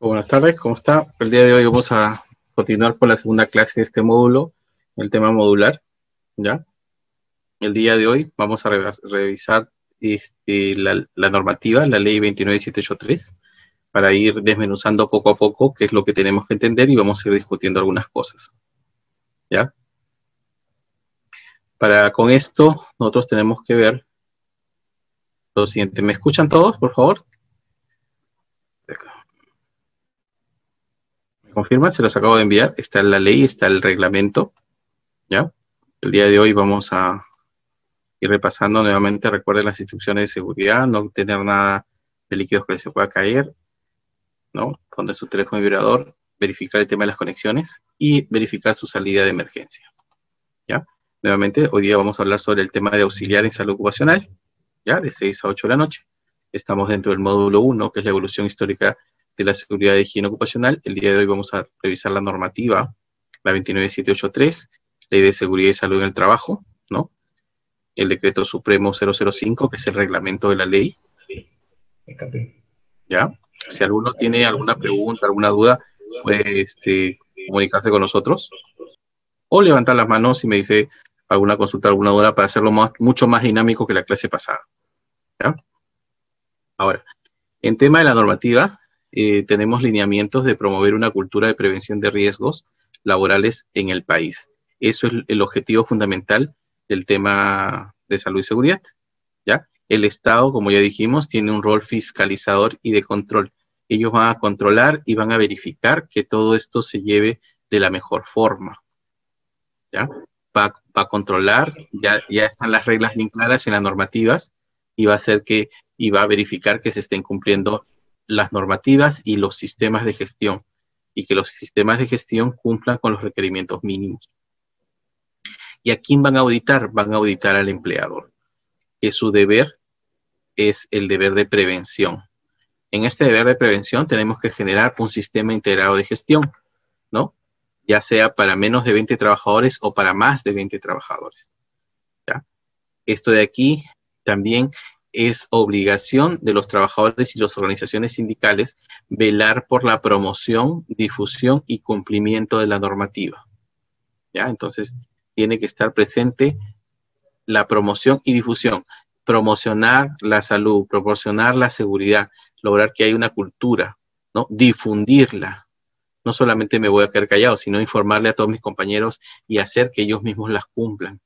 Buenas tardes, ¿cómo está? El día de hoy vamos a continuar con la segunda clase de este módulo, el tema modular, ¿ya? El día de hoy vamos a revisar este, la, normativa, la ley 29783, para ir desmenuzando poco a poco qué es lo que tenemos que entender y vamos a ir discutiendo algunas cosas, ¿ya? Para con esto, nosotros tenemos que ver lo siguiente. ¿Me escuchan todos, por favor? Confirman, se los acabo de enviar. Está la ley, está el reglamento. ¿Ya? El día de hoy vamos a ir repasando nuevamente. Recuerden las instrucciones de seguridad, no tener nada de líquidos que se pueda caer, ¿no? Poner su teléfono vibrador, verificar el tema de las conexiones y verificar su salida de emergencia. ¿Ya? Nuevamente, hoy día vamos a hablar sobre el tema de auxiliar en salud ocupacional, ¿ya? De 6 a 8 de la noche. Estamos dentro del módulo 1, que es la evolución histórica de la seguridad de higiene ocupacional. El día de hoy vamos a revisar la normativa, la 29783, Ley de Seguridad y Salud en el Trabajo, ¿no? El decreto supremo 005, que es el reglamento de la ley. ¿Ya? Si alguno tiene alguna pregunta, alguna duda, puede este, comunicarse con nosotros o levantar las manos y me dice alguna consulta, alguna duda para hacerlo mucho más dinámico que la clase pasada. ¿Ya? Ahora, en tema de la normativa, eh, tenemos lineamientos de promover una cultura de prevención de riesgos laborales en el país. Eso es el objetivo fundamental del tema de salud y seguridad. ¿ya? El Estado, como ya dijimos, tiene un rol fiscalizador y de control. Ellos van a controlar y van a verificar que todo esto se lleve de la mejor forma. ¿ya? Va, a controlar, ya, ya están las reglas bien claras en las normativas y va a hacer que, y va a verificar que se estén cumpliendo las normativas y los sistemas de gestión y que los sistemas de gestión cumplan con los requerimientos mínimos. ¿Y a quién van a auditar? Van a auditar al empleador, que su deber es el deber de prevención. En este deber de prevención tenemos que generar un sistema integrado de gestión, ¿no? Ya sea para menos de 20 trabajadores o para más de 20 trabajadores. ¿ya? Esto de aquí también es obligación de los trabajadores y las organizaciones sindicales velar por la promoción, difusión y cumplimiento de la normativa. ¿Ya? Entonces, tiene que estar presente la promoción y difusión, promocionar la salud, proporcionar la seguridad, lograr que haya una cultura, ¿no? Difundirla. No solamente me voy a quedar callado, sino informarle a todos mis compañeros y hacer que ellos mismos las cumplan,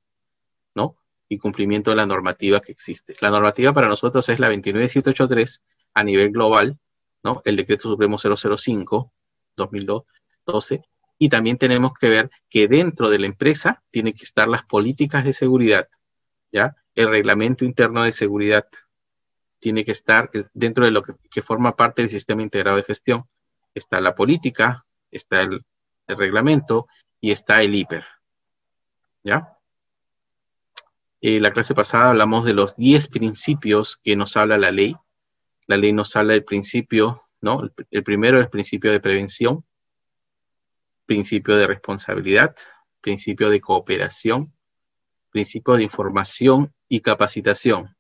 ¿no? Y cumplimiento de la normativa que existe. La normativa para nosotros es la 29783 a nivel global, ¿no? El decreto supremo 005 2012 y también tenemos que ver que dentro de la empresa tienen que estar las políticas de seguridad, ¿ya? El reglamento interno de seguridad tiene que estar dentro de lo que, forma parte del sistema integrado de gestión. Está la política, está el, el reglamento y está el hiper, ¿ya? Eh, la clase pasada hablamos de los 10 principios que nos habla la ley. La ley nos habla del principio, ¿no? El, primero es el principio de prevención, principio de responsabilidad, principio de cooperación, principio de información y capacitación,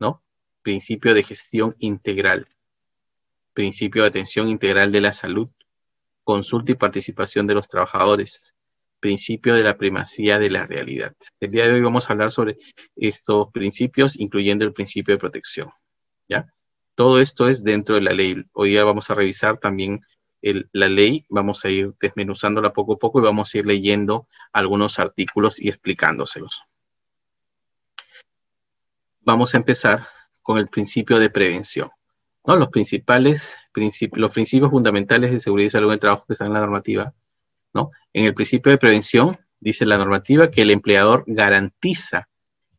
¿no? Principio de gestión integral, principio de atención integral de la salud, consulta y participación de los trabajadores, principio de la primacía de la realidad. El día de hoy vamos a hablar sobre estos principios, incluyendo el principio de protección. ¿ya? Todo esto es dentro de la ley. Hoy día vamos a revisar también la ley, vamos a ir desmenuzándola poco a poco y vamos a ir leyendo algunos artículos y explicándoselos. Vamos a empezar con el principio de prevención. Los principales los principios fundamentales de seguridad y salud en el trabajo que están en la normativa en el principio de prevención, dice la normativa, que el empleador garantiza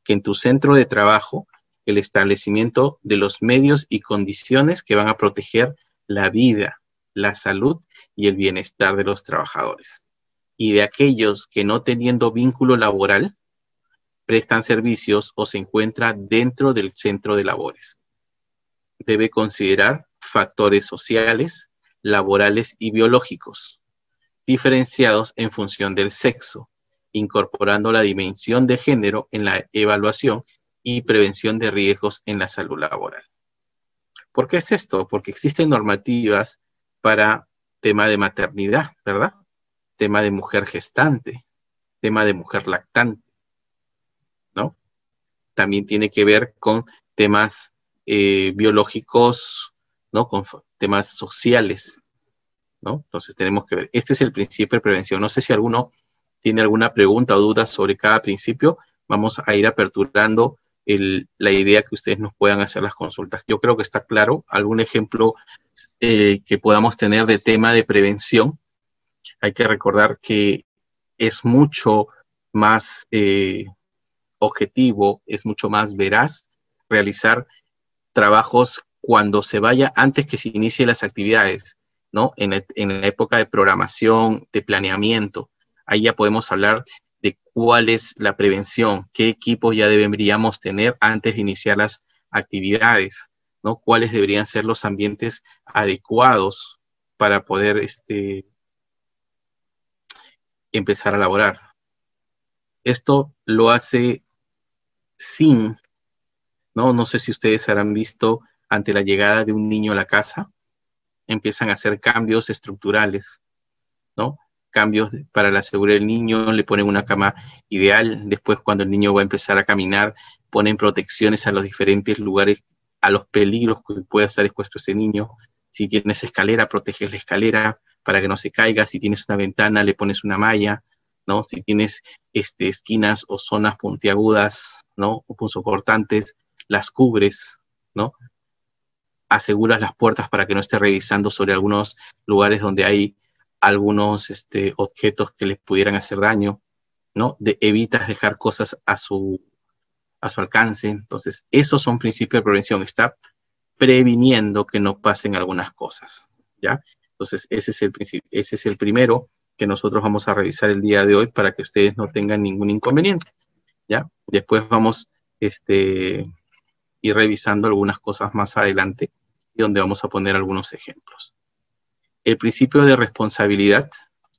que en tu centro de trabajo el establecimiento de los medios y condiciones que van a proteger la vida, la salud y el bienestar de los trabajadores. Y de aquellos que no teniendo vínculo laboral, prestan servicios o se encuentran dentro del centro de labores. Debe considerar factores sociales, laborales y biológicos diferenciados en función del sexo, incorporando la dimensión de género en la evaluación y prevención de riesgos en la salud laboral. ¿Por qué es esto? Porque existen normativas para tema de maternidad, ¿verdad? Tema de mujer gestante, tema de mujer lactante, ¿no? También tiene que ver con temas eh, biológicos, ¿no? Con temas sociales, Entonces tenemos que ver, este es el principio de prevención. No sé si alguno tiene alguna pregunta o duda sobre cada principio, vamos a ir aperturando la idea que ustedes nos puedan hacer las consultas. Yo creo que está claro. ¿Algún ejemplo eh, que podamos tener de tema de prevención? Hay que recordar que es mucho más eh, objetivo, es mucho más veraz realizar trabajos cuando se vaya antes que se inicie las actividades, ¿no? En, en la época de programación, de planeamiento. Ahí ya podemos hablar de cuál es la prevención, qué equipos ya deberíamos tener antes de iniciar las actividades, ¿no? Cuáles deberían ser los ambientes adecuados para poder este, empezar a laborar. Esto lo hace sin, ¿no? No sé si ustedes habrán visto ante la llegada de un niño a la casa, empiezan a hacer cambios estructurales, ¿no? cambios para la seguridad del niño, le ponen una cama ideal, después cuando el niño va a empezar a caminar, ponen protecciones a los diferentes lugares, a los peligros que puede estar expuesto ese niño. Si tienes escalera, proteges la escalera para que no se caiga. Si tienes una ventana, le pones una malla, ¿no? Si tienes este, esquinas o zonas puntiagudas, ¿no? O punzocortantes, las cubres, ¿no? Aseguras las puertas para que no esté revisando sobre algunos lugares donde hay algunos este, objetos que les pudieran hacer daño, ¿no? De, evitas dejar cosas a su, a su alcance. Entonces, esos son principios de prevención. Está previniendo que no pasen algunas cosas, ¿ya? Entonces, ese es el, ese es el primero que nosotros vamos a revisar el día de hoy para que ustedes no tengan ningún inconveniente, ¿ya? Después vamos este, ir revisando algunas cosas más adelante y donde vamos a poner algunos ejemplos el principio de responsabilidad,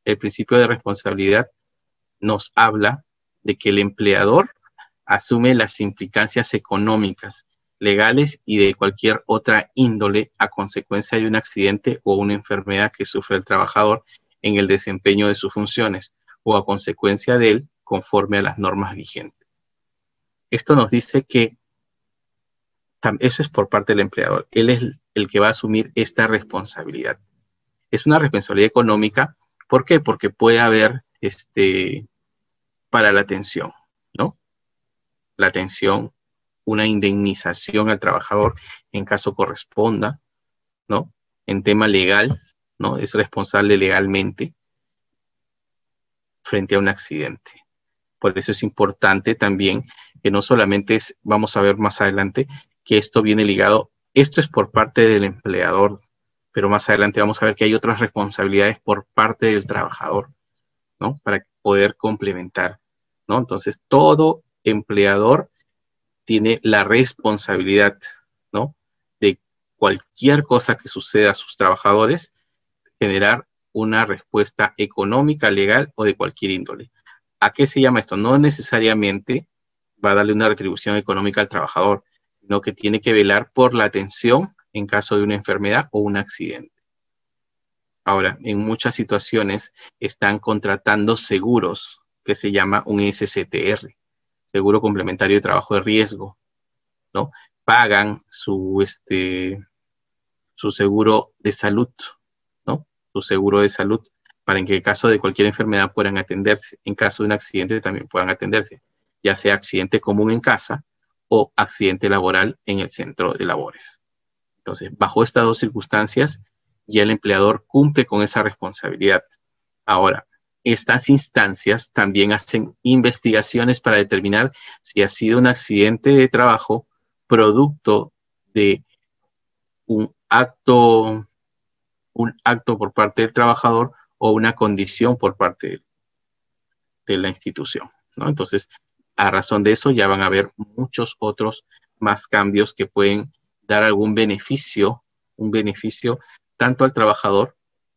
el principio de responsabilidad nos habla de que el empleador asume las implicancias económicas, legales y de cualquier otra índole a consecuencia de un accidente o una enfermedad que sufre el trabajador en el desempeño de sus funciones o a consecuencia de él conforme a las normas vigentes. Esto nos dice que eso es por parte del empleador. Él es el que va a asumir esta responsabilidad es una responsabilidad económica. ¿Por qué? Porque puede haber este, para la atención, ¿no? La atención, una indemnización al trabajador en caso corresponda, ¿no? En tema legal, ¿no? Es responsable legalmente frente a un accidente. Por eso es importante también que no solamente es, vamos a ver más adelante, que esto viene ligado, esto es por parte del empleador pero más adelante vamos a ver que hay otras responsabilidades por parte del trabajador, ¿no? Para poder complementar, ¿no? Entonces, todo empleador tiene la responsabilidad, ¿no? De cualquier cosa que suceda a sus trabajadores, generar una respuesta económica, legal o de cualquier índole. ¿A qué se llama esto? No necesariamente va a darle una retribución económica al trabajador, sino que tiene que velar por la atención en caso de una enfermedad o un accidente. Ahora, en muchas situaciones están contratando seguros que se llama un SCTR, seguro complementario de trabajo de riesgo, ¿no? Pagan su, este, su seguro de salud, ¿no? Su seguro de salud para en que en caso de cualquier enfermedad puedan atenderse, en caso de un accidente también puedan atenderse, ya sea accidente común en casa o accidente laboral en el centro de labores. Entonces, bajo estas dos circunstancias, ya el empleador cumple con esa responsabilidad. Ahora, estas instancias también hacen investigaciones para determinar si ha sido un accidente de trabajo producto de un acto, un acto por parte del trabajador o una condición por parte de la institución. ¿no? Entonces, a razón de eso ya van a haber muchos otros más cambios que pueden dar algún beneficio, un beneficio tanto al trabajador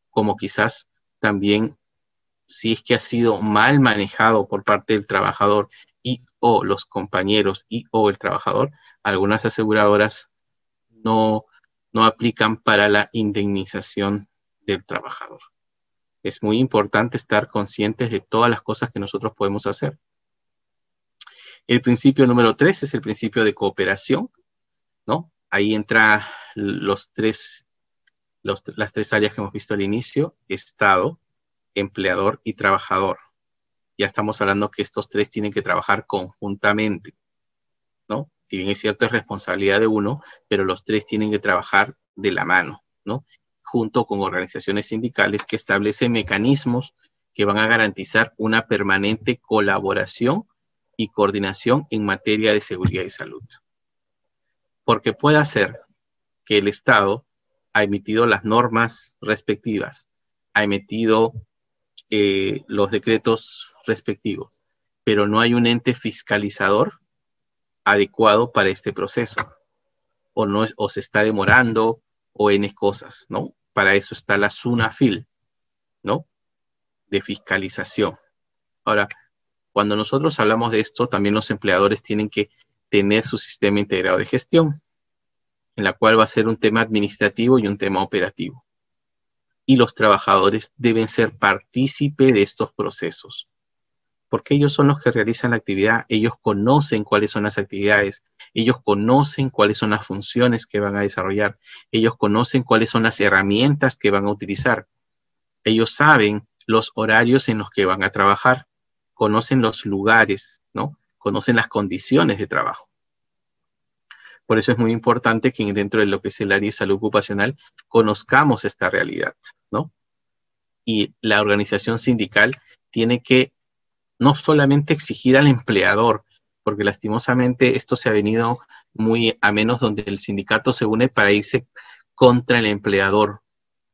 como quizás también si es que ha sido mal manejado por parte del trabajador y o los compañeros y o el trabajador, algunas aseguradoras no, no aplican para la indemnización del trabajador. Es muy importante estar conscientes de todas las cosas que nosotros podemos hacer. El principio número tres es el principio de cooperación, ¿no? Ahí entra los tres, las tres áreas que hemos visto al inicio, Estado, empleador y trabajador. Ya estamos hablando que estos tres tienen que trabajar conjuntamente, ¿no? Si bien es cierto, es responsabilidad de uno, pero los tres tienen que trabajar de la mano, ¿no? Junto con organizaciones sindicales que establecen mecanismos que van a garantizar una permanente colaboración y coordinación en materia de seguridad y salud. Porque puede ser que el Estado ha emitido las normas respectivas, ha emitido eh, los decretos respectivos, pero no hay un ente fiscalizador adecuado para este proceso, o, no o se está demorando, o N cosas, ¿no? Para eso está la SUNAFIL, ¿no? De fiscalización. Ahora, cuando nosotros hablamos de esto, también los empleadores tienen que tener su sistema integrado de gestión, en la cual va a ser un tema administrativo y un tema operativo. Y los trabajadores deben ser partícipe de estos procesos, porque ellos son los que realizan la actividad, ellos conocen cuáles son las actividades, ellos conocen cuáles son las funciones que van a desarrollar, ellos conocen cuáles son las herramientas que van a utilizar, ellos saben los horarios en los que van a trabajar conocen los lugares, ¿no? Conocen las condiciones de trabajo. Por eso es muy importante que dentro de lo que es el área de salud ocupacional conozcamos esta realidad, ¿no? Y la organización sindical tiene que no solamente exigir al empleador, porque lastimosamente esto se ha venido muy a menos donde el sindicato se une para irse contra el empleador.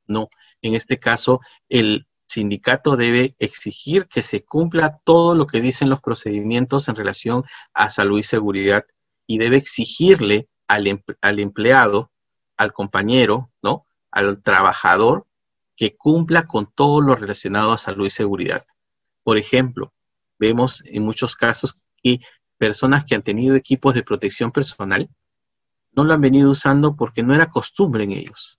No, en este caso el sindicato debe exigir que se cumpla todo lo que dicen los procedimientos en relación a salud y seguridad y debe exigirle al, empleado, al compañero, ¿no? Al trabajador que cumpla con todo lo relacionado a salud y seguridad. Por ejemplo, vemos en muchos casos que personas que han tenido equipos de protección personal no lo han venido usando porque no era costumbre en ellos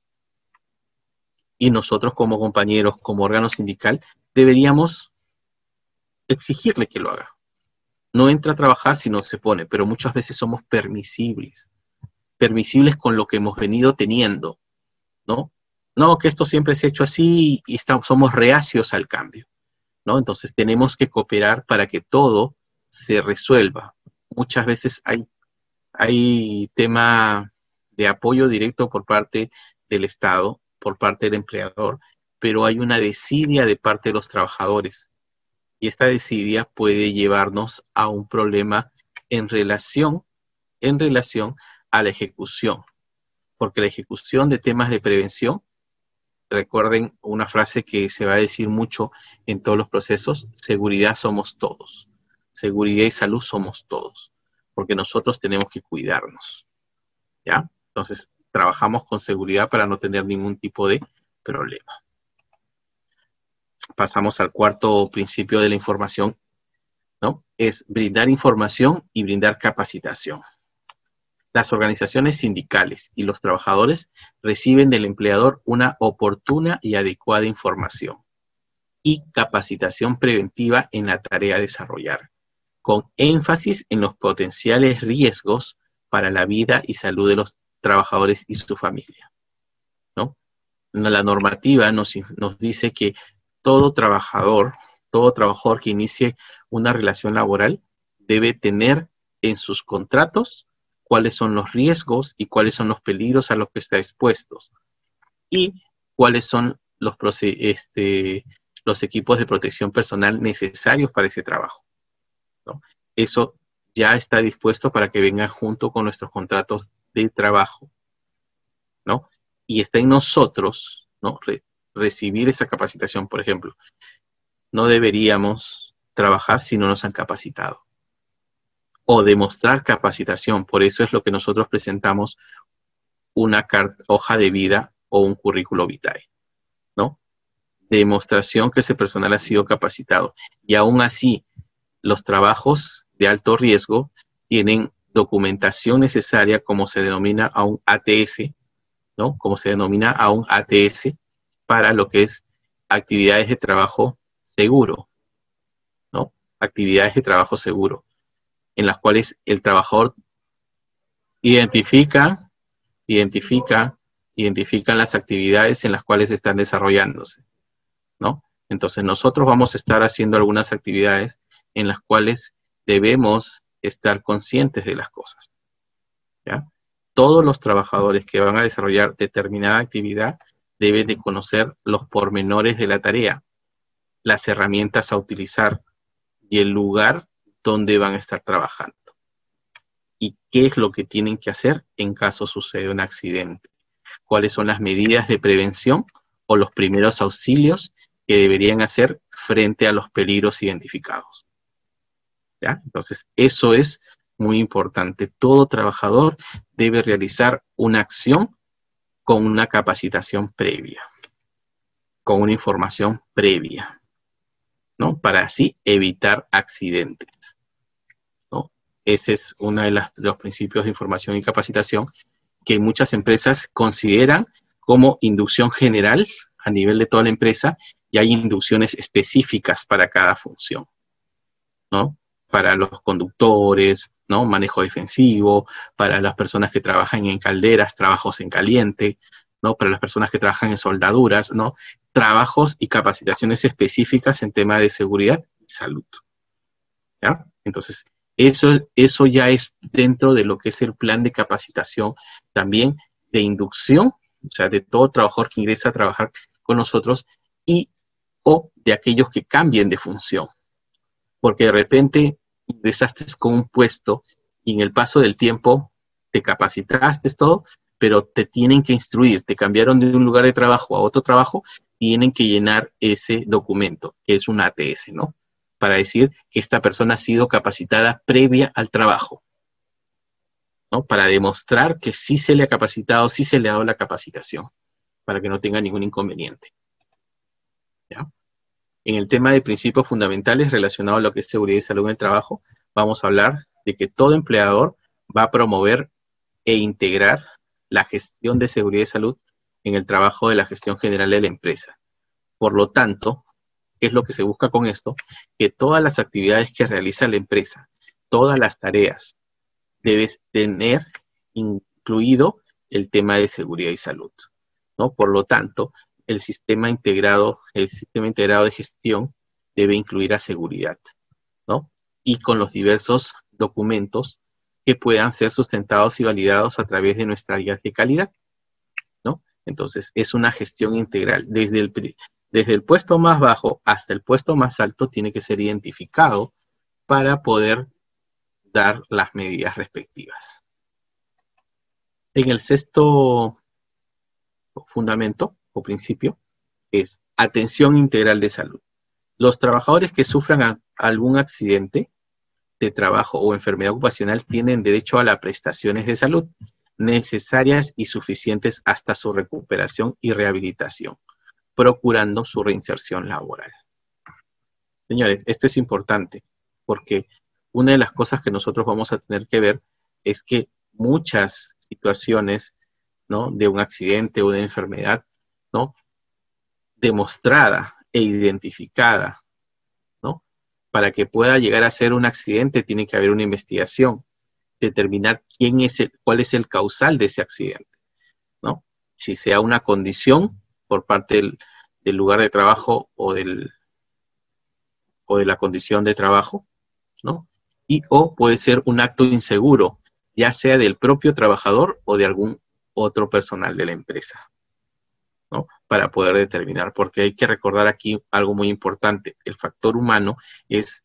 y nosotros como compañeros, como órgano sindical, deberíamos exigirle que lo haga. No entra a trabajar si no se pone, pero muchas veces somos permisibles, permisibles con lo que hemos venido teniendo, ¿no? No, que esto siempre se ha hecho así y estamos, somos reacios al cambio, ¿no? Entonces tenemos que cooperar para que todo se resuelva. Muchas veces hay, hay tema de apoyo directo por parte del Estado por parte del empleador, pero hay una desidia de parte de los trabajadores. Y esta desidia puede llevarnos a un problema en relación, en relación a la ejecución. Porque la ejecución de temas de prevención, recuerden una frase que se va a decir mucho en todos los procesos, seguridad somos todos. Seguridad y salud somos todos. Porque nosotros tenemos que cuidarnos. ¿Ya? Entonces, trabajamos con seguridad para no tener ningún tipo de problema. Pasamos al cuarto principio de la información, ¿no? Es brindar información y brindar capacitación. Las organizaciones sindicales y los trabajadores reciben del empleador una oportuna y adecuada información y capacitación preventiva en la tarea a desarrollar, con énfasis en los potenciales riesgos para la vida y salud de los trabajadores y su familia. ¿no? La normativa nos, nos dice que todo trabajador, todo trabajador que inicie una relación laboral debe tener en sus contratos cuáles son los riesgos y cuáles son los peligros a los que está expuestos y cuáles son los, este, los equipos de protección personal necesarios para ese trabajo. ¿no? Eso ya está dispuesto para que venga junto con nuestros contratos de trabajo, ¿no? Y está en nosotros, ¿no? recibir esa capacitación, por ejemplo. No deberíamos trabajar si no nos han capacitado. O demostrar capacitación. Por eso es lo que nosotros presentamos una hoja de vida o un currículo vitae, ¿no? Demostración que ese personal ha sido capacitado. Y aún así, los trabajos de alto riesgo tienen documentación necesaria, como se denomina a un ATS, ¿no? Como se denomina a un ATS, para lo que es actividades de trabajo seguro, ¿no? Actividades de trabajo seguro, en las cuales el trabajador identifica, identifica, identifican las actividades en las cuales están desarrollándose, ¿no? Entonces nosotros vamos a estar haciendo algunas actividades en las cuales debemos estar conscientes de las cosas. ¿ya? Todos los trabajadores que van a desarrollar determinada actividad deben de conocer los pormenores de la tarea, las herramientas a utilizar y el lugar donde van a estar trabajando. Y qué es lo que tienen que hacer en caso suceda un accidente. Cuáles son las medidas de prevención o los primeros auxilios que deberían hacer frente a los peligros identificados. Entonces, eso es muy importante. Todo trabajador debe realizar una acción con una capacitación previa, con una información previa, ¿no? Para así evitar accidentes. Ese es uno de, los principios de información y capacitación que muchas empresas consideran como inducción general a nivel de toda la empresa y hay inducciones específicas para cada función, ¿no? Para los conductores, ¿no? Manejo defensivo, para las personas que trabajan en calderas, trabajos en caliente, ¿no? Para las personas que trabajan en soldaduras, ¿no? Trabajos y capacitaciones específicas en tema de seguridad y salud. ¿Ya? Entonces, eso, eso ya es dentro de lo que es el plan de capacitación también de inducción, o sea, de todo trabajador que ingresa a trabajar con nosotros y o de aquellos que cambien de función. Porque de repente ingresaste con un puesto y en el paso del tiempo te capacitaste todo, pero te tienen que instruir, te cambiaron de un lugar de trabajo a otro trabajo, tienen que llenar ese documento, que es un ATS, ¿no? Para decir que esta persona ha sido capacitada previa al trabajo, ¿no? Para demostrar que sí se le ha capacitado, sí se le ha dado la capacitación, para que no tenga ningún inconveniente. ¿Ya? En el tema de principios fundamentales relacionados a lo que es seguridad y salud en el trabajo, vamos a hablar de que todo empleador va a promover e integrar la gestión de seguridad y salud en el trabajo de la gestión general de la empresa. Por lo tanto, ¿qué es lo que se busca con esto? Que todas las actividades que realiza la empresa, todas las tareas, debes tener incluido el tema de seguridad y salud. ¿no? Por lo tanto, el sistema integrado, el sistema integrado de gestión debe incluir a seguridad, ¿no? Y con los diversos documentos que puedan ser sustentados y validados a través de nuestra guía de calidad, ¿no? Entonces, es una gestión integral. Desde el, desde el puesto más bajo hasta el puesto más alto tiene que ser identificado para poder dar las medidas respectivas. En el sexto fundamento, o principio es atención integral de salud. Los trabajadores que sufran algún accidente de trabajo o enfermedad ocupacional tienen derecho a las prestaciones de salud necesarias y suficientes hasta su recuperación y rehabilitación, procurando su reinserción laboral. Señores, esto es importante porque una de las cosas que nosotros vamos a tener que ver es que muchas situaciones ¿no? de un accidente o de enfermedad ¿no? demostrada e identificada, ¿no? Para que pueda llegar a ser un accidente tiene que haber una investigación, determinar quién es el, cuál es el causal de ese accidente, ¿no? Si sea una condición por parte del, lugar de trabajo o del o de la condición de trabajo, ¿no? Y o puede ser un acto inseguro, ya sea del propio trabajador o de algún otro personal de la empresa. Para poder determinar, porque hay que recordar aquí algo muy importante, el factor humano es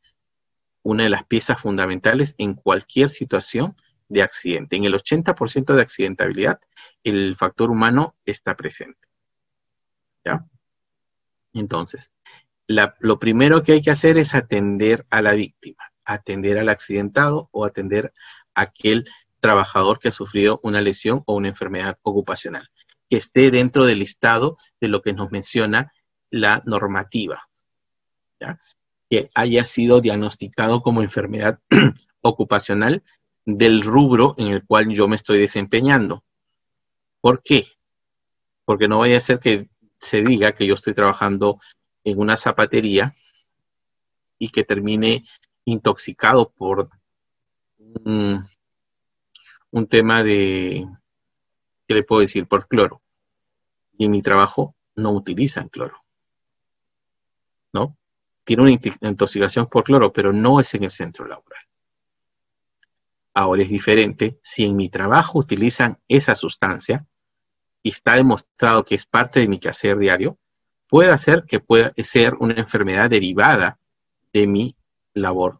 una de las piezas fundamentales en cualquier situación de accidente. En el 80% de accidentabilidad, el factor humano está presente. ¿Ya? Entonces, lo primero que hay que hacer es atender a la víctima, atender al accidentado o atender a aquel trabajador que ha sufrido una lesión o una enfermedad ocupacional que esté dentro del listado de lo que nos menciona la normativa, que haya sido diagnosticado como enfermedad ocupacional del rubro en el cual yo me estoy desempeñando. ¿Por qué? Porque no vaya a ser que se diga que yo estoy trabajando en una zapatería y que termine intoxicado por un, un tema de, ¿qué le puedo decir? Por cloro. Y en mi trabajo no utilizan cloro. ¿No? Tiene una intoxicación por cloro, pero no es en el centro laboral. Ahora es diferente si en mi trabajo utilizan esa sustancia y está demostrado que es parte de mi quehacer diario, puede ser que pueda ser una enfermedad derivada de mi labor.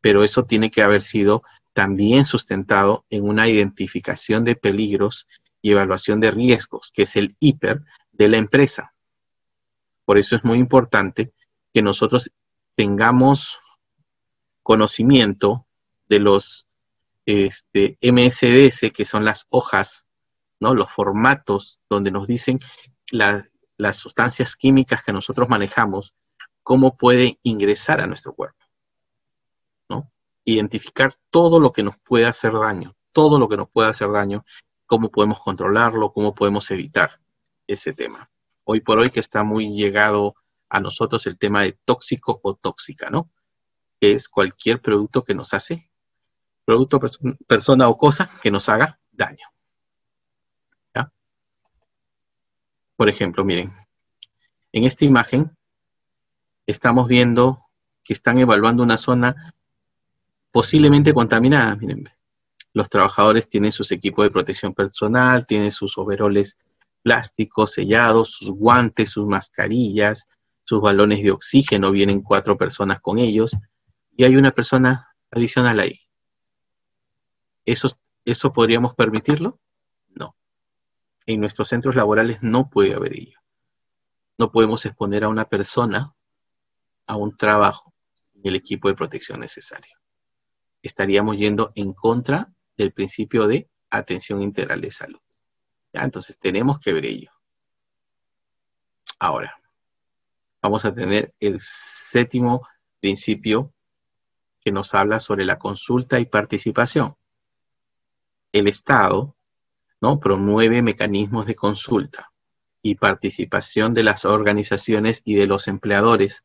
Pero eso tiene que haber sido también sustentado en una identificación de peligros y evaluación de riesgos, que es el hiper de la empresa. Por eso es muy importante que nosotros tengamos conocimiento de los este, MSDS, que son las hojas, ¿no? los formatos donde nos dicen las sustancias químicas que nosotros manejamos, cómo puede ingresar a nuestro cuerpo. Identificar todo lo que nos puede hacer daño, todo lo que nos puede hacer daño, cómo podemos controlarlo, cómo podemos evitar ese tema. Hoy por hoy que está muy llegado a nosotros el tema de tóxico o tóxica, ¿no? Que es cualquier producto que nos hace producto, persona o cosa que nos haga daño. Por ejemplo, miren, en esta imagen estamos viendo que están evaluando una zona posiblemente contaminada. Miren, los trabajadores tienen sus equipos de protección personal, tienen sus overoles plásticos sellados, sus guantes, sus mascarillas, sus balones de oxígeno, vienen cuatro personas con ellos y hay una persona adicional ahí. ¿Eso, ¿Eso podríamos permitirlo? No. En nuestros centros laborales no puede haber ello. No podemos exponer a una persona a un trabajo sin el equipo de protección necesario. Estaríamos yendo en contra del principio de atención integral de salud. Entonces tenemos que ver ello. Ahora, vamos a tener el séptimo principio que nos habla sobre la consulta y participación el Estado ¿no? promueve mecanismos de consulta y participación de las organizaciones y de los empleadores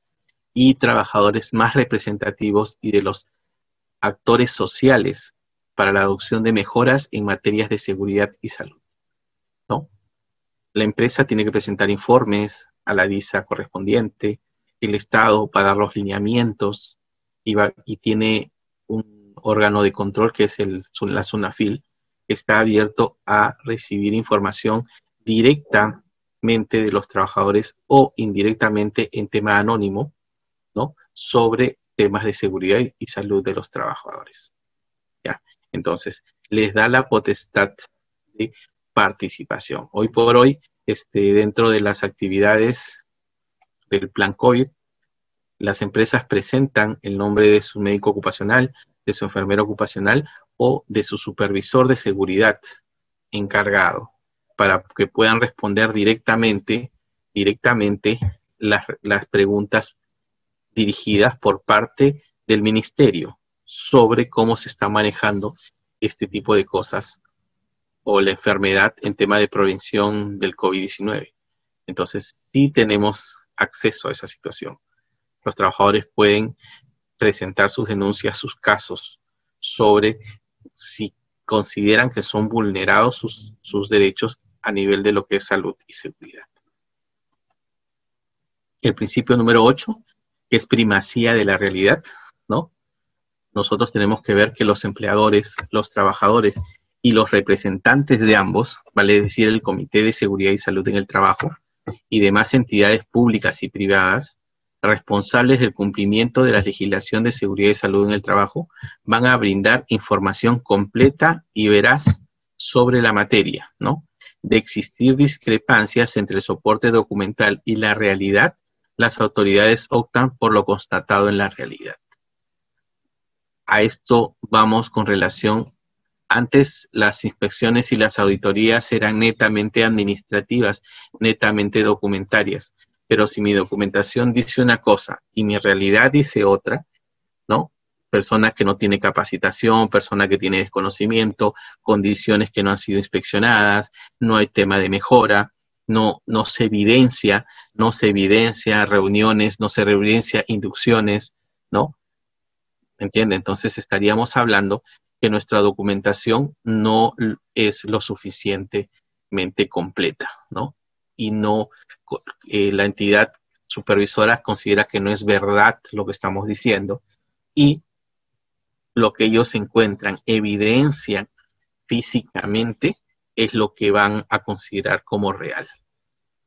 y trabajadores más representativos y de los actores sociales para la adopción de mejoras en materias de seguridad y salud. ¿no? La empresa tiene que presentar informes a la DISA correspondiente, el Estado para dar los lineamientos y, y tiene un órgano de control que es el, la SUNAFIL, está abierto a recibir información directamente de los trabajadores o indirectamente en tema anónimo, ¿no? Sobre temas de seguridad y salud de los trabajadores. ¿Ya? Entonces, les da la potestad de participación. Hoy por hoy, este, dentro de las actividades del plan COVID, las empresas presentan el nombre de su médico ocupacional, de su enfermero ocupacional o de su supervisor de seguridad encargado para que puedan responder directamente, directamente las, las preguntas dirigidas por parte del ministerio sobre cómo se está manejando este tipo de cosas o la enfermedad en tema de prevención del COVID-19. Entonces, sí tenemos acceso a esa situación. Los trabajadores pueden presentar sus denuncias, sus casos sobre si consideran que son vulnerados sus, derechos a nivel de lo que es salud y seguridad. El principio número 8, que es primacía de la realidad, ¿no? Nosotros tenemos que ver que los empleadores, los trabajadores y los representantes de ambos, vale decir el Comité de Seguridad y Salud en el Trabajo y demás entidades públicas y privadas, responsables del cumplimiento de la legislación de seguridad y salud en el trabajo van a brindar información completa y veraz sobre la materia, ¿no? De existir discrepancias entre el soporte documental y la realidad, las autoridades optan por lo constatado en la realidad. A esto vamos con relación, antes las inspecciones y las auditorías eran netamente administrativas, netamente documentarias pero si mi documentación dice una cosa y mi realidad dice otra, ¿no? Personas que no tienen capacitación, personas que tienen desconocimiento, condiciones que no han sido inspeccionadas, no hay tema de mejora, no, no se evidencia, no se evidencia reuniones, no se evidencia inducciones, ¿no? ¿Entiende? Entonces estaríamos hablando que nuestra documentación no es lo suficientemente completa, ¿no? Y no, eh, la entidad supervisora considera que no es verdad lo que estamos diciendo y lo que ellos encuentran, evidencian físicamente, es lo que van a considerar como real.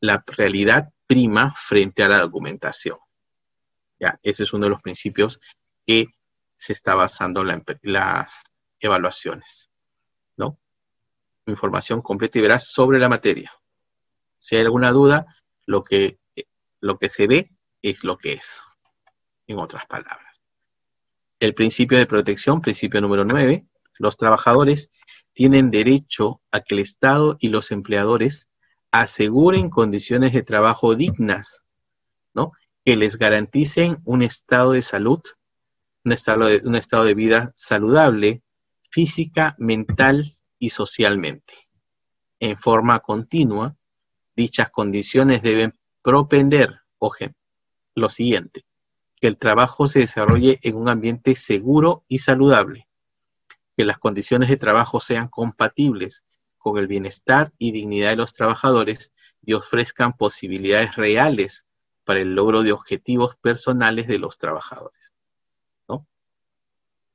La realidad prima frente a la documentación. Ya, ese es uno de los principios que se está basando las evaluaciones. ¿no? Información completa y veraz sobre la materia. Si hay alguna duda, lo que, lo que se ve es lo que es, en otras palabras. El principio de protección, principio número 9, los trabajadores tienen derecho a que el Estado y los empleadores aseguren condiciones de trabajo dignas, ¿no? Que les garanticen un estado de salud, un estado de, un estado de vida saludable, física, mental y socialmente. En forma continua, dichas condiciones deben propender, ojen, lo siguiente, que el trabajo se desarrolle en un ambiente seguro y saludable, que las condiciones de trabajo sean compatibles con el bienestar y dignidad de los trabajadores y ofrezcan posibilidades reales para el logro de objetivos personales de los trabajadores. ¿no?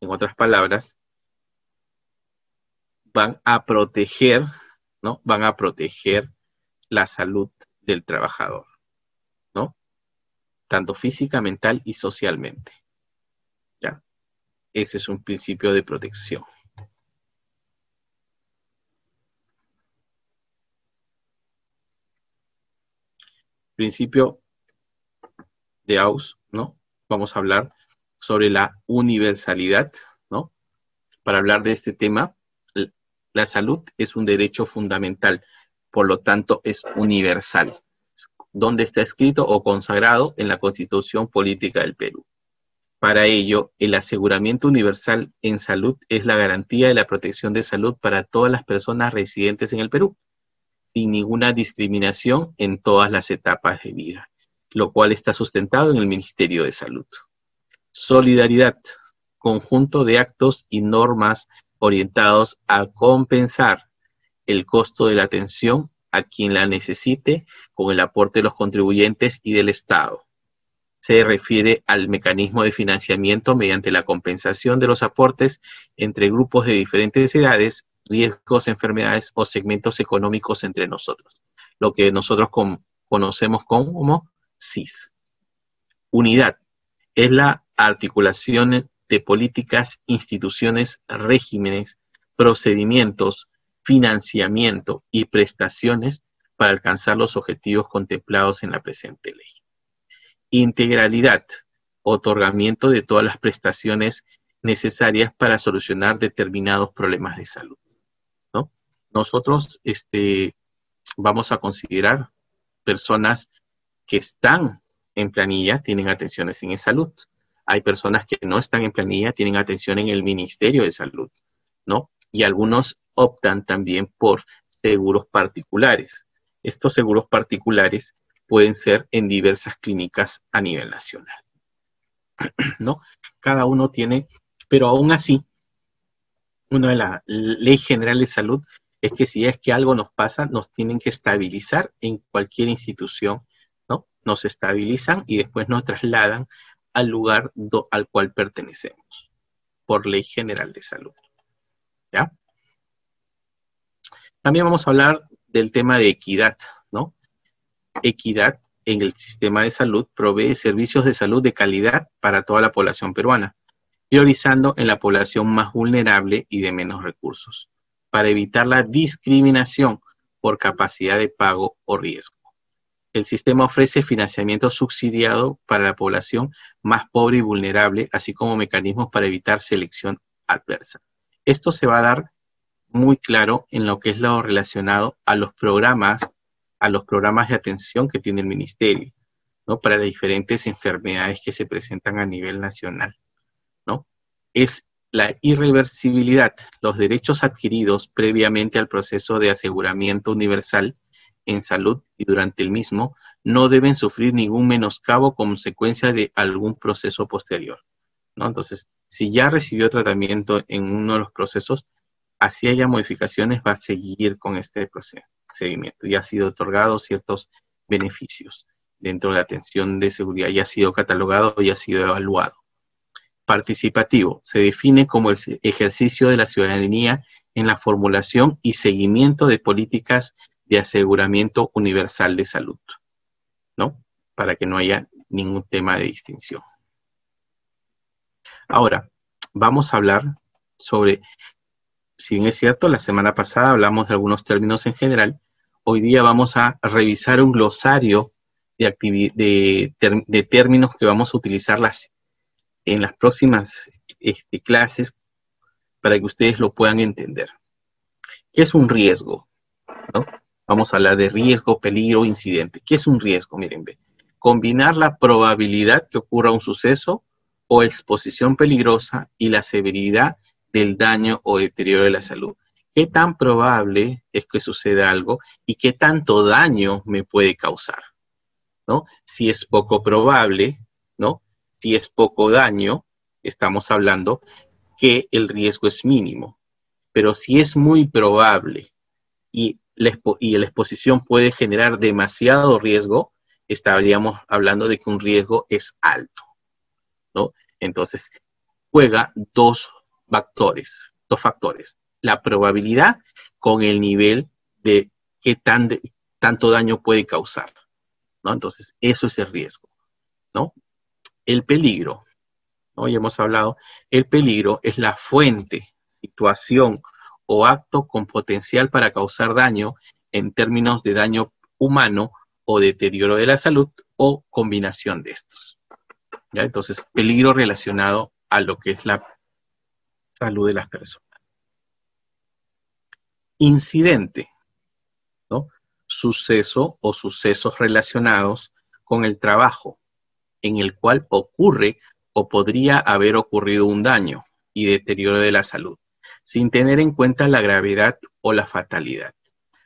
En otras palabras, van a proteger, ¿no? Van a proteger la salud del trabajador, ¿no? Tanto física, mental y socialmente. Ese es un principio de protección. Principio de Aus, ¿no? Vamos a hablar sobre la universalidad, ¿no? Para hablar de este tema, la salud es un derecho fundamental, por lo tanto es universal, donde está escrito o consagrado en la Constitución Política del Perú. Para ello, el aseguramiento universal en salud es la garantía de la protección de salud para todas las personas residentes en el Perú, sin ninguna discriminación en todas las etapas de vida, lo cual está sustentado en el Ministerio de Salud. Solidaridad, conjunto de actos y normas orientados a compensar el costo de la atención a quien la necesite con el aporte de los contribuyentes y del Estado se refiere al mecanismo de financiamiento mediante la compensación de los aportes entre grupos de diferentes edades, riesgos, enfermedades o segmentos económicos entre nosotros, lo que nosotros conocemos como CIS. Unidad es la articulación de políticas, instituciones, regímenes, procedimientos, financiamiento y prestaciones para alcanzar los objetivos contemplados en la presente ley integralidad, otorgamiento de todas las prestaciones necesarias para solucionar determinados problemas de salud. ¿No? Nosotros este, vamos a considerar personas que están en planilla, tienen atenciones en salud. Hay personas que no están en planilla, tienen atención en el Ministerio de Salud, ¿no? Y algunos optan también por seguros particulares. Estos seguros particulares pueden ser en diversas clínicas a nivel nacional. ¿No? Cada uno tiene, pero aún así, una de la ley general de salud es que si es que algo nos pasa, nos tienen que estabilizar en cualquier institución, ¿no? Nos estabilizan y después nos trasladan al lugar al cual pertenecemos, por ley general de salud. ¿Ya? También vamos a hablar del tema de equidad, ¿no? equidad en el sistema de salud provee servicios de salud de calidad para toda la población peruana, priorizando en la población más vulnerable y de menos recursos, para evitar la discriminación por capacidad de pago o riesgo. El sistema ofrece financiamiento subsidiado para la población más pobre y vulnerable, así como mecanismos para evitar selección adversa. Esto se va a dar muy claro en lo que es lo relacionado a los programas a los programas de atención que tiene el ministerio, ¿no? Para las diferentes enfermedades que se presentan a nivel nacional, ¿no? Es la irreversibilidad, los derechos adquiridos previamente al proceso de aseguramiento universal en salud y durante el mismo no deben sufrir ningún menoscabo consecuencia de algún proceso posterior. ¿no? Entonces, si ya recibió tratamiento en uno de los procesos, así haya modificaciones, va a seguir con este procedimiento. Ya ha sido otorgado ciertos beneficios dentro de la atención de seguridad, ya ha sido catalogado, ya ha sido evaluado. Participativo se define como el ejercicio de la ciudadanía en la formulación y seguimiento de políticas de aseguramiento universal de salud, ¿no? Para que no haya ningún tema de distinción. Ahora, vamos a hablar sobre, si bien es cierto, la semana pasada hablamos de algunos términos en general, hoy día vamos a revisar un glosario de, términos que vamos a utilizar en las próximas este, clases para que ustedes lo puedan entender. ¿Qué es un riesgo? Vamos a hablar de riesgo, peligro, incidente. ¿Qué es un riesgo? Miren, ve. Combinar la probabilidad que ocurra un suceso o exposición peligrosa y la severidad del daño o deterioro de la salud. ¿Qué tan probable es que suceda algo y qué tanto daño me puede causar? ¿No? Si es poco probable, ¿no? Si es poco daño, estamos hablando que el riesgo es mínimo. Pero si es muy probable y la exposición puede generar demasiado riesgo, estaríamos hablando de que un riesgo es alto. Entonces, juega dos factores, dos factores. La probabilidad con el nivel de qué tan tanto daño puede causar. Entonces, eso es el riesgo. ¿no? El peligro, ¿no? ya hemos hablado, el peligro es la fuente, situación o acto con potencial para causar daño en términos de daño humano o deterioro de la salud o combinación de estos. ¿Ya? Entonces, peligro relacionado a lo que es la salud de las personas. Incidente. Suceso o sucesos relacionados con el trabajo en el cual ocurre o podría haber ocurrido un daño y deterioro de la salud sin tener en cuenta la gravedad o la fatalidad.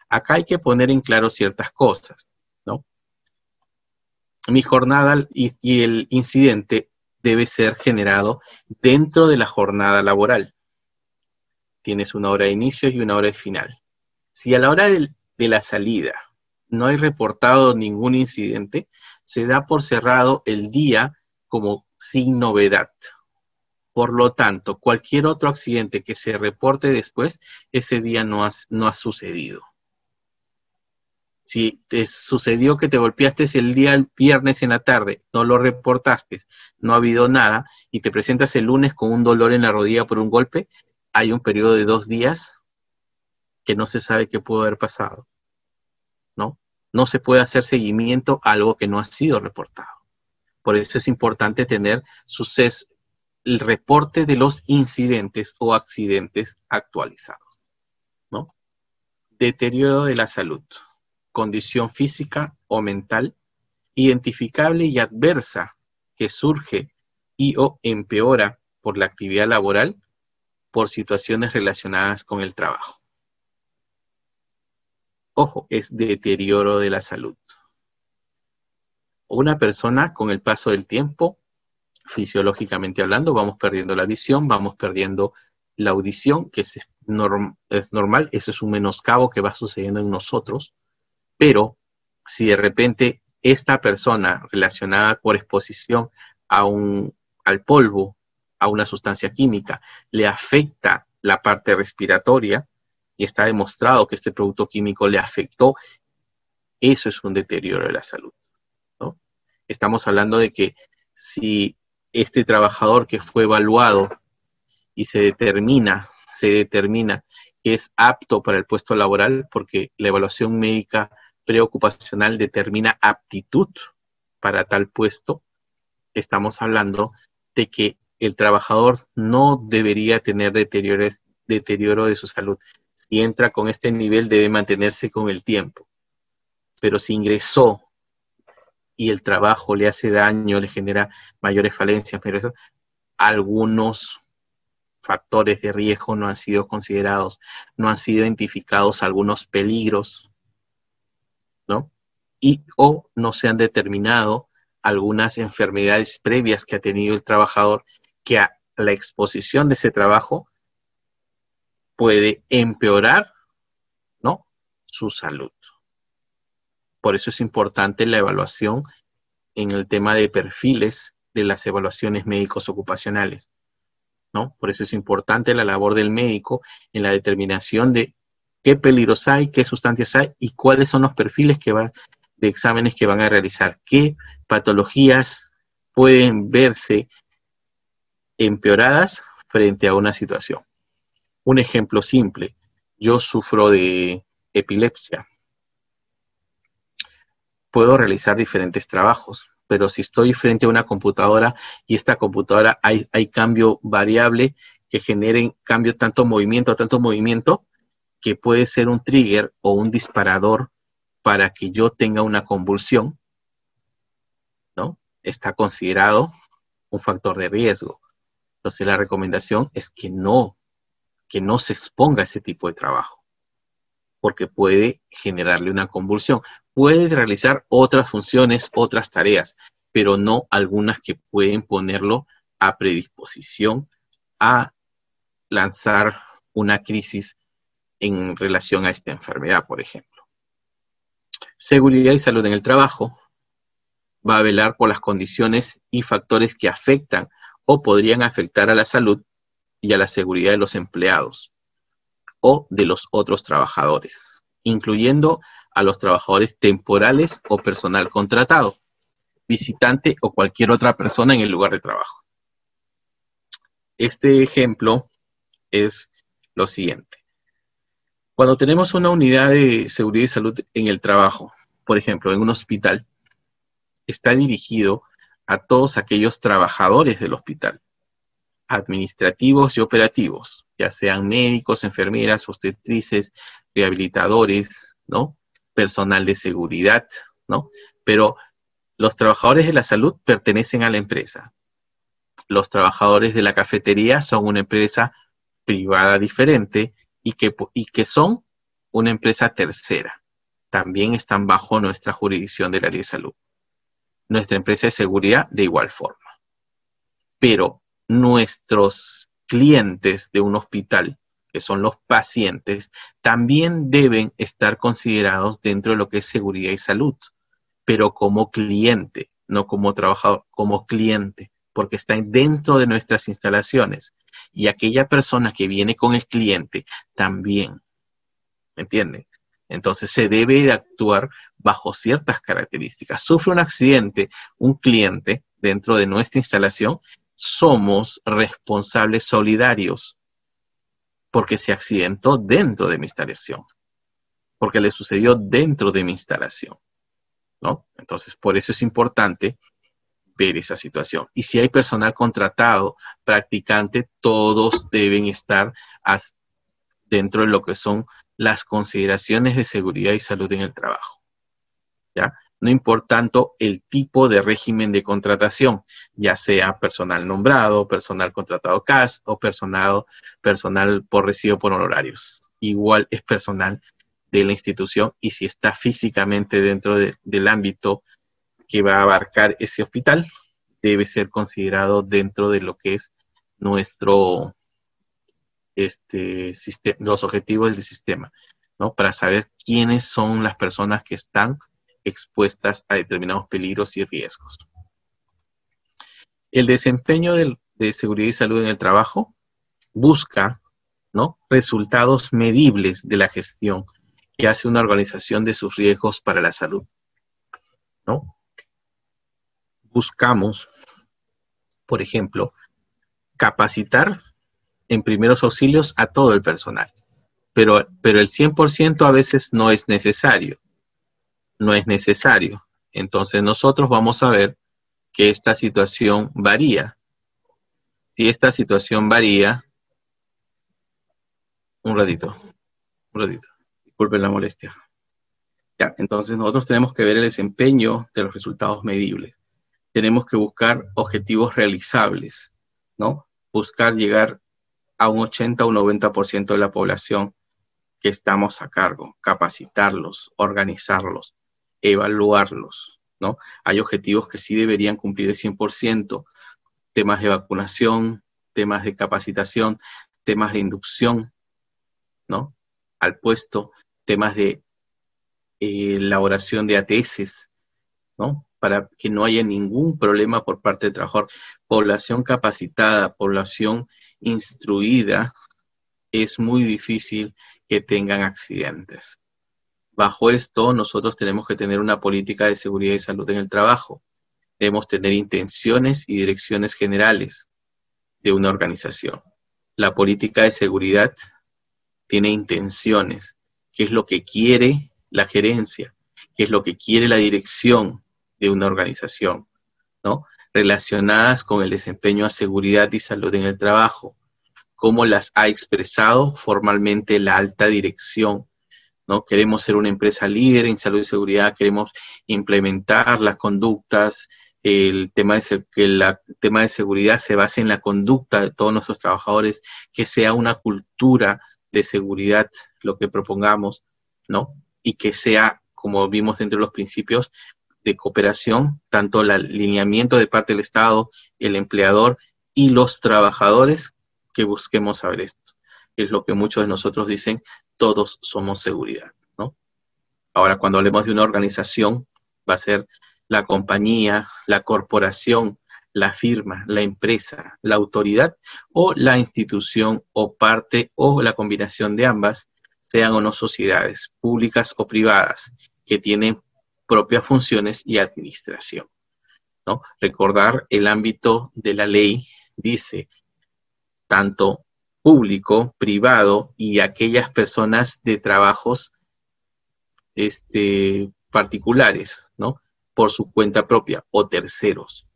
Acá hay que poner en claro ciertas cosas, ¿no? Mi jornada y, el incidente debe ser generado dentro de la jornada laboral. Tienes una hora de inicio y una hora de final. Si a la hora de la salida no hay reportado ningún incidente, se da por cerrado el día como sin novedad. Por lo tanto, cualquier otro accidente que se reporte después, ese día no, no ha sucedido. Si te sucedió que te golpeaste el día viernes en la tarde, no lo reportaste, no ha habido nada, y te presentas el lunes con un dolor en la rodilla por un golpe, hay un periodo de dos días que no se sabe qué pudo haber pasado. ¿No? No se puede hacer seguimiento a algo que no ha sido reportado. Por eso es importante tener suceso, el reporte de los incidentes o accidentes actualizados. ¿no? Deterioro de la salud, condición física o mental, identificable y adversa que surge y o empeora por la actividad laboral por situaciones relacionadas con el trabajo. Ojo, es deterioro de la salud. Una persona con el paso del tiempo fisiológicamente hablando, vamos perdiendo la visión, vamos perdiendo la audición, que es, normal, eso es un menoscabo que va sucediendo en nosotros, pero si de repente esta persona relacionada por exposición al polvo, a una sustancia química, le afecta la parte respiratoria, y está demostrado que este producto químico le afectó, eso es un deterioro de la salud. ¿no? Estamos hablando de que si este trabajador que fue evaluado y se determina, se determina que es apto para el puesto laboral porque la evaluación médica preocupacional determina aptitud para tal puesto, estamos hablando de que el trabajador no debería tener deterioro de su salud. Si entra con este nivel debe mantenerse con el tiempo. Pero si ingresó y el trabajo le hace daño, le genera mayores falencias, pero eso, algunos factores de riesgo no han sido considerados, no han sido identificados algunos peligros ¿no? Y o no se han determinado algunas enfermedades previas que ha tenido el trabajador que a la exposición de ese trabajo puede empeorar, ¿no? Su salud. Por eso es importante la evaluación en el tema de perfiles de las evaluaciones médicos ocupacionales. ¿no? Por eso es importante la labor del médico en la determinación de qué peligros hay, qué sustancias hay y cuáles son los perfiles de exámenes que van a realizar, qué patologías pueden verse empeoradas frente a una situación. Un ejemplo simple, yo sufro de epilepsia. Puedo realizar diferentes trabajos, pero si estoy frente a una computadora y esta computadora hay, cambio variable que generen cambio tanto movimiento, tanto movimiento, que puede ser un trigger o un disparador para que yo tenga una convulsión, ¿no? Está considerado un factor de riesgo. Entonces la recomendación es que no, que no se exponga a ese tipo de trabajo, porque puede generarle una convulsión puede realizar otras funciones, otras tareas, pero no algunas que pueden ponerlo a predisposición a lanzar una crisis en relación a esta enfermedad, por ejemplo. Seguridad y salud en el trabajo va a velar por las condiciones y factores que afectan o podrían afectar a la salud y a la seguridad de los empleados o de los otros trabajadores, incluyendo a los trabajadores temporales o personal contratado, visitante o cualquier otra persona en el lugar de trabajo. Este ejemplo es lo siguiente. Cuando tenemos una unidad de seguridad y salud en el trabajo, por ejemplo, en un hospital, está dirigido a todos aquellos trabajadores del hospital, administrativos y operativos, ya sean médicos, enfermeras, obstetrices, rehabilitadores, ¿no? personal de seguridad, ¿no? Pero los trabajadores de la salud pertenecen a la empresa. Los trabajadores de la cafetería son una empresa privada diferente y que, y que son una empresa tercera. También están bajo nuestra jurisdicción del área de salud. Nuestra empresa de seguridad de igual forma. Pero nuestros clientes de un hospital que son los pacientes, también deben estar considerados dentro de lo que es seguridad y salud, pero como cliente, no como trabajador, como cliente, porque están dentro de nuestras instalaciones. Y aquella persona que viene con el cliente también, ¿me entienden? Entonces se debe de actuar bajo ciertas características. Sufre un accidente un cliente dentro de nuestra instalación, somos responsables solidarios porque se accidentó dentro de mi instalación, porque le sucedió dentro de mi instalación, ¿no? Entonces, por eso es importante ver esa situación. Y si hay personal contratado, practicante, todos deben estar dentro de lo que son las consideraciones de seguridad y salud en el trabajo. ¿Ya? No importando el tipo de régimen de contratación, ya sea personal nombrado, personal contratado CAS o personal, personal por recibo por honorarios. Igual es personal de la institución y si está físicamente dentro del ámbito que va a abarcar ese hospital, debe ser considerado dentro de lo que es nuestro, este, los objetivos del sistema, ¿no? Para saber quiénes son las personas que están expuestas a determinados peligros y riesgos. El desempeño de seguridad y salud en el trabajo busca ¿no? resultados medibles de la gestión que hace una organización de sus riesgos para la salud. ¿no? Buscamos, por ejemplo, capacitar en primeros auxilios a todo el personal, pero, pero el 100% a veces no es necesario no es necesario. Entonces nosotros vamos a ver que esta situación varía. Si esta situación varía, un ratito, un ratito, disculpen la molestia. Ya, entonces nosotros tenemos que ver el desempeño de los resultados medibles. Tenemos que buscar objetivos realizables, ¿no? Buscar llegar a un 80 o un 90% de la población que estamos a cargo, capacitarlos, organizarlos, evaluarlos, ¿no? Hay objetivos que sí deberían cumplir el 100%, temas de vacunación, temas de capacitación, temas de inducción, ¿no? Al puesto, temas de eh, elaboración de ATS, ¿no? Para que no haya ningún problema por parte del trabajador. Población capacitada, población instruida, es muy difícil que tengan accidentes. Bajo esto, nosotros tenemos que tener una política de seguridad y salud en el trabajo. Debemos tener intenciones y direcciones generales de una organización. La política de seguridad tiene intenciones, qué es lo que quiere la gerencia, qué es lo que quiere la dirección de una organización, ¿no? Relacionadas con el desempeño a seguridad y salud en el trabajo, cómo las ha expresado formalmente la alta dirección. Queremos ser una empresa líder en salud y seguridad, queremos implementar las conductas, el tema de, que el tema de seguridad se base en la conducta de todos nuestros trabajadores, que sea una cultura de seguridad lo que propongamos, ¿no? Y que sea, como vimos dentro de los principios de cooperación, tanto el alineamiento de parte del Estado, el empleador y los trabajadores que busquemos saber esto. Es lo que muchos de nosotros dicen, todos somos seguridad, ¿no? Ahora, cuando hablemos de una organización, va a ser la compañía, la corporación, la firma, la empresa, la autoridad o la institución o parte o la combinación de ambas, sean o no sociedades públicas o privadas, que tienen propias funciones y administración. ¿no? Recordar el ámbito de la ley dice tanto público, privado y aquellas personas de trabajos este, particulares, ¿no? Por su cuenta propia o terceros.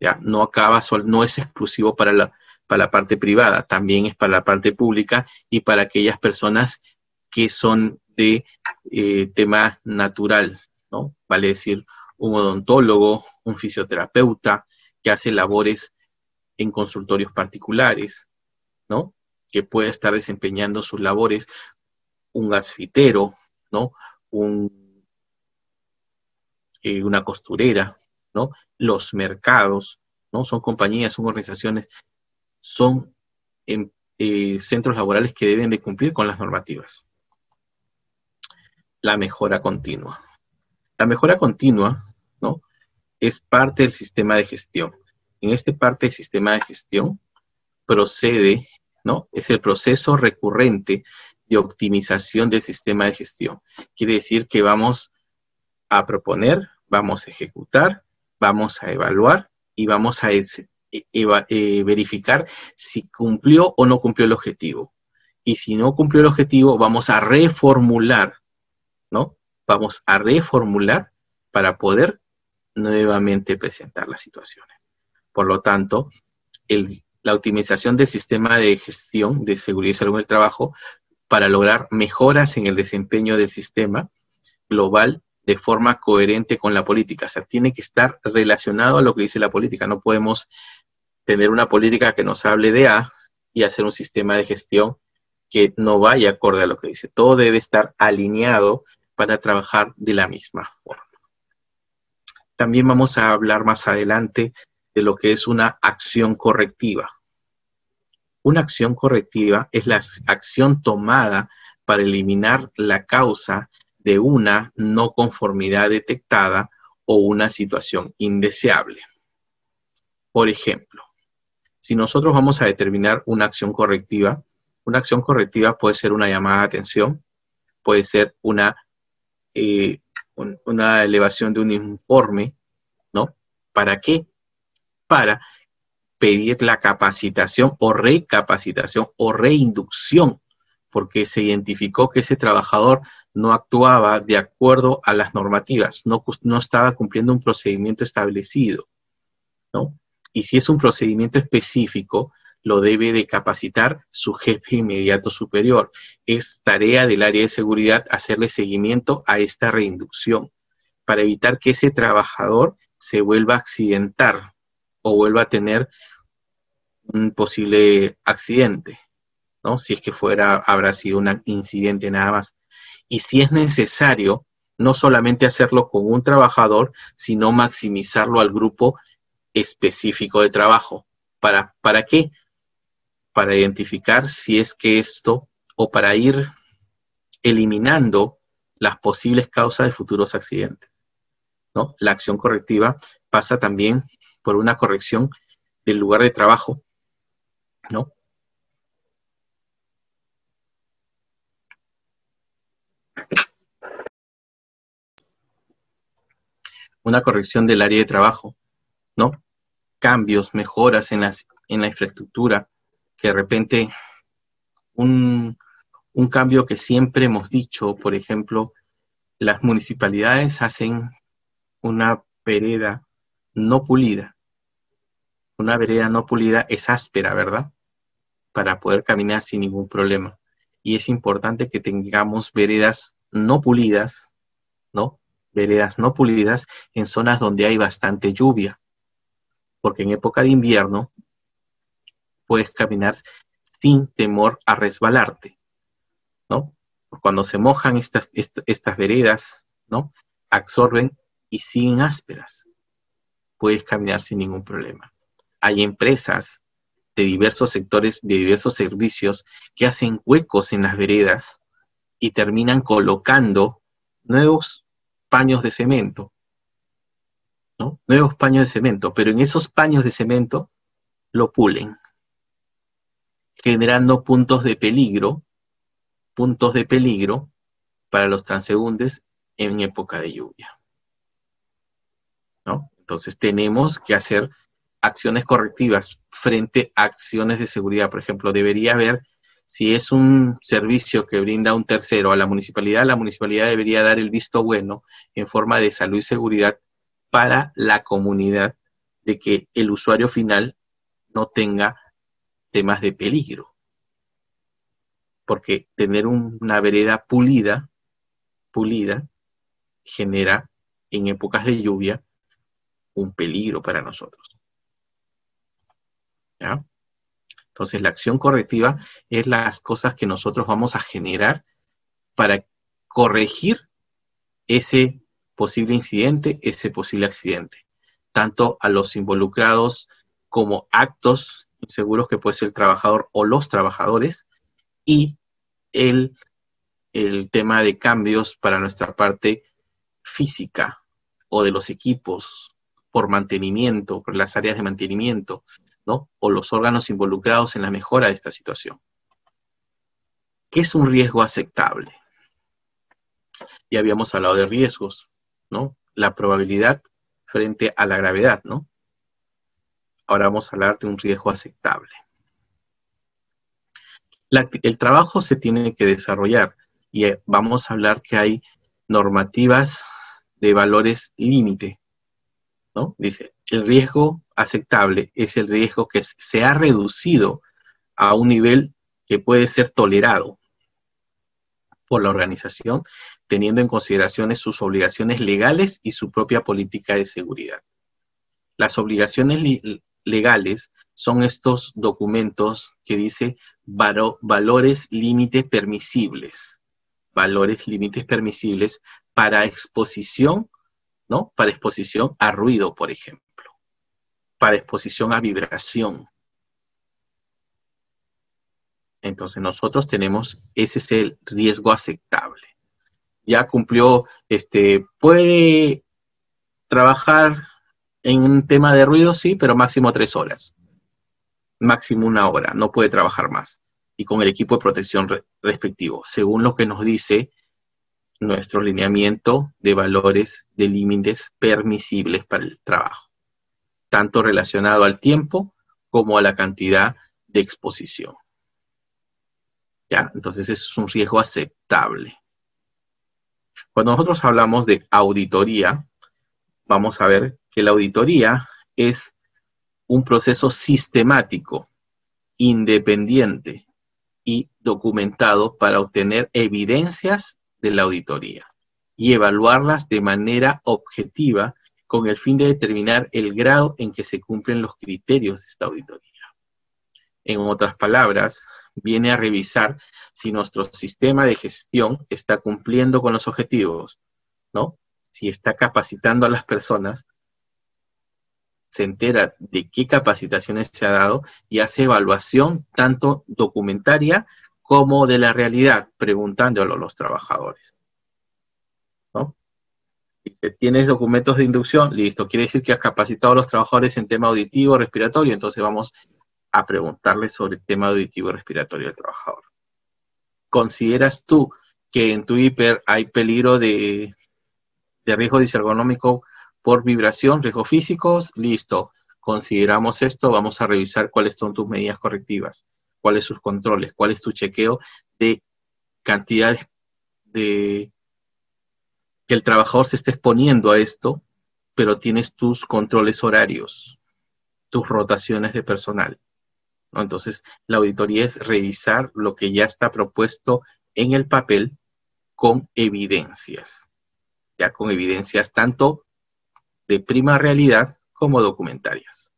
Ya, no acaba, no es exclusivo para la, para la parte privada, también es para la parte pública y para aquellas personas que son de eh, tema natural, ¿no? Vale decir, un odontólogo, un fisioterapeuta que hace labores en consultorios particulares, Que pueda estar desempeñando sus labores un gasfitero, ¿no? Un, eh, una costurera, ¿no? Los mercados, ¿no? Son compañías, son organizaciones, son em, eh, centros laborales que deben de cumplir con las normativas. La mejora continua. La mejora continua, ¿no? Es parte del sistema de gestión en esta parte del sistema de gestión procede, ¿no? Es el proceso recurrente de optimización del sistema de gestión. Quiere decir que vamos a proponer, vamos a ejecutar, vamos a evaluar y vamos a e, eh, verificar si cumplió o no cumplió el objetivo. Y si no cumplió el objetivo, vamos a reformular, ¿no? Vamos a reformular para poder nuevamente presentar las situaciones. Por lo tanto, la optimización del sistema de gestión de seguridad y salud en el trabajo para lograr mejoras en el desempeño del sistema global de forma coherente con la política. O sea, tiene que estar relacionado a lo que dice la política. No podemos tener una política que nos hable de A y hacer un sistema de gestión que no vaya acorde a lo que dice. Todo debe estar alineado para trabajar de la misma forma. También vamos a hablar más adelante de lo que es una acción correctiva. Una acción correctiva es la acción tomada para eliminar la causa de una no conformidad detectada o una situación indeseable. Por ejemplo, si nosotros vamos a determinar una acción correctiva, una acción correctiva puede ser una llamada de atención, puede ser una, eh, una elevación de un informe, ¿no? ¿Para qué? Para pedir la capacitación o recapacitación o reinducción, porque se identificó que ese trabajador no actuaba de acuerdo a las normativas, no, no estaba cumpliendo un procedimiento establecido, ¿no? Y si es un procedimiento específico, lo debe de capacitar su jefe inmediato superior. Es tarea del área de seguridad hacerle seguimiento a esta reinducción para evitar que ese trabajador se vuelva a accidentar, o vuelva a tener un posible accidente, ¿no? Si es que fuera, habrá sido un incidente nada más. Y si es necesario, no solamente hacerlo con un trabajador, sino maximizarlo al grupo específico de trabajo. ¿Para, ¿Para qué? Para identificar si es que esto o para ir eliminando las posibles causas de futuros accidentes. ¿no? La acción correctiva pasa también por una corrección del lugar de trabajo, ¿no? Una corrección del área de trabajo, ¿no? Cambios, mejoras en, las, en la infraestructura, que de repente un, un cambio que siempre hemos dicho, por ejemplo, las municipalidades hacen una vereda no pulida. Una vereda no pulida es áspera, ¿verdad? Para poder caminar sin ningún problema. Y es importante que tengamos veredas no pulidas, ¿no? Veredas no pulidas en zonas donde hay bastante lluvia. Porque en época de invierno puedes caminar sin temor a resbalarte, ¿no? Cuando se mojan estas, estas veredas, ¿no? Absorben y siguen ásperas puedes caminar sin ningún problema. Hay empresas de diversos sectores, de diversos servicios, que hacen huecos en las veredas y terminan colocando nuevos paños de cemento, ¿no? Nuevos paños de cemento, pero en esos paños de cemento lo pulen, generando puntos de peligro, puntos de peligro para los transeúntes en época de lluvia. ¿no? Entonces tenemos que hacer acciones correctivas frente a acciones de seguridad. Por ejemplo, debería haber, si es un servicio que brinda un tercero a la municipalidad, la municipalidad debería dar el visto bueno en forma de salud y seguridad para la comunidad de que el usuario final no tenga temas de peligro. Porque tener una vereda pulida, pulida, genera en épocas de lluvia un peligro para nosotros. Entonces, la acción correctiva es las cosas que nosotros vamos a generar para corregir ese posible incidente, ese posible accidente, tanto a los involucrados como actos inseguros que puede ser el trabajador o los trabajadores y el, el tema de cambios para nuestra parte física o de los equipos por mantenimiento, por las áreas de mantenimiento, ¿no? O los órganos involucrados en la mejora de esta situación. ¿Qué es un riesgo aceptable? Ya habíamos hablado de riesgos, ¿no? La probabilidad frente a la gravedad, ¿no? Ahora vamos a hablar de un riesgo aceptable. el trabajo se tiene que desarrollar y eh, vamos a hablar que hay normativas de valores límite, Dice, el riesgo aceptable es el riesgo que se ha reducido a un nivel que puede ser tolerado por la organización, teniendo en consideración sus obligaciones legales y su propia política de seguridad. Las obligaciones legales son estos documentos que dice valores límites permisibles, valores límites permisibles para exposición ¿no? Para exposición a ruido, por ejemplo, para exposición a vibración. Entonces nosotros tenemos, ese es el riesgo aceptable. Ya cumplió, este, puede trabajar en un tema de ruido, sí, pero máximo tres horas. Máximo una hora, no puede trabajar más. Y con el equipo de protección respectivo, según lo que nos dice nuestro lineamiento de valores de límites permisibles para el trabajo, tanto relacionado al tiempo como a la cantidad de exposición. ¿Ya? Entonces, eso es un riesgo aceptable. Cuando nosotros hablamos de auditoría, vamos a ver que la auditoría es un proceso sistemático, independiente y documentado para obtener evidencias de la auditoría y evaluarlas de manera objetiva con el fin de determinar el grado en que se cumplen los criterios de esta auditoría. En otras palabras, viene a revisar si nuestro sistema de gestión está cumpliendo con los objetivos, ¿no? Si está capacitando a las personas, se entera de qué capacitaciones se ha dado y hace evaluación tanto documentaria como de la realidad, preguntándolo a los trabajadores. Tienes documentos de inducción, listo, quiere decir que has capacitado a los trabajadores en tema auditivo, respiratorio, entonces vamos a preguntarle sobre el tema auditivo y respiratorio del trabajador. ¿Consideras tú que en tu hiper hay peligro de, de riesgo disergonómico por vibración, riesgos físicos, listo. Consideramos esto, vamos a revisar cuáles son tus medidas correctivas, cuáles sus controles, cuál es tu chequeo de cantidades de que el trabajador se esté exponiendo a esto, pero tienes tus controles horarios, tus rotaciones de personal. Entonces, la auditoría es revisar lo que ya está propuesto en el papel con evidencias, ya con evidencias tanto de prima realidad como documentarias.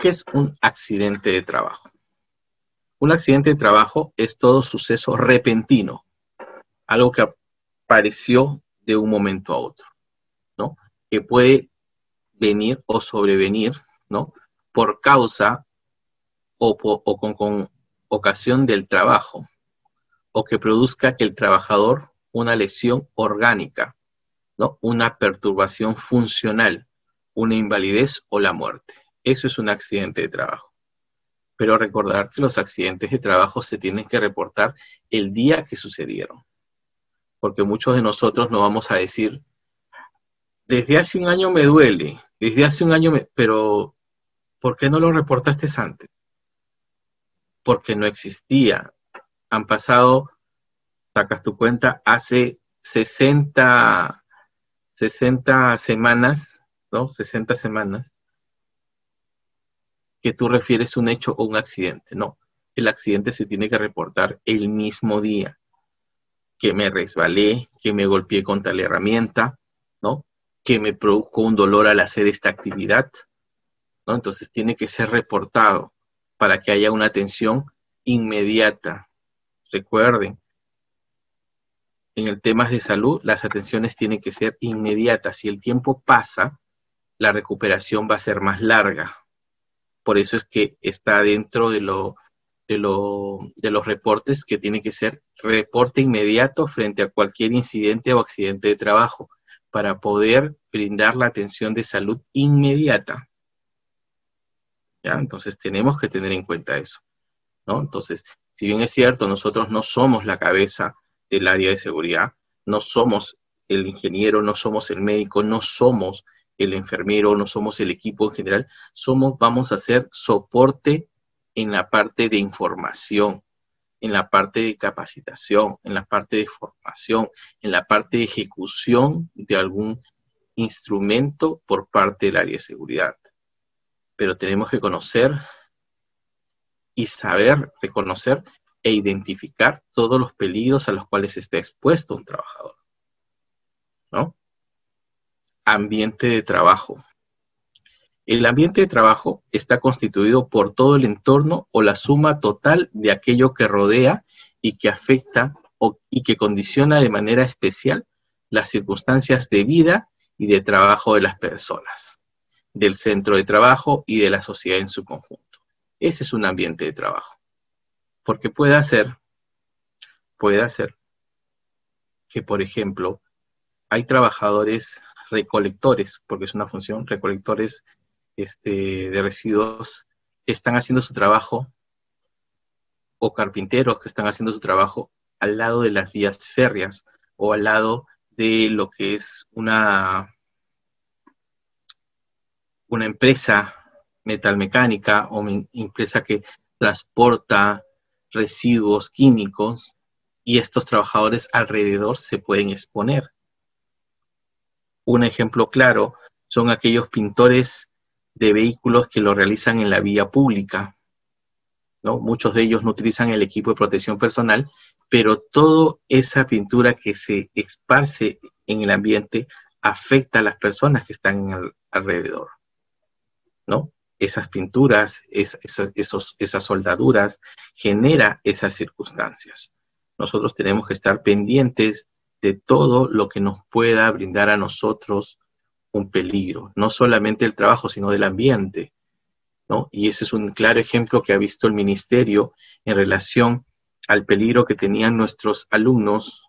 ¿Qué es un accidente de trabajo? Un accidente de trabajo es todo suceso repentino, algo que apareció de un momento a otro, ¿no? Que puede venir o sobrevenir, ¿no? Por causa o, o con, con ocasión del trabajo, o que produzca que el trabajador una lesión orgánica, ¿no? Una perturbación funcional, una invalidez o la muerte. Eso es un accidente de trabajo. Pero recordar que los accidentes de trabajo se tienen que reportar el día que sucedieron. Porque muchos de nosotros no vamos a decir, desde hace un año me duele, desde hace un año me... Pero, ¿por qué no lo reportaste antes? Porque no existía. Han pasado, sacas tu cuenta, hace 60 60 semanas, ¿no? 60 semanas, que tú refieres un hecho o un accidente. No, el accidente se tiene que reportar el mismo día que me resbalé, que me golpeé contra la herramienta, ¿no? Que me produjo un dolor al hacer esta actividad, ¿no? Entonces tiene que ser reportado para que haya una atención inmediata. Recuerden, en el tema de salud, las atenciones tienen que ser inmediatas. Si el tiempo pasa, la recuperación va a ser más larga. Por eso es que está dentro de, lo, de, de los reportes que tiene que ser reporte inmediato frente a cualquier incidente o accidente de trabajo para poder brindar la atención de salud inmediata. ¿Ya? Entonces tenemos que tener en cuenta eso. ¿no? Entonces, si bien es cierto, nosotros no somos la cabeza del área de seguridad. No somos el ingeniero, no somos el médico, no somos el enfermero, no somos el equipo en general. Somos, vamos a hacer soporte en la parte de información, en la parte de capacitación, en la parte de formación, en la parte de ejecución de algún instrumento por parte del área de seguridad. Pero tenemos que conocer y saber reconocer e identificar todos los peligros a los cuales está expuesto un trabajador. ¿No? Ambiente de trabajo. El ambiente de trabajo está constituido por todo el entorno o la suma total de aquello que rodea y que afecta y que condiciona de manera especial las circunstancias de vida y de trabajo de las personas, del centro de trabajo y de la sociedad en su conjunto. Ese es un ambiente de trabajo. Porque puede hacer, puede hacer que, por ejemplo, hay trabajadores recolectores, porque es una función, recolectores este, de residuos que están haciendo su trabajo, o carpinteros que están haciendo su trabajo al lado de las vías férreas o al lado de lo que es una, una empresa metalmecánica o empresa que transporta residuos químicos y estos trabajadores alrededor se pueden exponer. Un ejemplo claro son aquellos pintores de vehículos que lo realizan en la vía pública. ¿no? Muchos de ellos no utilizan el equipo de protección personal, pero toda esa pintura que se esparce en el ambiente afecta a las personas que están alrededor. ¿no? esas pinturas, esos, esas soldaduras, genera esas circunstancias. Nosotros tenemos que estar pendientes de todo lo que nos pueda brindar a nosotros un peligro, no solamente el trabajo, sino del ambiente. ¿no? Y ese es un claro ejemplo que ha visto el ministerio en relación al peligro que tenían nuestros alumnos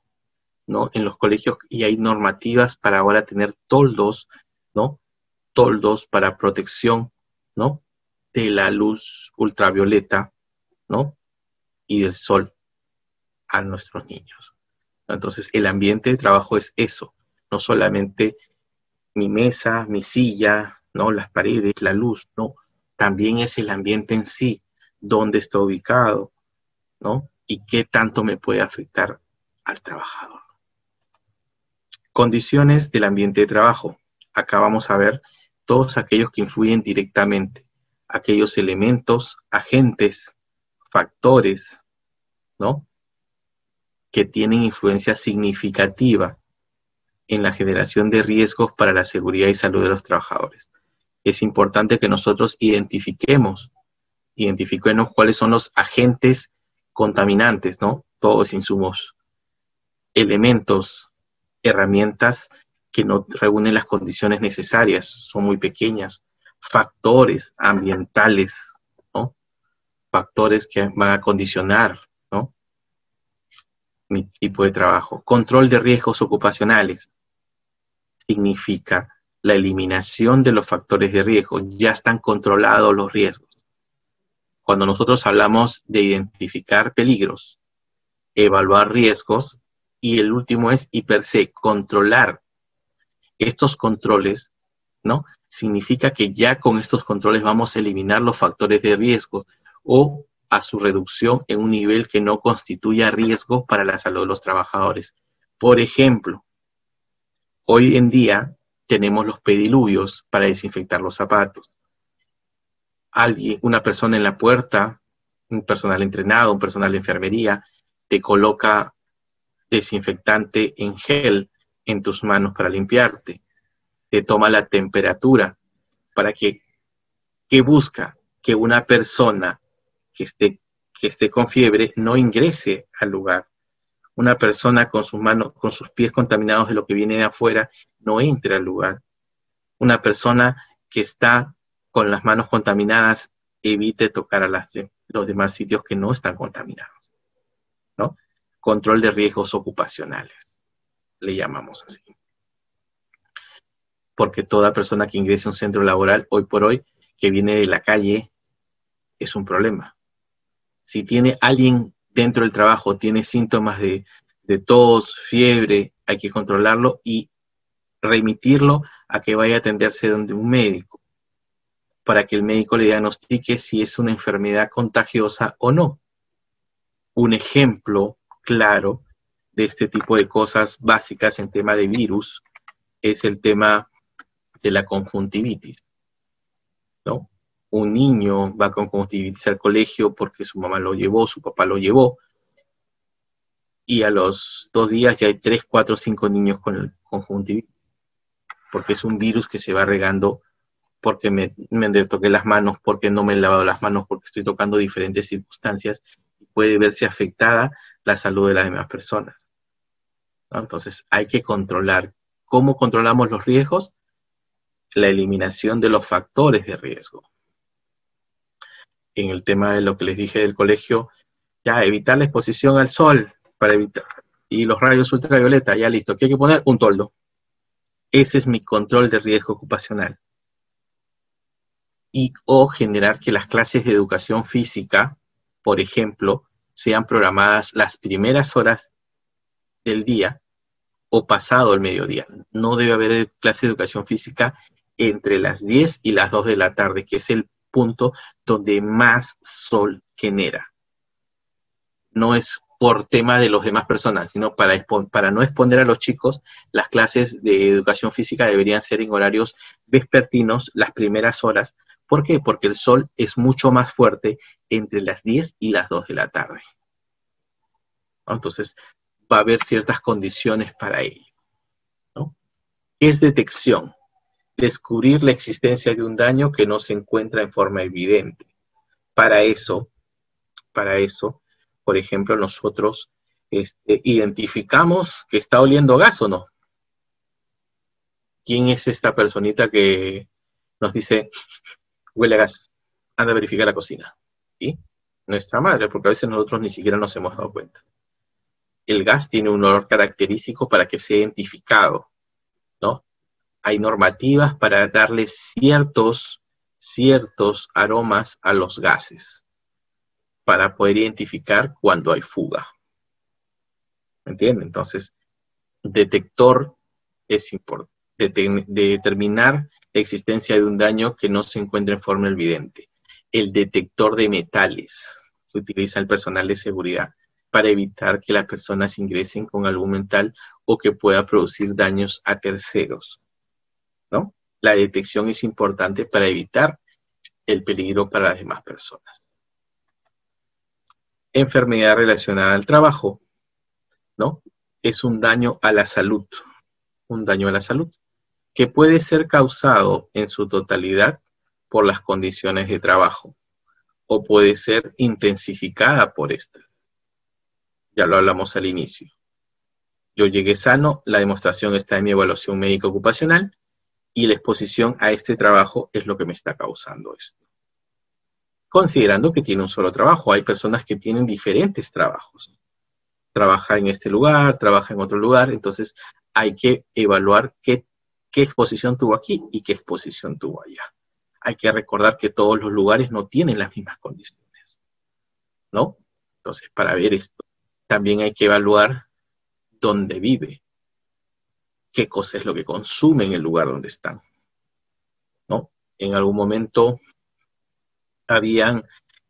¿no? en los colegios y hay normativas para ahora tener toldos, ¿no? Toldos para protección, ¿no? De la luz ultravioleta, ¿no? Y del sol a nuestros niños. Entonces, el ambiente de trabajo es eso, no solamente mi mesa, mi silla, ¿no? Las paredes, la luz, no. También es el ambiente en sí, dónde está ubicado, ¿no? Y qué tanto me puede afectar al trabajador. Condiciones del ambiente de trabajo. Acá vamos a ver todos aquellos que influyen directamente, aquellos elementos, agentes, factores, ¿no? Que tienen influencia significativa en la generación de riesgos para la seguridad y salud de los trabajadores. Es importante que nosotros identifiquemos, identifiquemos cuáles son los agentes contaminantes, ¿no? Todos insumos, elementos, herramientas que no reúnen las condiciones necesarias, son muy pequeñas, factores ambientales, ¿no? Factores que van a condicionar, ¿no? Mi tipo de trabajo. Control de riesgos ocupacionales significa la eliminación de los factores de riesgo. Ya están controlados los riesgos. Cuando nosotros hablamos de identificar peligros, evaluar riesgos, y el último es, y per se, controlar estos controles, ¿no? Significa que ya con estos controles vamos a eliminar los factores de riesgo o a su reducción en un nivel que no constituya riesgo para la salud de los trabajadores. Por ejemplo, Hoy en día tenemos los pediluvios para desinfectar los zapatos. Alguien, una persona en la puerta, un personal entrenado, un personal de enfermería, te coloca desinfectante en gel en tus manos para limpiarte. Te toma la temperatura para que, que busca que una persona que esté, que esté con fiebre no ingrese al lugar una persona con sus manos, con sus pies contaminados de lo que viene afuera, no entra al lugar. Una persona que está con las manos contaminadas, evite tocar a los demás sitios que no están contaminados. ¿no? Control de riesgos ocupacionales, le llamamos así. Porque toda persona que ingrese a un centro laboral, hoy por hoy, que viene de la calle, es un problema. Si tiene alguien dentro del trabajo tiene síntomas de, tos, fiebre, hay que controlarlo y remitirlo a que vaya a atenderse donde un médico, para que el médico le diagnostique si es una enfermedad contagiosa o no. Un ejemplo claro de este tipo de cosas básicas en tema de virus es el tema de la conjuntivitis. ¿no? Un niño va con conjuntivitis al colegio porque su mamá lo llevó, su papá lo llevó, y a los dos días ya hay tres, cuatro, cinco niños con conjuntivitis, porque es un virus que se va regando porque me, me toqué las manos, porque no me he lavado las manos, porque estoy tocando diferentes circunstancias, puede verse afectada la salud de las demás personas. Entonces hay que controlar. ¿Cómo controlamos los riesgos? La eliminación de los factores de riesgo en el tema de lo que les dije del colegio, ya evitar la exposición al sol para evitar y los rayos ultravioleta, ya listo, ¿qué hay que poner? Un toldo. Ese es mi control de riesgo ocupacional. Y o generar que las clases de educación física, por ejemplo, sean programadas las primeras horas del día o pasado el mediodía. No debe haber clase de educación física entre las 10 y las 2 de la tarde, que es el punto donde más sol genera. No es por tema de los demás personas, sino para, para no exponer a los chicos, las clases de educación física deberían ser en horarios vespertinos las primeras horas. ¿Por qué? Porque el sol es mucho más fuerte entre las 10 y las 2 de la tarde. Entonces, va a haber ciertas condiciones para ello. Es detección descubrir la existencia de un daño que no se encuentra en forma evidente. Para eso, para eso, por ejemplo, nosotros este, identificamos que está oliendo gas o no. ¿Quién es esta personita que nos dice, huele a gas, anda a verificar la cocina? ¿Sí? Nuestra madre, porque a veces nosotros ni siquiera nos hemos dado cuenta. El gas tiene un olor característico para que sea identificado. Hay normativas para darle ciertos, ciertos aromas a los gases para poder identificar cuando hay fuga. ¿Me entienden? Entonces, detector es importante. determinar la existencia de un daño que no se encuentre en forma evidente. El detector de metales que utiliza el personal de seguridad para evitar que las personas ingresen con algún metal o que pueda producir daños a terceros. La detección es importante para evitar el peligro para las demás personas. Enfermedad relacionada al trabajo. ¿no? Es un daño a la salud, un daño a la salud, que puede ser causado en su totalidad por las condiciones de trabajo o puede ser intensificada por estas. Ya lo hablamos al inicio. Yo llegué sano, la demostración está en mi evaluación médica ocupacional y la exposición a este trabajo es lo que me está causando esto. Considerando que tiene un solo trabajo, hay personas que tienen diferentes trabajos trabaja en este lugar, trabaja en otro lugar, entonces hay que evaluar qué, qué exposición tuvo aquí y qué exposición tuvo allá. Hay que recordar que todos los lugares no tienen las mismas condiciones, ¿no? Entonces, para ver esto, también hay que evaluar dónde vive, qué cosa es lo que consume en el lugar donde están, ¿no? En algún momento habían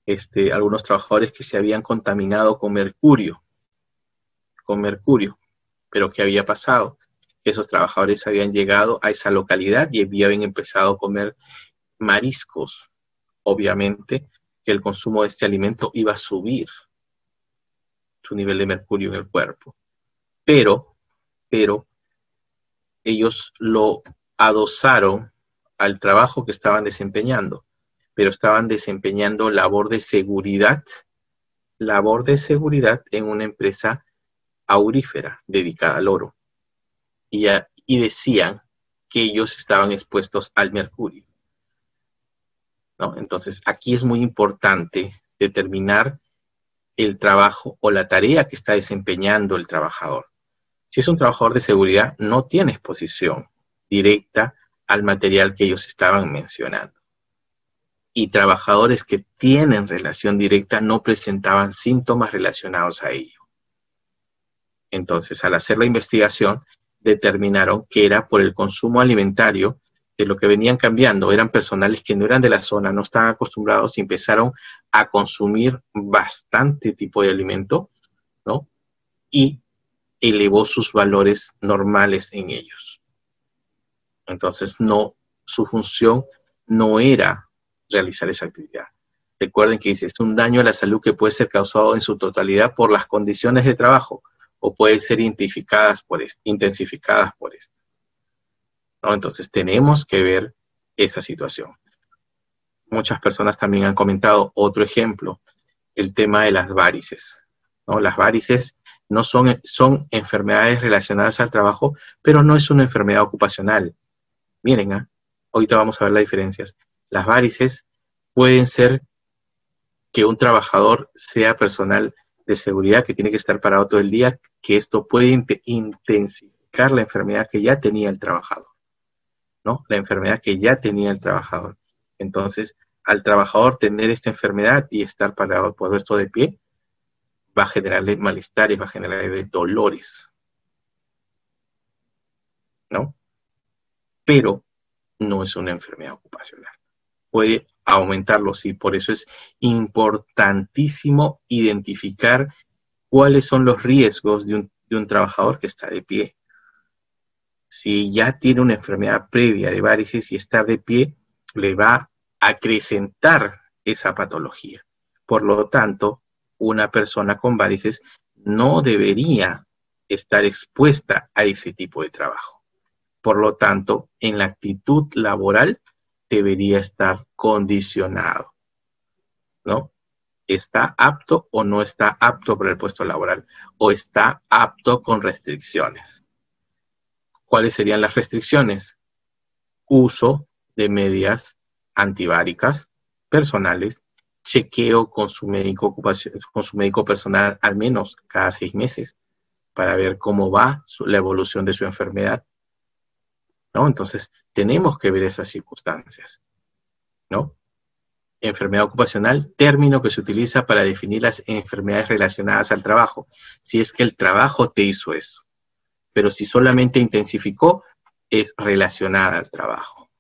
este, algunos trabajadores que se habían contaminado con mercurio con mercurio. Pero ¿qué había pasado? Esos trabajadores habían llegado a esa localidad y habían empezado a comer mariscos. Obviamente que el consumo de este alimento iba a subir su nivel de mercurio en el cuerpo. Pero, pero, ellos lo adosaron al trabajo que estaban desempeñando, pero estaban desempeñando labor de seguridad, labor de seguridad en una empresa aurífera dedicada al oro. Y, decían que ellos estaban expuestos al mercurio. Entonces, aquí es muy importante determinar el trabajo o la tarea que está desempeñando el trabajador. Si es un trabajador de seguridad, no tiene exposición directa al material que ellos estaban mencionando. Y trabajadores que tienen relación directa no presentaban síntomas relacionados a ello. Entonces, al hacer la investigación, determinaron que era por el consumo alimentario de lo que venían cambiando. Eran personales que no eran de la zona, no estaban acostumbrados y empezaron a consumir bastante tipo de alimento, ¿no? Y elevó sus valores normales en ellos. Entonces, no, su función no era realizar esa actividad. Recuerden que dice, es un daño a la salud que puede ser causado en su totalidad por las condiciones de trabajo, o pueden ser intensificadas por esto, intensificadas por esto. Entonces tenemos que ver esa situación. Muchas personas también han comentado otro ejemplo, el tema de las varices. ¿no? Las varices no son, son enfermedades relacionadas al trabajo, pero no es una enfermedad ocupacional. Miren, ¿ah? ahorita vamos a ver las diferencias. Las varices pueden ser que un trabajador sea personal de seguridad que tiene que estar parado todo el día, que esto puede intensificar la enfermedad que ya tenía el trabajador, ¿no? La enfermedad que ya tenía el trabajador. Entonces, al trabajador tener esta enfermedad y estar parado esto de pie, va a generarle malestares, va a generarle dolores, ¿no? Pero no es una enfermedad ocupacional. Puede aumentarlos y por eso es importantísimo identificar cuáles son los riesgos de un, de un trabajador que está de pie. Si ya tiene una enfermedad previa de varices y está de pie, le va a acrecentar esa patología. Por lo tanto, una persona con varices no debería estar expuesta a ese tipo de trabajo. Por lo tanto, en la actitud laboral debería estar condicionado, ¿no? está apto o no está apto para el puesto laboral, o está apto con restricciones. ¿Cuáles serían las restricciones? Uso de medias antiváricas personales, chequeo con su médico ocupación, con su médico personal al menos cada seis meses para ver cómo va la evolución de su enfermedad. ¿No? Entonces, tenemos que ver esas circunstancias. ¿No? enfermedad ocupacional, término que se utiliza para definir las enfermedades relacionadas al trabajo, si es que el trabajo te hizo eso. Pero si solamente intensificó, es relacionada al trabajo.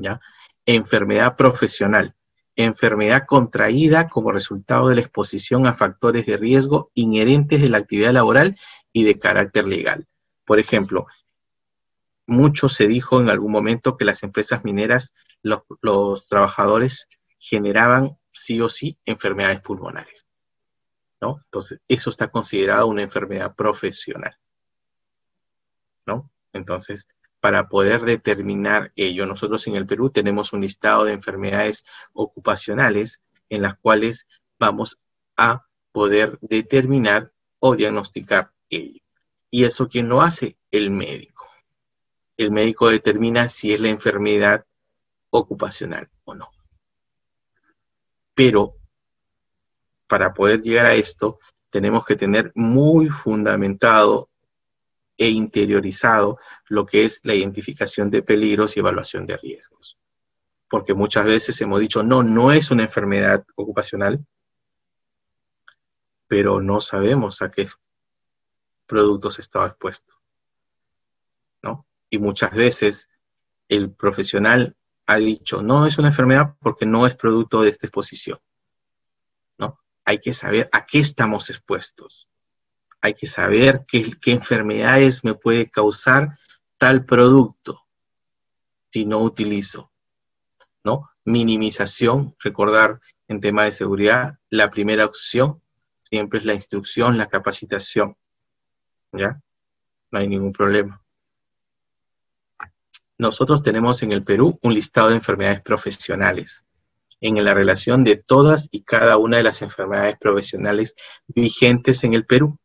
¿Ya? Enfermedad profesional, enfermedad contraída como resultado de la exposición a factores de riesgo inherentes de la actividad laboral y de carácter legal. Por ejemplo, mucho se dijo en algún momento que las empresas mineras, los, trabajadores generaban sí o sí enfermedades pulmonares. ¿no? Entonces, eso está considerado una enfermedad profesional. ¿no? Entonces, para poder determinar ello, nosotros en el Perú tenemos un listado de enfermedades ocupacionales en las cuales vamos a poder determinar o diagnosticar ello. ¿Y eso quién lo hace? El médico el médico determina si es la enfermedad ocupacional o no. Pero para poder llegar a esto, tenemos que tener muy fundamentado e interiorizado lo que es la identificación de peligros y evaluación de riesgos. Porque muchas veces hemos dicho, no, no es una enfermedad ocupacional, pero no sabemos a qué productos estaba expuesto y muchas veces el profesional ha dicho, no es una enfermedad porque no es producto de esta exposición. ¿no? Hay que saber a qué estamos expuestos. Hay que saber qué, enfermedades me puede causar tal producto si no utilizo. ¿no? Minimización, recordar en tema de seguridad, la primera opción siempre es la instrucción, la capacitación. ¿Ya? No hay ningún problema. Nosotros tenemos en el Perú un listado de enfermedades profesionales en la relación de todas y cada una de las enfermedades profesionales vigentes en el Perú,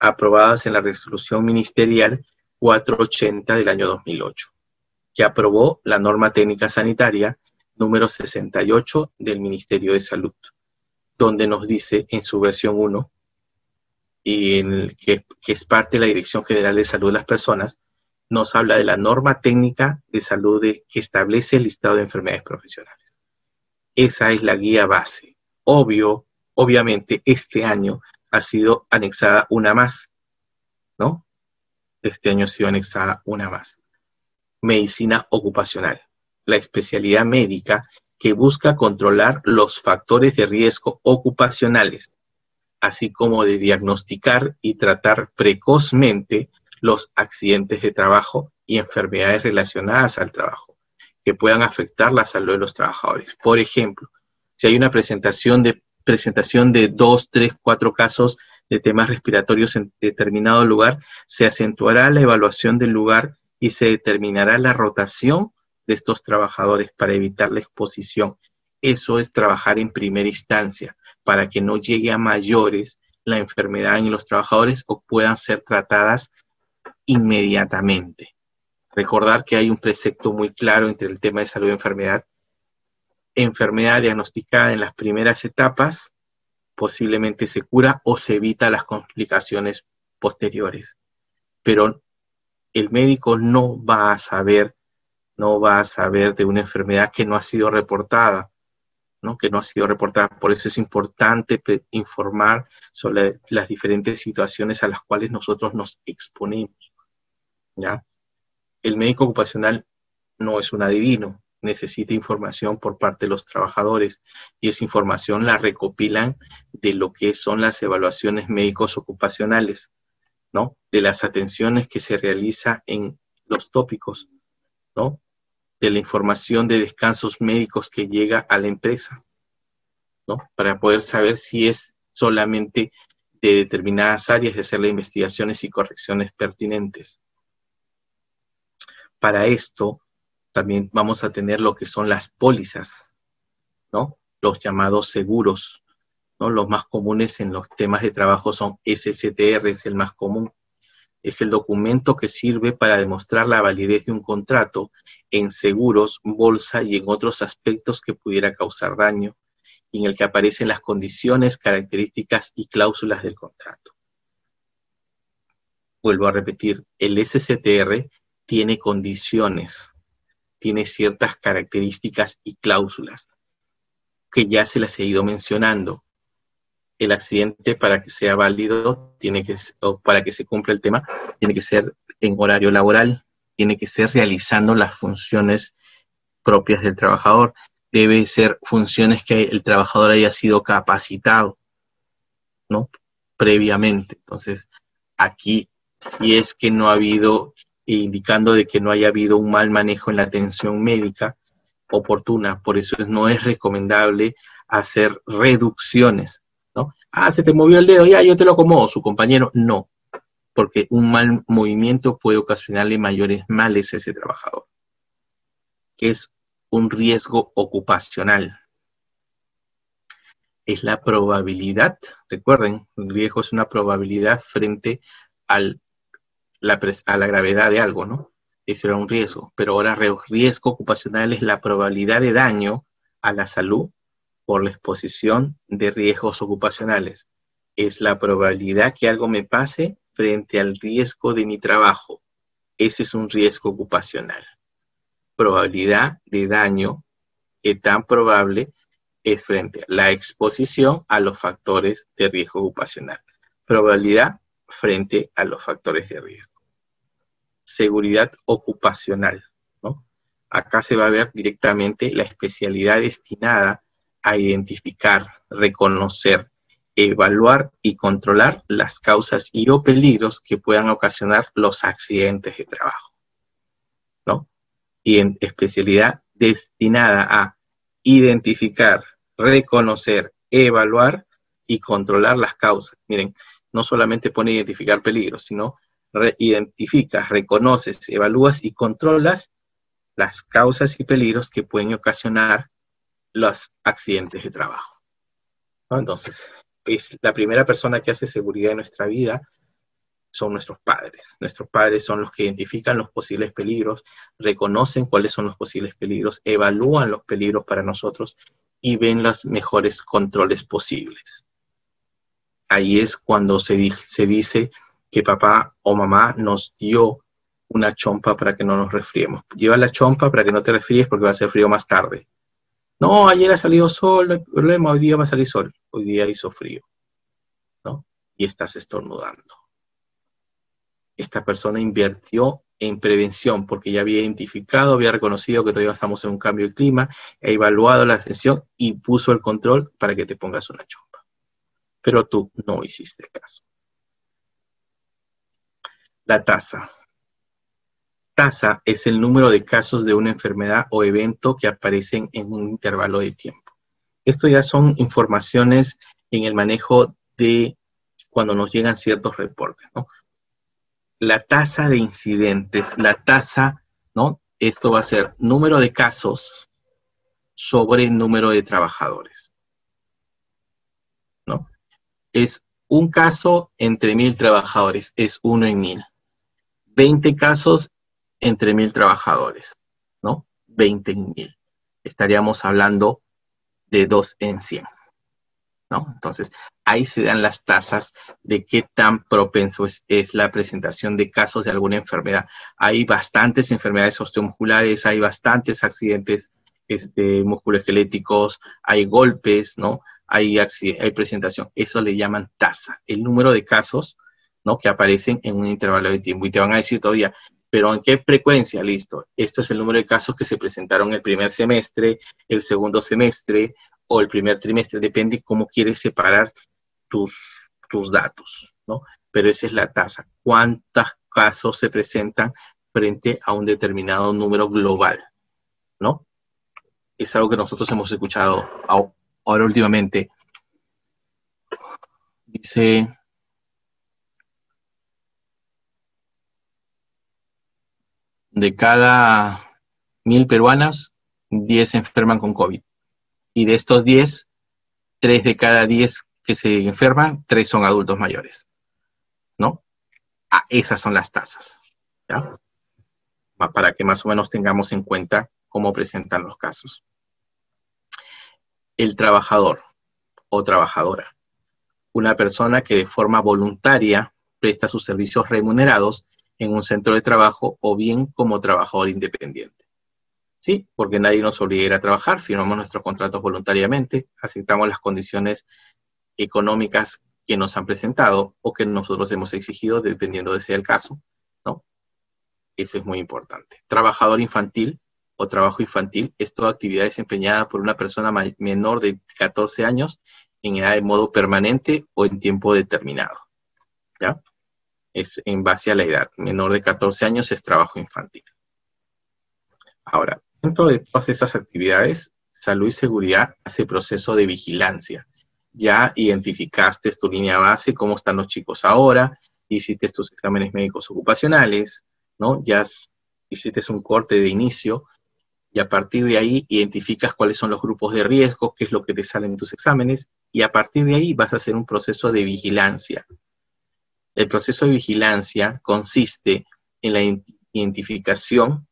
aprobadas en la resolución ministerial 480 del año 2008, que aprobó la norma técnica sanitaria número 68 del Ministerio de Salud, donde nos dice en su versión 1, y en el que, que es parte de la Dirección General de Salud de las Personas, nos habla de la norma técnica de salud que establece el listado de enfermedades profesionales. Esa es la guía base. Obvio, obviamente, este año ha sido anexada una más, ¿no? Este año ha sido anexada una más. Medicina ocupacional, la especialidad médica que busca controlar los factores de riesgo ocupacionales, así como de diagnosticar y tratar precozmente los accidentes de trabajo y enfermedades relacionadas al trabajo que puedan afectar la salud de los trabajadores. Por ejemplo, si hay una presentación de, presentación de dos, tres, cuatro casos de temas respiratorios en determinado lugar, se acentuará la evaluación del lugar y se determinará la rotación de estos trabajadores para evitar la exposición. Eso es trabajar en primera instancia para que no llegue a mayores la enfermedad en los trabajadores o puedan ser tratadas inmediatamente. Recordar que hay un precepto muy claro entre el tema de salud y enfermedad. Enfermedad diagnosticada en las primeras etapas posiblemente se cura o se evita las complicaciones posteriores. Pero el médico no va a saber, no va a saber de una enfermedad que no ha sido reportada, ¿no? que no ha sido reportada. Por eso es importante informar sobre las diferentes situaciones a las cuales nosotros nos exponemos. ¿ya? El médico ocupacional no es un adivino, necesita información por parte de los trabajadores y esa información la recopilan de lo que son las evaluaciones médicos ocupacionales, ¿no? De las atenciones que se realiza en los tópicos, ¿no? De la información de descansos médicos que llega a la empresa, ¿no? Para poder saber si es solamente de determinadas áreas de hacer las investigaciones y correcciones pertinentes. Para esto también vamos a tener lo que son las pólizas, ¿no? Los llamados seguros, ¿no? Los más comunes en los temas de trabajo son SCTR, es el más común. Es el documento que sirve para demostrar la validez de un contrato en seguros, bolsa y en otros aspectos que pudiera causar daño, y en el que aparecen las condiciones, características y cláusulas del contrato. Vuelvo a repetir, el SCTR tiene condiciones, tiene ciertas características y cláusulas que ya se las he ido mencionando. El accidente para que sea válido, tiene que, o para que se cumpla el tema, tiene que ser en horario laboral, tiene que ser realizando las funciones propias del trabajador, debe ser funciones que el trabajador haya sido capacitado, ¿no? Previamente. Entonces, aquí, si es que no ha habido, indicando de que no haya habido un mal manejo en la atención médica oportuna, por eso no es recomendable hacer reducciones, ¿no? Ah, se te movió el dedo, ya yo te lo acomodo, su compañero, no, porque un mal movimiento puede ocasionarle mayores males a ese trabajador, que es un riesgo ocupacional. Es la probabilidad, recuerden, el riesgo es una probabilidad frente al, la, a la gravedad de algo, ¿no? Eso era un riesgo, pero ahora riesgo ocupacional es la probabilidad de daño a la salud por la exposición de riesgos ocupacionales. Es la probabilidad que algo me pase frente al riesgo de mi trabajo. Ese es un riesgo ocupacional probabilidad de daño que tan probable es frente a la exposición a los factores de riesgo ocupacional. Probabilidad frente a los factores de riesgo. Seguridad ocupacional. ¿no? Acá se va a ver directamente la especialidad destinada a identificar, reconocer, evaluar y controlar las causas y o peligros que puedan ocasionar los accidentes de trabajo y en especialidad destinada a identificar, reconocer, evaluar y controlar las causas. Miren, no solamente pone identificar peligros, sino identificas, reconoces, evalúas y controlas las causas y peligros que pueden ocasionar los accidentes de trabajo. Entonces, es la primera persona que hace seguridad en nuestra vida son nuestros padres. Nuestros padres son los que identifican los posibles peligros, reconocen cuáles son los posibles peligros, evalúan los peligros para nosotros y ven los mejores controles posibles. Ahí es cuando se, se dice que papá o mamá nos dio una chompa para que no nos resfriemos. Lleva la chompa para que no te resfríes porque va a ser frío más tarde. No, ayer ha salido sol, no hay problema, hoy día va a salir sol. Hoy día hizo frío. ¿no? Y estás estornudando esta persona invirtió en prevención porque ya había identificado, había reconocido que todavía estamos en un cambio de clima, ha evaluado la sesión y puso el control para que te pongas una chompa. Pero tú no hiciste caso. La tasa. Tasa es el número de casos de una enfermedad o evento que aparecen en un intervalo de tiempo. Esto ya son informaciones en el manejo de cuando nos llegan ciertos reportes, ¿no? la tasa de incidentes, la tasa, ¿no? Esto va a ser número de casos sobre número de trabajadores, ¿no? Es un caso entre mil trabajadores, es uno en mil. Veinte casos entre mil trabajadores, ¿no? Veinte en mil. Estaríamos hablando de dos en cien. Entonces, ahí se dan las tasas de qué tan propenso es, la presentación de casos de alguna enfermedad. Hay bastantes enfermedades osteomusculares, hay bastantes accidentes este, musculoesqueléticos, hay golpes, ¿no? Hay, hay presentación. Eso le llaman tasa, el número de casos, ¿no? Que aparecen en un intervalo de tiempo. Y te van a decir todavía, pero ¿en qué frecuencia? Listo. Esto es el número de casos que se presentaron el primer semestre, el segundo semestre, o el primer trimestre, depende cómo quieres separar tus, tus datos, ¿no? Pero esa es la tasa. ¿Cuántos casos se presentan frente a un determinado número global, ¿no? Es algo que nosotros hemos escuchado ahora últimamente. Dice, de cada mil peruanas, 10 se enferman con COVID y de estos 10, 3 de cada 10 que se enferman, tres son adultos mayores. ¿No? Ah, esas son las tasas. ¿ya? Para que más o menos tengamos en cuenta cómo presentan los casos. El trabajador o trabajadora. Una persona que de forma voluntaria presta sus servicios remunerados en un centro de trabajo o bien como trabajador independiente. Sí, porque nadie nos obliga a ir a trabajar, firmamos nuestros contratos voluntariamente, aceptamos las condiciones económicas que nos han presentado o que nosotros hemos exigido, dependiendo de sea el caso, ¿no? Eso es muy importante. Trabajador infantil o trabajo infantil es toda actividad desempeñada por una persona menor de 14 años en edad de modo permanente o en tiempo determinado. ¿Ya? Es en base a la edad. Menor de 14 años es trabajo infantil. Ahora, dentro de todas estas actividades, salud y seguridad hace proceso de vigilancia. Ya identificaste tu línea base, cómo están los chicos ahora, hiciste tus exámenes médicos ocupacionales, ¿no? Ya hiciste un corte de inicio y a partir de ahí identificas cuáles son los grupos de riesgo, qué es lo que te sale en tus exámenes y a partir de ahí vas a hacer un proceso de vigilancia. El proceso de vigilancia consiste en la identificación,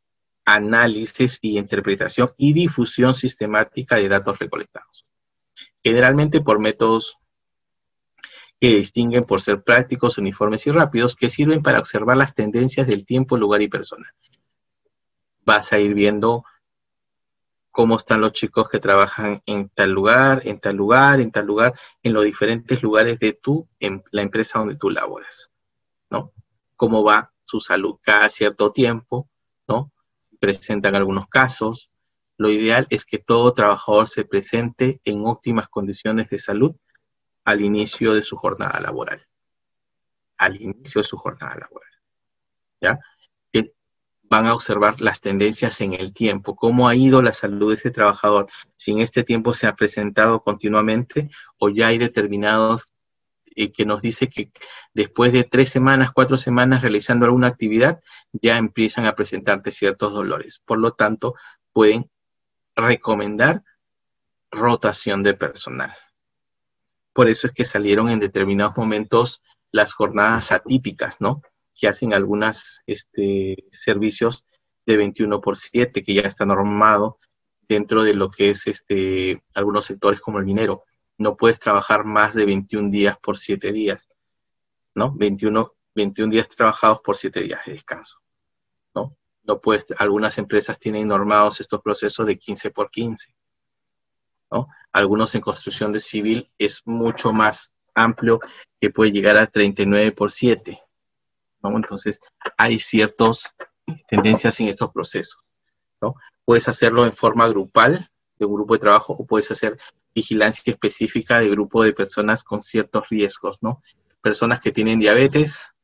análisis y interpretación y difusión sistemática de datos recolectados. Generalmente por métodos que distinguen por ser prácticos, uniformes y rápidos, que sirven para observar las tendencias del tiempo, lugar y persona. Vas a ir viendo cómo están los chicos que trabajan en tal lugar, en tal lugar, en tal lugar, en los diferentes lugares de tu, en la empresa donde tú laboras, ¿no? Cómo va su salud cada cierto tiempo, ¿no? Presentan algunos casos. Lo ideal es que todo trabajador se presente en óptimas condiciones de salud al inicio de su jornada laboral. Al inicio de su jornada laboral. ¿Ya? Van a observar las tendencias en el tiempo, cómo ha ido la salud de ese trabajador, si en este tiempo se ha presentado continuamente o ya hay determinados eh, que nos dice que después de tres semanas, cuatro semanas realizando alguna actividad, ya empiezan a presentarte ciertos dolores. Por lo tanto, pueden recomendar rotación de personal. Por eso es que salieron en determinados momentos las jornadas atípicas, ¿no? Que hacen algunos este, servicios de 21 por 7, que ya está normado dentro de lo que es este, algunos sectores como el minero. No puedes trabajar más de 21 días por 7 días, ¿no? 21, 21 días trabajados por 7 días de descanso, ¿no? No puedes, algunas empresas tienen normados estos procesos de 15 por 15, ¿no? Algunos en construcción de civil es mucho más amplio que puede llegar a 39 por 7, entonces, hay ciertas tendencias en estos procesos, ¿no? Puedes hacerlo en forma grupal, de un grupo de trabajo, o puedes hacer vigilancia específica de grupo de personas con ciertos riesgos, ¿no? Personas que tienen diabetes,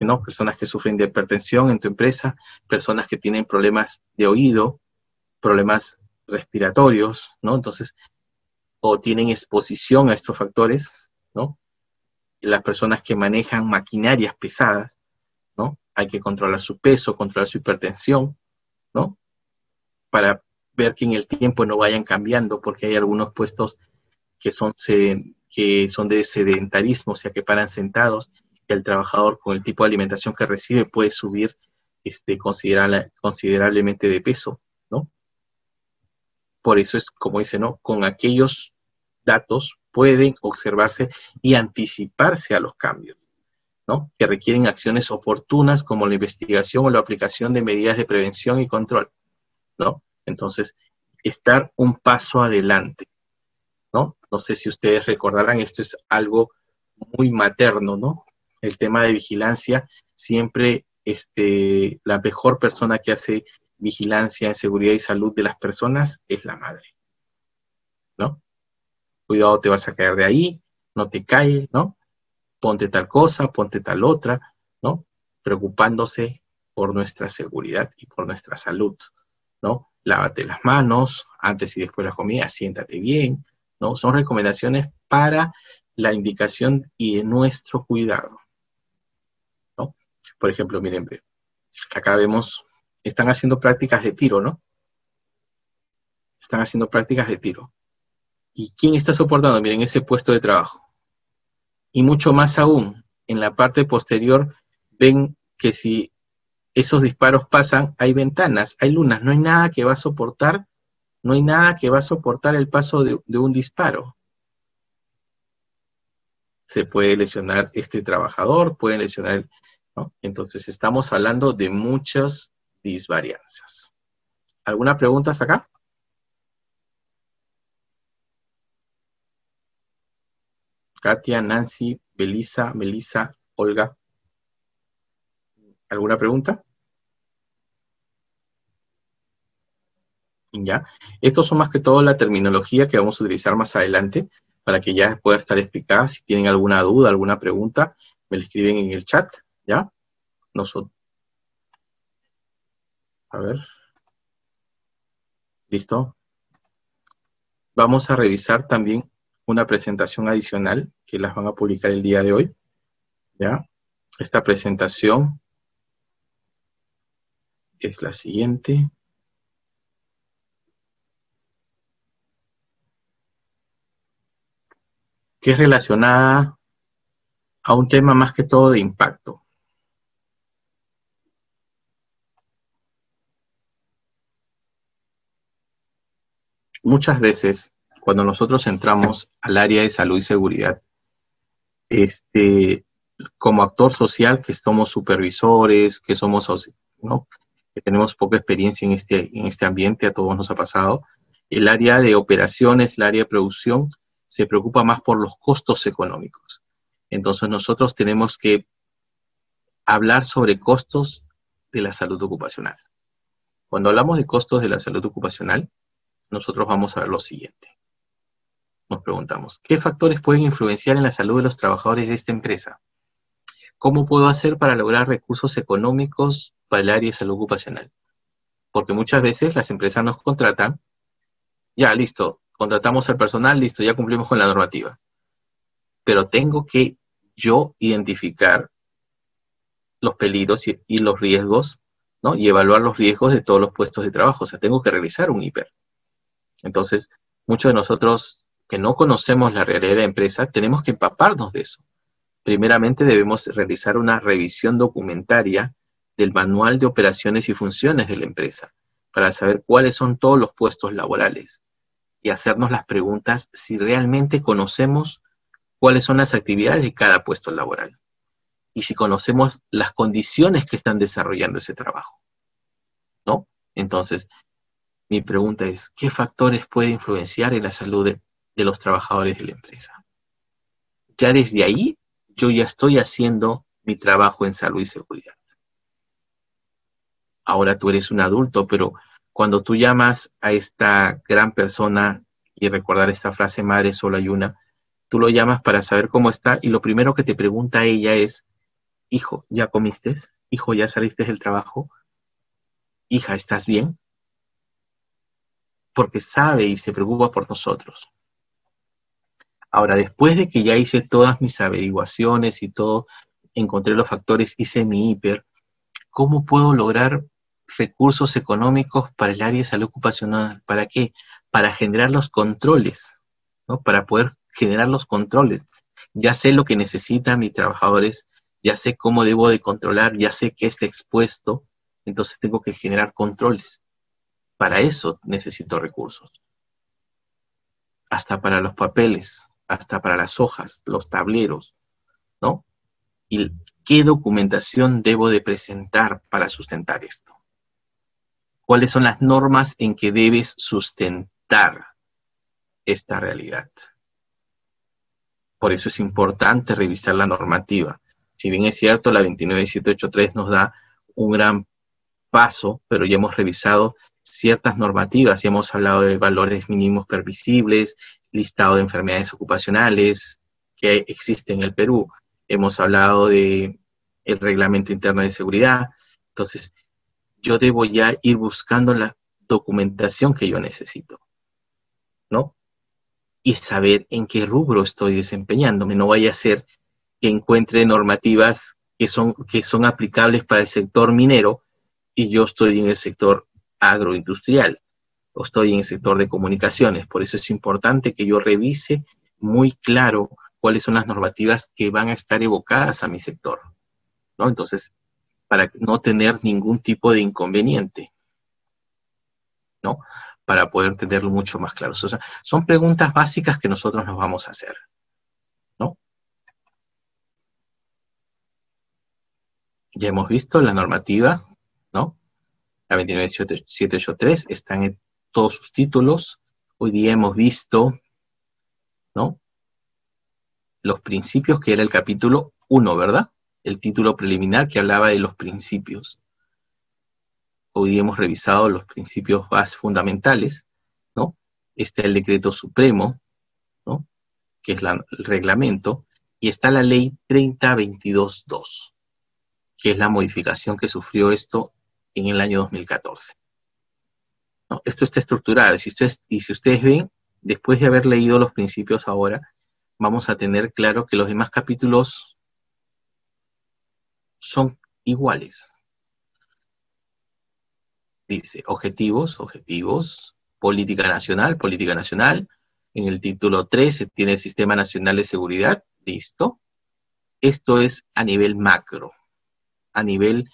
¿no? Personas que sufren de hipertensión en tu empresa, personas que tienen problemas de oído, problemas respiratorios, ¿no? Entonces, o tienen exposición a estos factores, ¿no? Las personas que manejan maquinarias pesadas, ¿no? Hay que controlar su peso, controlar su hipertensión, ¿no? Para ver que en el tiempo no vayan cambiando, porque hay algunos puestos que son, que son de sedentarismo, o sea, que paran sentados, el trabajador con el tipo de alimentación que recibe puede subir este, considerablemente de peso, ¿no? Por eso es, como dice, ¿no? Con aquellos datos pueden observarse y anticiparse a los cambios, ¿no? Que requieren acciones oportunas como la investigación o la aplicación de medidas de prevención y control, ¿no? Entonces, estar un paso adelante, ¿no? No sé si ustedes recordarán, esto es algo muy materno, ¿no? El tema de vigilancia, siempre este, la mejor persona que hace vigilancia en seguridad y salud de las personas es la madre. Cuidado, te vas a caer de ahí, no te caes, ¿no? Ponte tal cosa, ponte tal otra, ¿no? Preocupándose por nuestra seguridad y por nuestra salud, ¿no? Lávate las manos antes y después de la comida, siéntate bien, ¿no? Son recomendaciones para la indicación y nuestro cuidado, ¿no? Por ejemplo, miren, acá vemos, están haciendo prácticas de tiro, ¿no? Están haciendo prácticas de tiro. ¿Y quién está soportando? Miren, ese puesto de trabajo. Y mucho más aún, en la parte posterior ven que si esos disparos pasan, hay ventanas, hay lunas, no hay nada que va a soportar, no hay nada que va a soportar el paso de, un disparo. Se puede lesionar este trabajador, puede lesionar, ¿no? Entonces estamos hablando de muchas disvarianzas. ¿Alguna pregunta hasta acá? Katia, Nancy, Belisa, Melissa, Olga. ¿Alguna pregunta? ¿Ya? Estos son más que todo la terminología que vamos a utilizar más adelante para que ya pueda estar explicada. Si tienen alguna duda, alguna pregunta, me lo escriben en el chat, ¿ya? Nosotros. A ver. ¿Listo? Vamos a revisar también una presentación adicional que las van a publicar el día de hoy. ¿Ya? Esta presentación es la siguiente. que es relacionada a un tema más que todo de impacto. Muchas veces cuando nosotros entramos al área de salud y seguridad, este, como actor social, que somos supervisores, que somos, que tenemos poca experiencia en este, en este ambiente, a todos nos ha pasado, el área de operaciones, el área de producción, se preocupa más por los costos económicos. Entonces nosotros tenemos que hablar sobre costos de la salud ocupacional. Cuando hablamos de costos de la salud ocupacional, nosotros vamos a ver lo siguiente nos preguntamos, ¿qué factores pueden influenciar en la salud de los trabajadores de esta empresa? ¿Cómo puedo hacer para lograr recursos económicos para el área de salud ocupacional? Porque muchas veces las empresas nos contratan, ya listo, contratamos al personal, listo, ya cumplimos con la normativa. Pero tengo que yo identificar los peligros y, los riesgos, ¿no? Y evaluar los riesgos de todos los puestos de trabajo. O sea, tengo que realizar un hiper. Entonces, muchos de nosotros que no conocemos la realidad de la empresa, tenemos que empaparnos de eso. Primeramente debemos realizar una revisión documentaria del manual de operaciones y funciones de la empresa para saber cuáles son todos los puestos laborales y hacernos las preguntas si realmente conocemos cuáles son las actividades de cada puesto laboral y si conocemos las condiciones que están desarrollando ese trabajo. ¿No? Entonces, mi pregunta es, ¿qué factores puede influenciar en la salud de, los trabajadores de la empresa. Ya desde ahí yo ya estoy haciendo mi trabajo en salud y seguridad. Ahora tú eres un adulto, pero cuando tú llamas a esta gran persona y recordar esta frase, madre solo hay una, tú lo llamas para saber cómo está y lo primero que te pregunta ella es, hijo, ¿ya comiste? Hijo, ¿ya saliste del trabajo? Hija, ¿estás bien? Porque sabe y se preocupa por nosotros. Ahora, después de que ya hice todas mis averiguaciones y todo, encontré los factores, hice mi hiper, ¿cómo puedo lograr recursos económicos para el área de salud ocupacional? ¿Para qué? Para generar los controles, ¿no? Para poder generar los controles. Ya sé lo que necesitan mis trabajadores, ya sé cómo debo de controlar, ya sé que está expuesto, entonces tengo que generar controles. Para eso necesito recursos. Hasta para los papeles, hasta para las hojas, los tableros, ¿no? ¿Y qué documentación debo de presentar para sustentar esto? ¿Cuáles son las normas en que debes sustentar esta realidad? Por eso es importante revisar la normativa. Si bien es cierto, la 29783 nos da un gran paso, pero ya hemos revisado ciertas normativas, ya hemos hablado de valores mínimos permisibles, listado de enfermedades ocupacionales que existe en el Perú. Hemos hablado de el reglamento interno de seguridad. Entonces, yo debo ya ir buscando la documentación que yo necesito, ¿no? Y saber en qué rubro estoy desempeñándome. No vaya a ser que encuentre normativas que son, que son aplicables para el sector minero y yo estoy en el sector agroindustrial estoy en el sector de comunicaciones. Por eso es importante que yo revise muy claro cuáles son las normativas que van a estar evocadas a mi sector. ¿no? Entonces, para no tener ningún tipo de inconveniente, ¿no? Para poder tenerlo mucho más claro. Son preguntas básicas que nosotros nos vamos a hacer, ¿no? Ya hemos visto la normativa, ¿no? La 29783 están en todos sus títulos. Hoy día hemos visto, ¿no? Los principios, que era el capítulo 1, ¿verdad? el título preliminar que hablaba de los principios. Hoy hemos revisado los principios más fundamentales, ¿no? Está el decreto supremo, ¿no? Que es el reglamento, y está la ley 3022.2, que es la modificación que sufrió esto en el año 2014. Esto está estructurado, y si ustedes ven, después de haber leído los principios ahora, vamos a tener claro que los demás capítulos son iguales. Dice, objetivos, objetivos, política nacional, política nacional. En el título 3 se tiene el Sistema Nacional de Seguridad, listo. Esto es a nivel macro, a nivel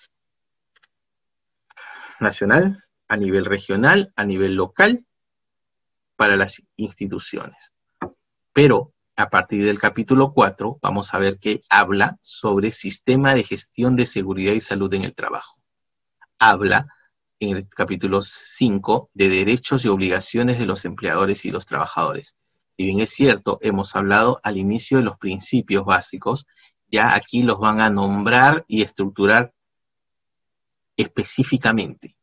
nacional, a nivel regional, a nivel local, para las instituciones. Pero a partir del capítulo 4 vamos a ver que habla sobre sistema de gestión de seguridad y salud en el trabajo. Habla en el capítulo 5 de derechos y obligaciones de los empleadores y los trabajadores. Si bien es cierto, hemos hablado al inicio de los principios básicos, ya aquí los van a nombrar y estructurar específicamente.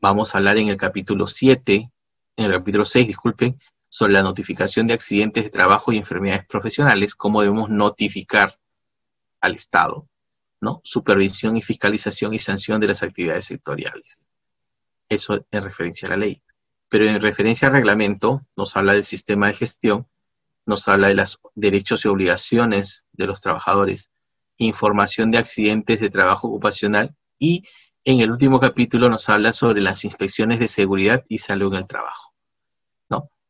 Vamos a hablar en el capítulo 7, en el capítulo 6, disculpen, sobre la notificación de accidentes de trabajo y enfermedades profesionales, cómo debemos notificar al Estado, ¿no? Supervisión y fiscalización y sanción de las actividades sectoriales. Eso en referencia a la ley. Pero en referencia al reglamento, nos habla del sistema de gestión, nos habla de los derechos y obligaciones de los trabajadores, información de accidentes de trabajo ocupacional y en el último capítulo nos habla sobre las inspecciones de seguridad y salud en el trabajo.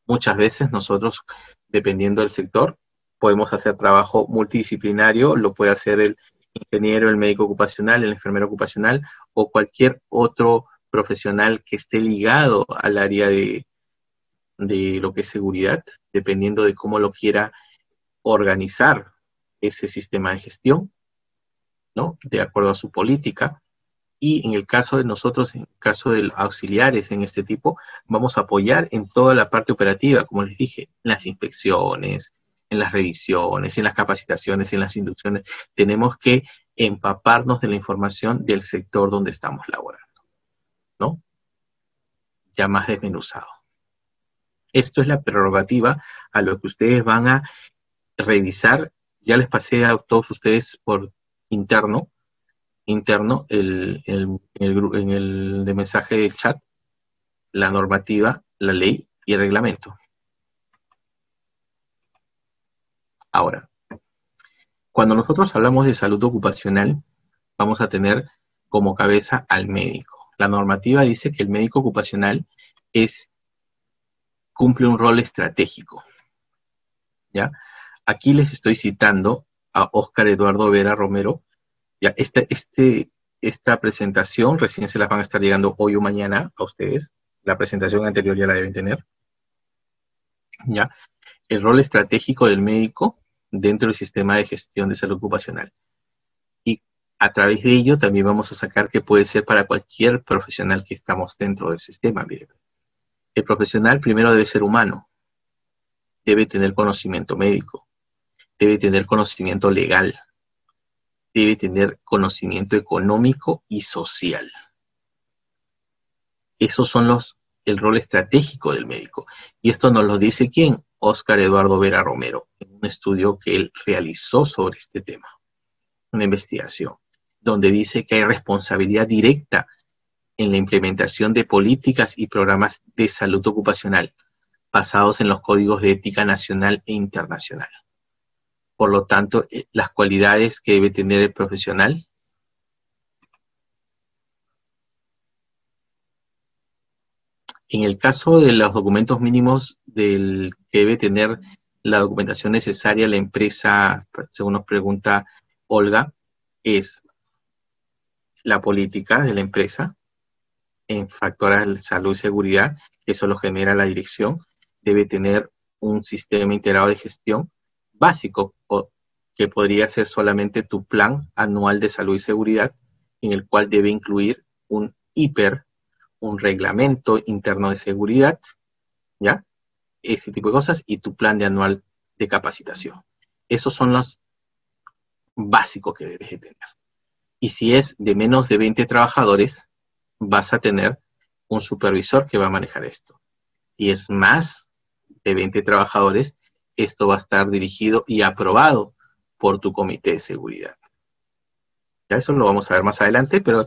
Muchas veces nosotros, dependiendo del sector, podemos hacer trabajo multidisciplinario, lo puede hacer el ingeniero, el médico ocupacional, el enfermero ocupacional o cualquier otro profesional que esté ligado al área de, lo que es seguridad, dependiendo de cómo lo quiera organizar ese sistema de gestión, ¿no? De acuerdo a su política. Y en el caso de nosotros, en el caso de auxiliares en este tipo, vamos a apoyar en toda la parte operativa, como les dije, en las inspecciones, en las revisiones, en las capacitaciones, en las inducciones. Tenemos que empaparnos de la información del sector donde estamos laborando, ¿no? Ya más desmenuzado. Esto es la prerrogativa a lo que ustedes van a revisar. Ya les pasé a todos ustedes por interno interno el, el, en el de mensaje del chat la normativa, la ley y el reglamento. Ahora, cuando nosotros hablamos de salud ocupacional, vamos a tener como cabeza al médico. La normativa dice que el médico ocupacional es, cumple un rol estratégico. ¿ya? Aquí les estoy citando a Óscar Eduardo Vera Romero, ya, este, este, esta presentación recién se las van a estar llegando hoy o mañana a ustedes. La presentación anterior ya la deben tener. Ya. El rol estratégico del médico dentro del sistema de gestión de salud ocupacional. Y a través de ello también vamos a sacar que puede ser para cualquier profesional que estamos dentro del sistema. El profesional primero debe ser humano, debe tener conocimiento médico, debe tener conocimiento legal, debe tener conocimiento económico y social. Esos son los, el rol estratégico del médico. Y esto nos lo dice quién? Óscar Eduardo Vera Romero, en un estudio que él realizó sobre este tema, una investigación, donde dice que hay responsabilidad directa en la implementación de políticas y programas de salud ocupacional basados en los códigos de ética nacional e internacional por lo tanto, eh, las cualidades que debe tener el profesional. En el caso de los documentos mínimos del que debe tener la documentación necesaria la empresa, según nos pregunta Olga, es la política de la empresa en factores de salud y seguridad, eso lo genera la dirección, debe tener un sistema integrado de gestión básico, que podría ser solamente tu plan anual de salud y seguridad, en el cual debe incluir un hiper, un reglamento interno de seguridad, ¿ya? Ese tipo de cosas, y tu plan de anual de capacitación. Esos son los básicos que debes de tener. Y si es de menos de 20 trabajadores, vas a tener un supervisor que va a manejar esto. Si es más de 20 trabajadores, esto va a estar dirigido y aprobado por tu comité de seguridad. Ya eso lo vamos a ver más adelante, pero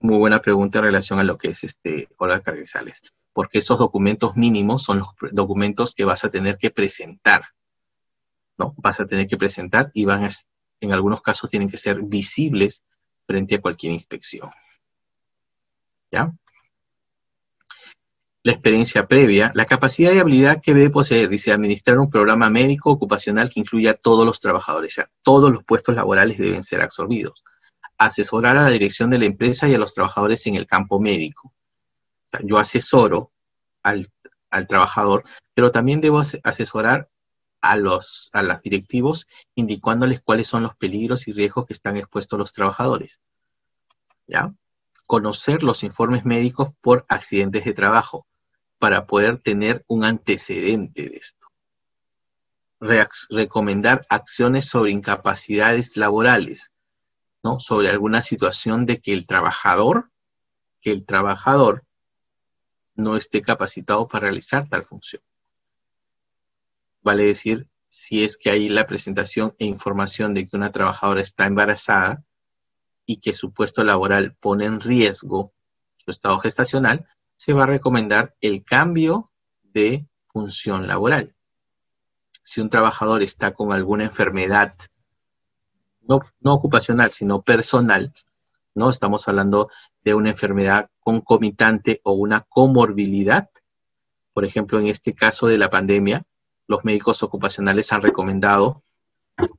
muy buena pregunta en relación a lo que es este Hola Carrizales, porque esos documentos mínimos son los documentos que vas a tener que presentar. ¿no? Vas a tener que presentar y van a, en algunos casos tienen que ser visibles frente a cualquier inspección. ¿Ya? La experiencia previa, la capacidad y habilidad que debe poseer, dice, administrar un programa médico ocupacional que incluya a todos los trabajadores, o sea, todos los puestos laborales deben ser absorbidos. Asesorar a la dirección de la empresa y a los trabajadores en el campo médico. yo asesoro al, al trabajador, pero también debo asesorar a los, a los directivos indicándoles cuáles son los peligros y riesgos que están expuestos los trabajadores. ¿Ya? Conocer los informes médicos por accidentes de trabajo para poder tener un antecedente de esto. recomendar acciones sobre incapacidades laborales, ¿no? Sobre alguna situación de que el trabajador, que el trabajador no esté capacitado para realizar tal función vale decir, si es que hay la presentación e información de que una trabajadora está embarazada y que su puesto laboral pone en riesgo su estado gestacional, se va a recomendar el cambio de función laboral. Si un trabajador está con alguna enfermedad, no, no ocupacional, sino personal, ¿no? Estamos hablando de una enfermedad concomitante o una comorbilidad. Por ejemplo, en este caso de la pandemia, los médicos ocupacionales han recomendado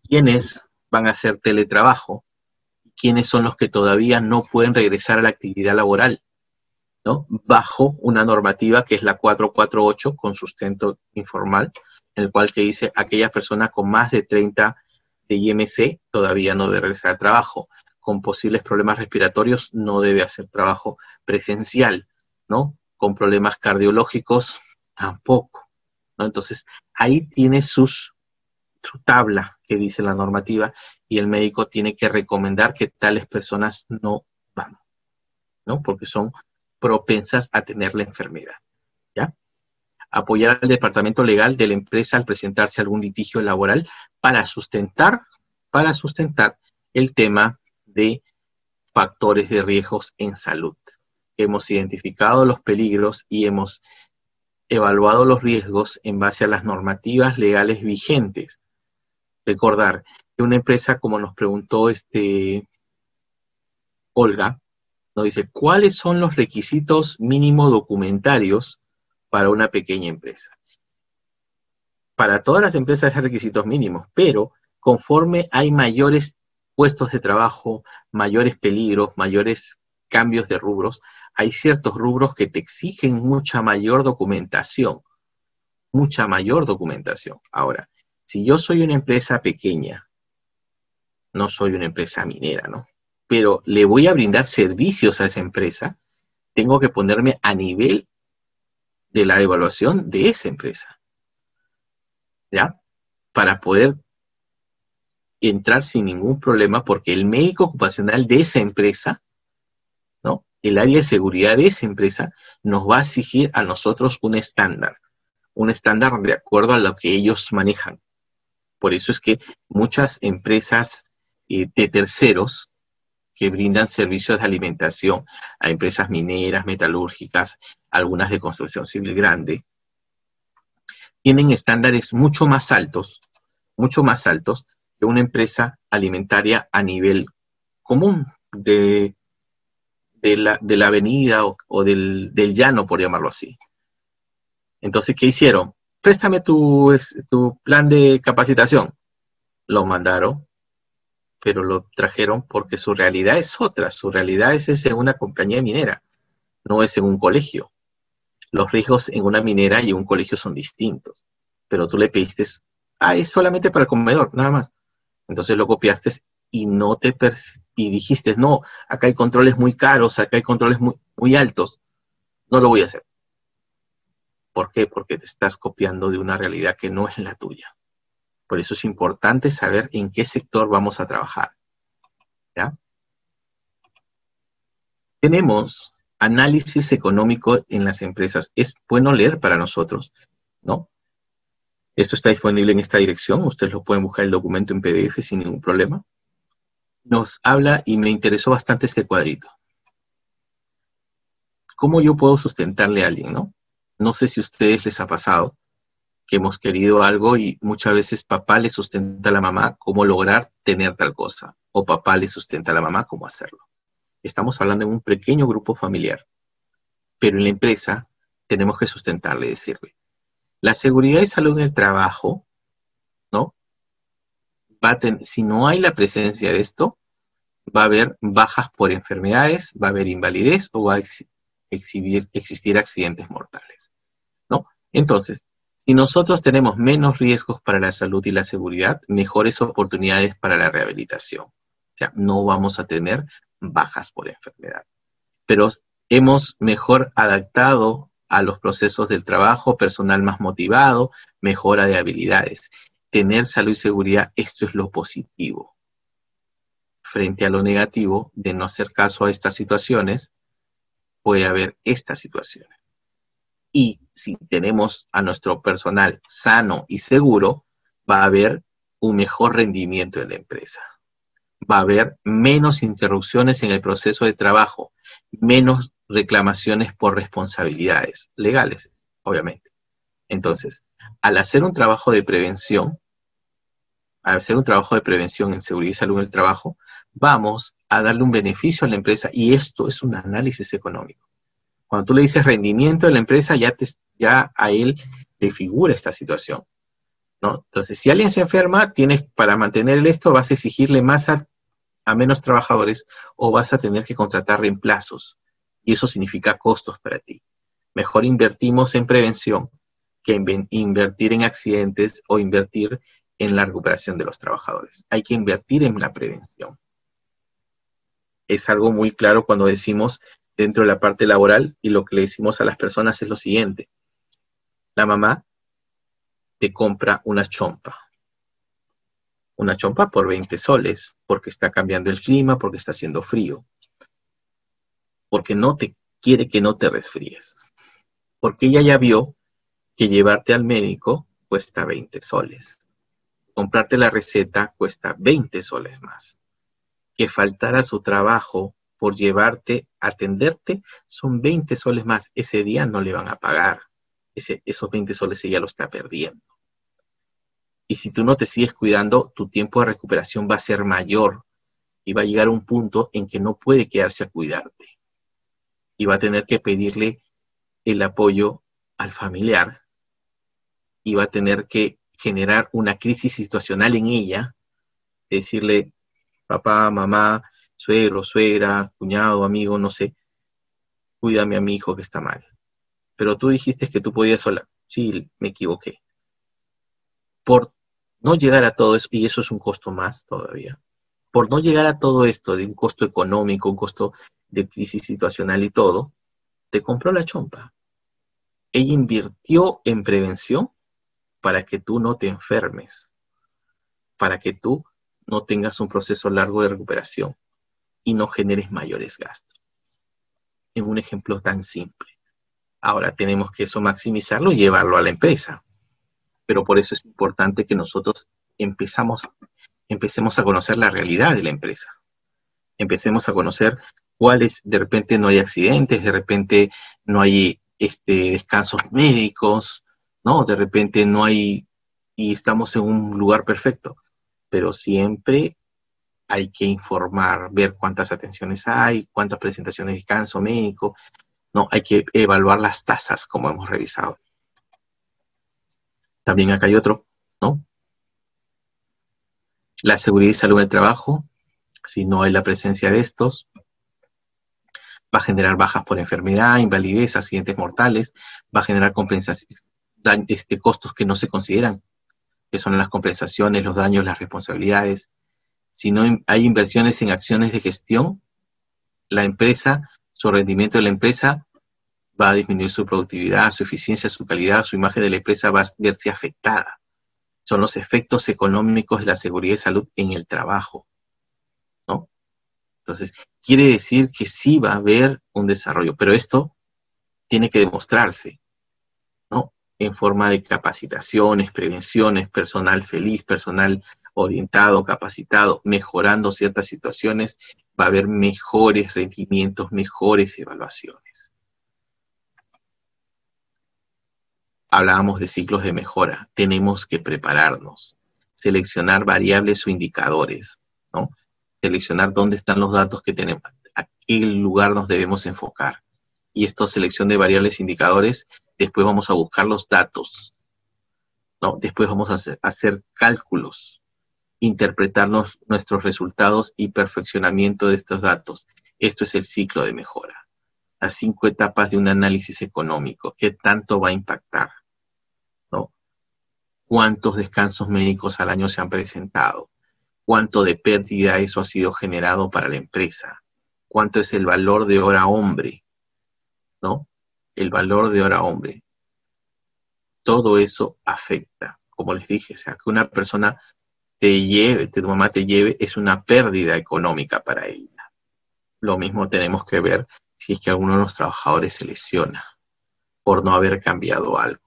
quiénes van a hacer teletrabajo, quiénes son los que todavía no pueden regresar a la actividad laboral, ¿no? Bajo una normativa que es la 448 con sustento informal, en el cual que dice aquellas personas con más de 30 de IMC todavía no debe regresar al trabajo, con posibles problemas respiratorios no debe hacer trabajo presencial, ¿no? Con problemas cardiológicos tampoco. Entonces, ahí tiene sus, su tabla que dice la normativa y el médico tiene que recomendar que tales personas no van, ¿no? Porque son propensas a tener la enfermedad, ¿ya? Apoyar al departamento legal de la empresa al presentarse algún litigio laboral para sustentar, para sustentar el tema de factores de riesgos en salud. Hemos identificado los peligros y hemos evaluado los riesgos en base a las normativas legales vigentes. Recordar una empresa, como nos preguntó este Olga, nos dice, ¿cuáles son los requisitos mínimo documentarios para una pequeña empresa? Para todas las empresas hay requisitos mínimos, pero conforme hay mayores puestos de trabajo, mayores peligros, mayores cambios de rubros, hay ciertos rubros que te exigen mucha mayor documentación, mucha mayor documentación. Ahora, si yo soy una empresa pequeña, no soy una empresa minera, ¿no? Pero le voy a brindar servicios a esa empresa, tengo que ponerme a nivel de la evaluación de esa empresa. ¿Ya? Para poder entrar sin ningún problema, porque el médico ocupacional de esa empresa el área de seguridad de esa empresa nos va a exigir a nosotros un estándar, un estándar de acuerdo a lo que ellos manejan. Por eso es que muchas empresas eh, de terceros que brindan servicios de alimentación a empresas mineras, metalúrgicas, algunas de construcción civil grande, tienen estándares mucho más altos, mucho más altos que una empresa alimentaria a nivel común de de la, de la avenida o, del, llano, por llamarlo así. Entonces, ¿qué hicieron? préstame tu, tu plan de capacitación. Lo mandaron, pero lo trajeron porque su realidad es otra. Su realidad es en una compañía minera, no es en un colegio. Los riesgos en una minera y un colegio son distintos. Pero tú le pediste, ah, es solamente para el comedor, nada más. Entonces lo copiaste y no te y dijiste, no, acá hay controles muy caros, acá hay controles muy, muy altos. No lo voy a hacer. ¿Por qué? Porque te estás copiando de una realidad que no es la tuya. Por eso es importante saber en qué sector vamos a trabajar. ¿Ya? Tenemos análisis económico en las empresas. Es bueno leer para nosotros, ¿no? Esto está disponible en esta dirección. Ustedes lo pueden buscar el documento en PDF sin ningún problema. Nos habla y me interesó bastante este cuadrito. ¿Cómo yo puedo sustentarle a alguien, no? No sé si a ustedes les ha pasado que hemos querido algo y muchas veces papá le sustenta a la mamá cómo lograr tener tal cosa, o papá le sustenta a la mamá cómo hacerlo. Estamos hablando de un pequeño grupo familiar, pero en la empresa tenemos que sustentarle, decirle, la seguridad y salud en el trabajo, ¿no? Va si no hay la presencia de esto, va a haber bajas por enfermedades, va a haber invalidez o va a existir accidentes mortales. Entonces, si nosotros tenemos menos riesgos para la salud y la seguridad, mejores oportunidades para la rehabilitación. O sea, no vamos a tener bajas por enfermedad. Pero hemos mejor adaptado a los procesos del trabajo, personal más motivado, mejora de habilidades. Tener salud y seguridad, esto es lo positivo. Frente a lo negativo de no hacer caso a estas situaciones, puede haber estas situaciones. Y si tenemos a nuestro personal sano y seguro, va a haber un mejor rendimiento en la empresa. Va a haber menos interrupciones en el proceso de trabajo, menos reclamaciones por responsabilidades legales, obviamente. Entonces, al hacer un trabajo de prevención, al hacer un trabajo de prevención en seguridad y salud en el trabajo, vamos a darle un beneficio a la empresa y esto es un análisis económico. Cuando tú le dices rendimiento de la empresa, ya, a él le figura esta situación. ¿no? Entonces, si alguien se enferma, tienes, para mantener esto, vas a exigirle más a, menos trabajadores o vas a tener que contratar reemplazos. Y eso significa costos para ti. Mejor invertimos en prevención que invertir en accidentes o invertir en la recuperación de los trabajadores. Hay que invertir en la prevención. Es algo muy claro cuando decimos dentro de la parte laboral y lo que le decimos a las personas es lo siguiente. La mamá te compra una chompa. Una chompa por 20 soles, porque está cambiando el clima, porque está haciendo frío. Porque no te quiere que no te resfríes. Porque ella ya vio que llevarte al médico cuesta 20 soles. Comprarte la receta cuesta 20 soles más. Que faltara su trabajo por llevarte, atenderte, son 20 soles más. Ese día no le van a pagar. Ese, esos 20 soles ella lo está perdiendo. Y si tú no te sigues cuidando, tu tiempo de recuperación va a ser mayor y va a llegar a un punto en que no puede quedarse a cuidarte. Y va a tener que pedirle el apoyo al familiar y va a tener que generar una crisis situacional en ella, decirle, papá, mamá, suegro, suegra, cuñado, amigo, no sé, cuídame a mi hijo que está mal. Pero tú dijiste que tú podías sola. Sí, me equivoqué. Por no llegar a todo eso, y eso es un costo más todavía, por no llegar a todo esto de un costo económico, un costo de crisis situacional y todo, te compró la chompa. Ella invirtió en prevención para que tú no te enfermes, para que tú no tengas un proceso largo de recuperación y no generes mayores gastos. En un ejemplo tan simple. Ahora tenemos que eso maximizarlo y llevarlo a la empresa. Pero por eso es importante que nosotros empezamos, empecemos a conocer la realidad de la empresa. Empecemos a conocer cuáles, de repente no hay accidentes, de repente no hay este, descansos médicos, ¿no? De repente no hay, y estamos en un lugar perfecto. Pero siempre hay que informar, ver cuántas atenciones hay, cuántas presentaciones de descanso médico, no, hay que evaluar las tasas como hemos revisado. También acá hay otro, ¿no? La seguridad y salud en el trabajo, si no hay la presencia de estos, va a generar bajas por enfermedad, invalidez, accidentes mortales, va a generar este, costos que no se consideran, que son las compensaciones, los daños, las responsabilidades. Si no hay inversiones en acciones de gestión, la empresa, su rendimiento de la empresa va a disminuir su productividad, su eficiencia, su calidad, su imagen de la empresa va a verse afectada. Son los efectos económicos de la seguridad y salud en el trabajo. ¿no? Entonces, quiere decir que sí va a haber un desarrollo, pero esto tiene que demostrarse, ¿no? En forma de capacitaciones, prevenciones, personal feliz, personal orientado, capacitado, mejorando ciertas situaciones, va a haber mejores rendimientos, mejores evaluaciones. Hablábamos de ciclos de mejora, tenemos que prepararnos, seleccionar variables o indicadores, ¿no? Seleccionar dónde están los datos que tenemos, a qué lugar nos debemos enfocar. Y esto, selección de variables e indicadores, después vamos a buscar los datos, ¿no? Después vamos a hacer cálculos, interpretarnos nuestros resultados y perfeccionamiento de estos datos. Esto es el ciclo de mejora. Las cinco etapas de un análisis económico. ¿Qué tanto va a impactar? ¿Cuántos descansos médicos al año se han presentado? ¿Cuánto de pérdida eso ha sido generado para la empresa? ¿Cuánto es el valor de hora hombre? ¿No? El valor de hora hombre. Todo eso afecta, como les dije, o sea, que una persona te lleve, tu mamá te lleve, es una pérdida económica para ella. Lo mismo tenemos que ver si es que alguno de los trabajadores se lesiona por no haber cambiado algo.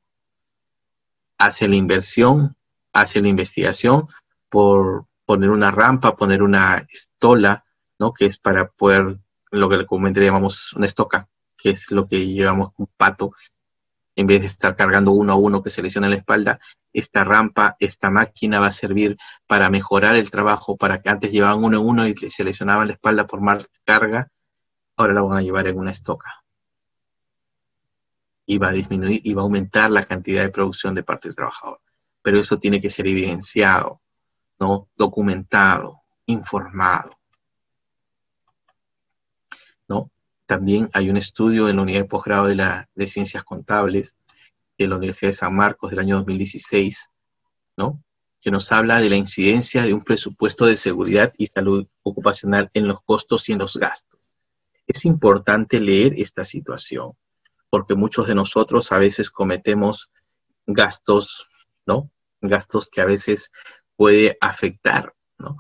Hace la inversión, hace la investigación por poner una rampa, poner una estola, ¿no? Que es para poder, lo que comúnmente llamamos una estoca, que es lo que llevamos un pato en vez de estar cargando uno a uno que se lesiona la espalda, esta rampa, esta máquina va a servir para mejorar el trabajo, para que antes llevaban uno a uno y se lesionaban la espalda por mal carga, ahora la van a llevar en una estoca. Y va a disminuir y va a aumentar la cantidad de producción de parte del trabajador. Pero eso tiene que ser evidenciado, ¿no? documentado, informado. ¿no? También hay un estudio en la unidad de posgrado de, de Ciencias Contables de la Universidad de San Marcos del año 2016, ¿no? que nos habla de la incidencia de un presupuesto de seguridad y salud ocupacional en los costos y en los gastos. Es importante leer esta situación, porque muchos de nosotros a veces cometemos gastos, ¿no? Gastos que a veces puede afectar, ¿no?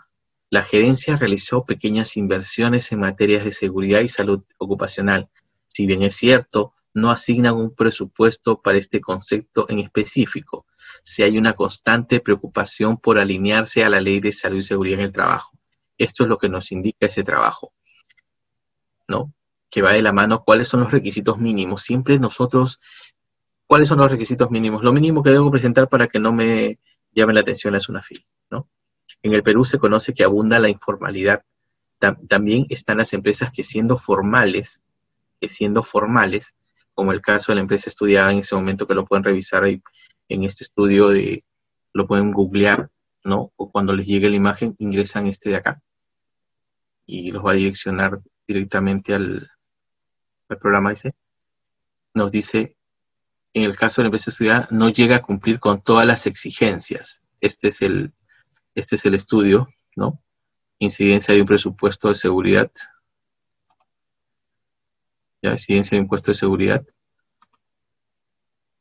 La gerencia realizó pequeñas inversiones en materias de seguridad y salud ocupacional. Si bien es cierto, no asignan un presupuesto para este concepto en específico, si hay una constante preocupación por alinearse a la ley de salud y seguridad en el trabajo. Esto es lo que nos indica ese trabajo, ¿no? Que va de la mano cuáles son los requisitos mínimos. Siempre nosotros, ¿cuáles son los requisitos mínimos? Lo mínimo que debo presentar para que no me llame la atención es una fila, ¿no? En el Perú se conoce que abunda la informalidad. también están las empresas que siendo formales, que siendo formales, como el caso de la empresa estudiada en ese momento, que lo pueden revisar ahí en este estudio, de, lo pueden googlear, ¿no? O cuando les llegue la imagen, ingresan este de acá y los va a direccionar directamente al, al programa ese. Nos dice, en el caso de la empresa estudiada, no llega a cumplir con todas las exigencias. Este es el, este es el estudio, ¿no? Incidencia de un presupuesto de seguridad. Ya, incidencia de impuesto de seguridad.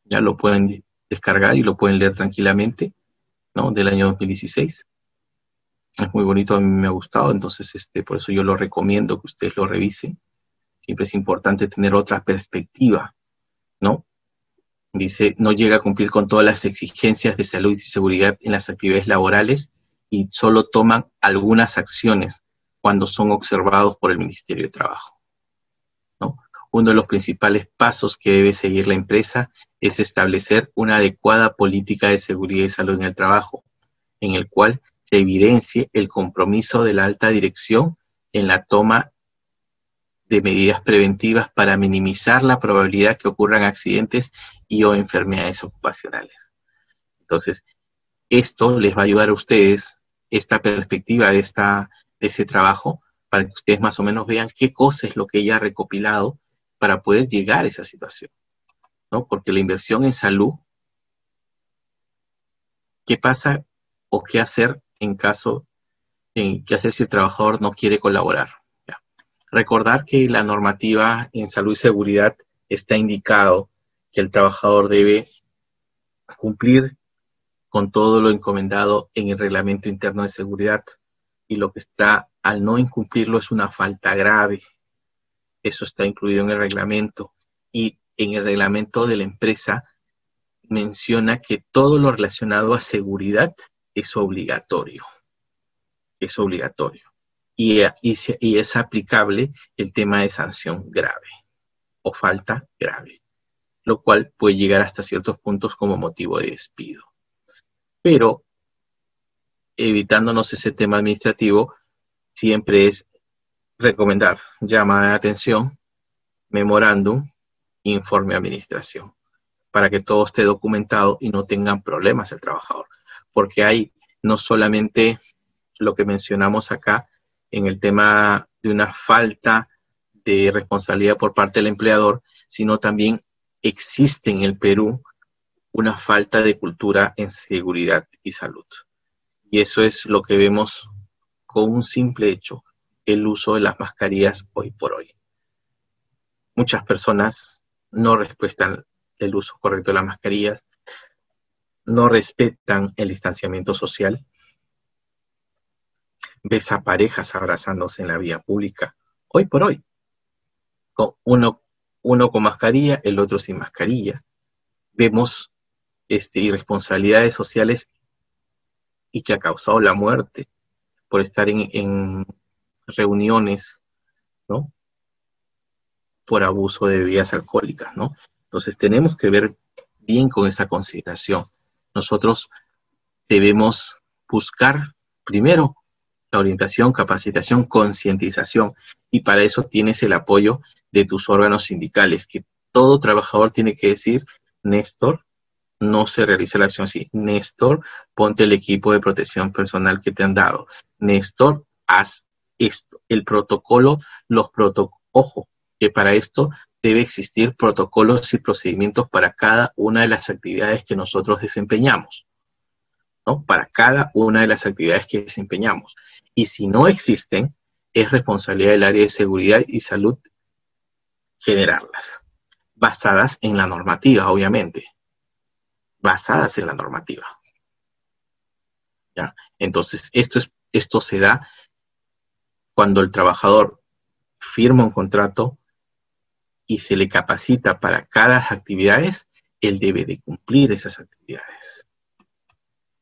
Ya lo pueden descargar y lo pueden leer tranquilamente, ¿no? Del año 2016. Es muy bonito, a mí me ha gustado, entonces este, por eso yo lo recomiendo que ustedes lo revisen. Siempre es importante tener otra perspectiva, ¿no? Dice, no llega a cumplir con todas las exigencias de salud y seguridad en las actividades laborales y solo toman algunas acciones cuando son observados por el Ministerio de Trabajo. Uno de los principales pasos que debe seguir la empresa es establecer una adecuada política de seguridad y salud en el trabajo, en el cual se evidencie el compromiso de la alta dirección en la toma de medidas preventivas para minimizar la probabilidad que ocurran accidentes y o enfermedades ocupacionales. Entonces, esto les va a ayudar a ustedes, esta perspectiva de, esta, de ese trabajo, para que ustedes más o menos vean qué cosa es lo que ella ha recopilado para poder llegar a esa situación. ¿no? Porque la inversión en salud, ¿qué pasa o qué hacer en caso, en qué hacer si el trabajador no quiere colaborar? Recordar que la normativa en salud y seguridad está indicado que el trabajador debe cumplir con todo lo encomendado en el reglamento interno de seguridad y lo que está al no incumplirlo es una falta grave. Eso está incluido en el reglamento y en el reglamento de la empresa menciona que todo lo relacionado a seguridad es obligatorio. Es obligatorio. Y, y es aplicable el tema de sanción grave o falta grave, lo cual puede llegar hasta ciertos puntos como motivo de despido pero evitándonos ese tema administrativo, siempre es recomendar llamada de atención, memorándum, informe de administración, para que todo esté documentado y no tengan problemas el trabajador. Porque hay no solamente lo que mencionamos acá en el tema de una falta de responsabilidad por parte del empleador, sino también existe en el Perú una falta de cultura en seguridad y salud. Y eso es lo que vemos con un simple hecho, el uso de las mascarillas hoy por hoy. Muchas personas no respetan el uso correcto de las mascarillas, no respetan el distanciamiento social. Ves a parejas abrazándose en la vía pública, hoy por hoy. Uno, uno con mascarilla, el otro sin mascarilla. Vemos este, irresponsabilidades sociales y que ha causado la muerte por estar en, reuniones, ¿no? Por abuso de bebidas alcohólicas, ¿no? Entonces tenemos que ver bien con esa consideración. Nosotros debemos buscar primero la orientación, capacitación, concientización, y para eso tienes el apoyo de tus órganos sindicales, que todo trabajador tiene que decir, Néstor, no se realiza la acción así. Néstor, ponte el equipo de protección personal que te han dado. Néstor, haz esto. El protocolo, los protocolos, ojo, que para esto debe existir protocolos y procedimientos para cada una de las actividades que nosotros desempeñamos. ¿no? Para cada una de las actividades que desempeñamos. Y si no existen, es responsabilidad del área de seguridad y salud generarlas, basadas en la normativa, obviamente basadas en la normativa. ¿Ya? Entonces, esto, es, esto se da cuando el trabajador firma un contrato y se le capacita para cada actividad, él debe de cumplir esas actividades.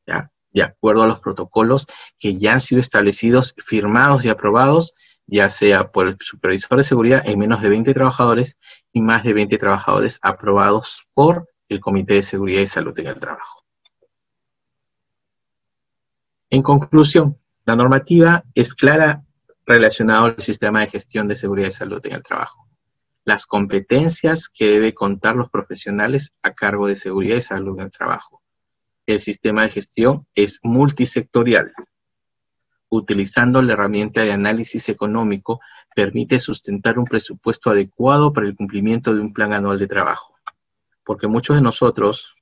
¿Ya? De acuerdo a los protocolos que ya han sido establecidos, firmados y aprobados, ya sea por el supervisor de seguridad en menos de 20 trabajadores y más de 20 trabajadores aprobados por el Comité de Seguridad y Salud en el Trabajo. En conclusión, la normativa es clara relacionada al sistema de gestión de seguridad y salud en el trabajo. Las competencias que debe contar los profesionales a cargo de seguridad y salud en el trabajo. El sistema de gestión es multisectorial. Utilizando la herramienta de análisis económico, permite sustentar un presupuesto adecuado para el cumplimiento de un plan anual de trabajo porque muchos de nosotros,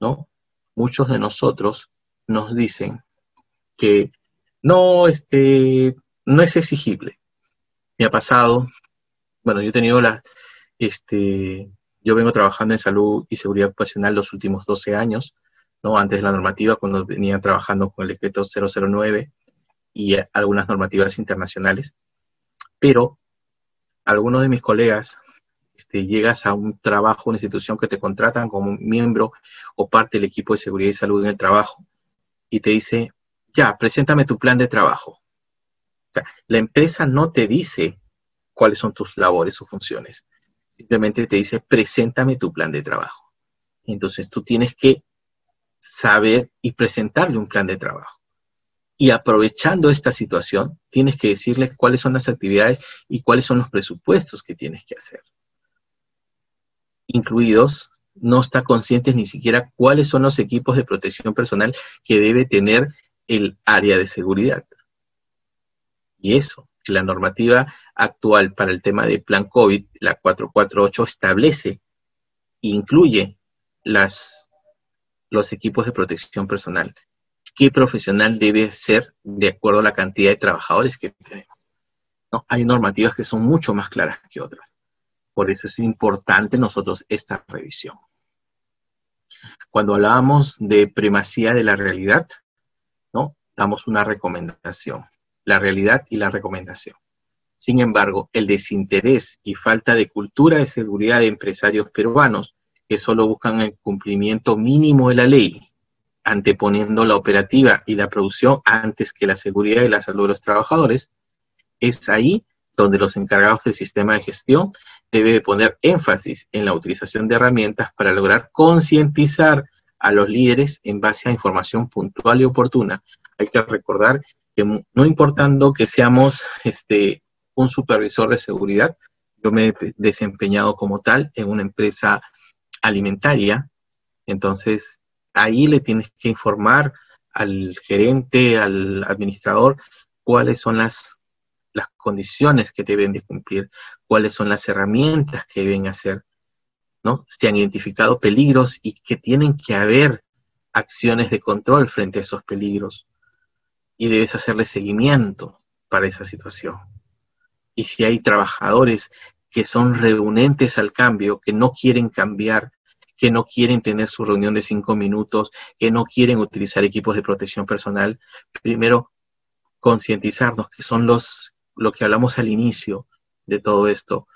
¿no? Muchos de nosotros nos dicen que no, este, no es exigible. Me ha pasado, bueno, yo he tenido la, este, yo vengo trabajando en salud y seguridad ocupacional los últimos 12 años, ¿no? Antes de la normativa, cuando venía trabajando con el decreto 009 y algunas normativas internacionales. Pero algunos de mis colegas este, llegas a un trabajo, una institución que te contratan como miembro o parte del equipo de seguridad y salud en el trabajo y te dice, ya, preséntame tu plan de trabajo. La empresa no te dice cuáles son tus labores o funciones. Simplemente te dice, preséntame tu plan de trabajo. Entonces tú tienes que saber y presentarle un plan de trabajo. Y aprovechando esta situación, tienes que decirle cuáles son las actividades y cuáles son los presupuestos que tienes que hacer incluidos no está consciente ni siquiera cuáles son los equipos de protección personal que debe tener el área de seguridad. Y eso, la normativa actual para el tema de plan COVID, la 448, establece, incluye las, los equipos de protección personal. ¿Qué profesional debe ser de acuerdo a la cantidad de trabajadores que tenemos? Hay normativas que son mucho más claras que otras. Por eso es importante nosotros esta revisión. Cuando hablábamos de primacía de la realidad, ¿no? Damos una recomendación, la realidad y la recomendación. Sin embargo, el desinterés y falta de cultura de seguridad de empresarios peruanos que solo buscan el cumplimiento mínimo de la ley, anteponiendo la operativa y la producción antes que la seguridad y la salud de los trabajadores, es ahí donde los encargados del sistema de gestión deben poner énfasis en la utilización de herramientas para lograr concientizar a los líderes en base a información puntual y oportuna. Hay que recordar que no importando que seamos este, un supervisor de seguridad, yo me he desempeñado como tal en una empresa alimentaria, entonces ahí le tienes que informar al gerente, al administrador, cuáles son las las condiciones que deben de cumplir, cuáles son las herramientas que deben hacer, ¿no? Se han identificado peligros y que tienen que haber acciones de control frente a esos peligros y debes hacerle seguimiento para esa situación. Y si hay trabajadores que son reunentes al cambio, que no quieren cambiar, que no quieren tener su reunión de cinco minutos, que no quieren utilizar equipos de protección personal, primero concientizarnos que son los lo que hablamos al inicio de todo esto,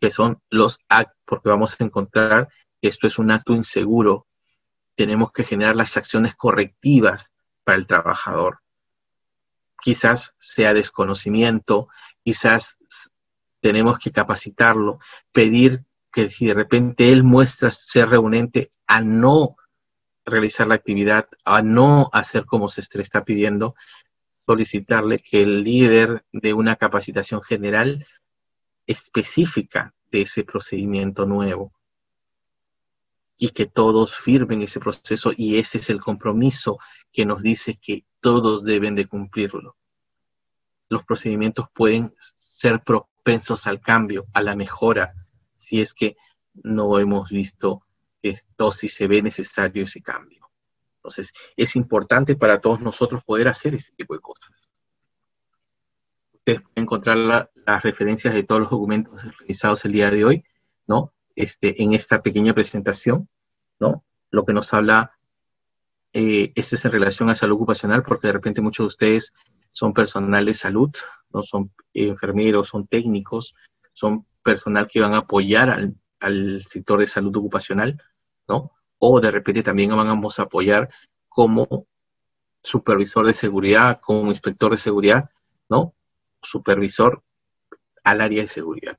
que son los actos, porque vamos a encontrar que esto es un acto inseguro. Tenemos que generar las acciones correctivas para el trabajador. Quizás sea desconocimiento, quizás tenemos que capacitarlo, pedir que si de repente él muestra ser reunente a no realizar la actividad, a no hacer como se está pidiendo, solicitarle que el líder de una capacitación general específica de ese procedimiento nuevo y que todos firmen ese proceso y ese es el compromiso que nos dice que todos deben de cumplirlo. Los procedimientos pueden ser propensos al cambio, a la mejora, si es que no hemos visto esto, si se ve necesario ese cambio. Entonces, es importante para todos nosotros poder hacer ese tipo de cosas. Ustedes pueden encontrar las referencias de todos los documentos realizados el día de hoy, ¿no? Este, en esta pequeña presentación, ¿no? Lo que nos habla, eh, esto es en relación a salud ocupacional, porque de repente muchos de ustedes son personal de salud, no son enfermeros, son técnicos, son personal que van a apoyar al, al sector de salud ocupacional, ¿no? O de repente también vamos a apoyar como supervisor de seguridad, como inspector de seguridad, ¿no? Supervisor al área de seguridad,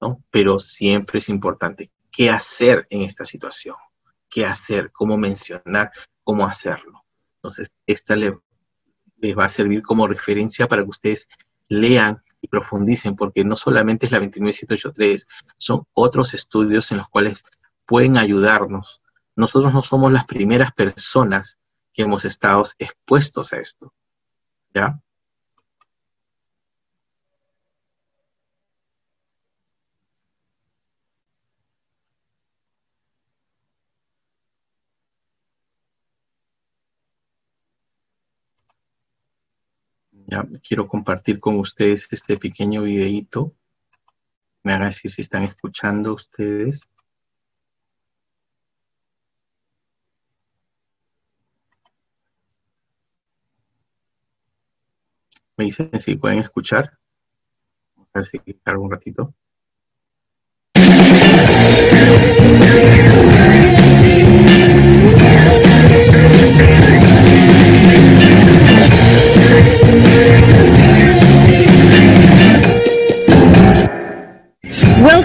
¿no? Pero siempre es importante qué hacer en esta situación, qué hacer, cómo mencionar, cómo hacerlo. Entonces, esta les va a servir como referencia para que ustedes lean y profundicen, porque no solamente es la 29783, son otros estudios en los cuales pueden ayudarnos nosotros no somos las primeras personas que hemos estado expuestos a esto. ¿Ya? Ya quiero compartir con ustedes este pequeño videíto. Me hagan si están escuchando ustedes. Me dicen si pueden escuchar. Vamos a ver si cargo un ratito.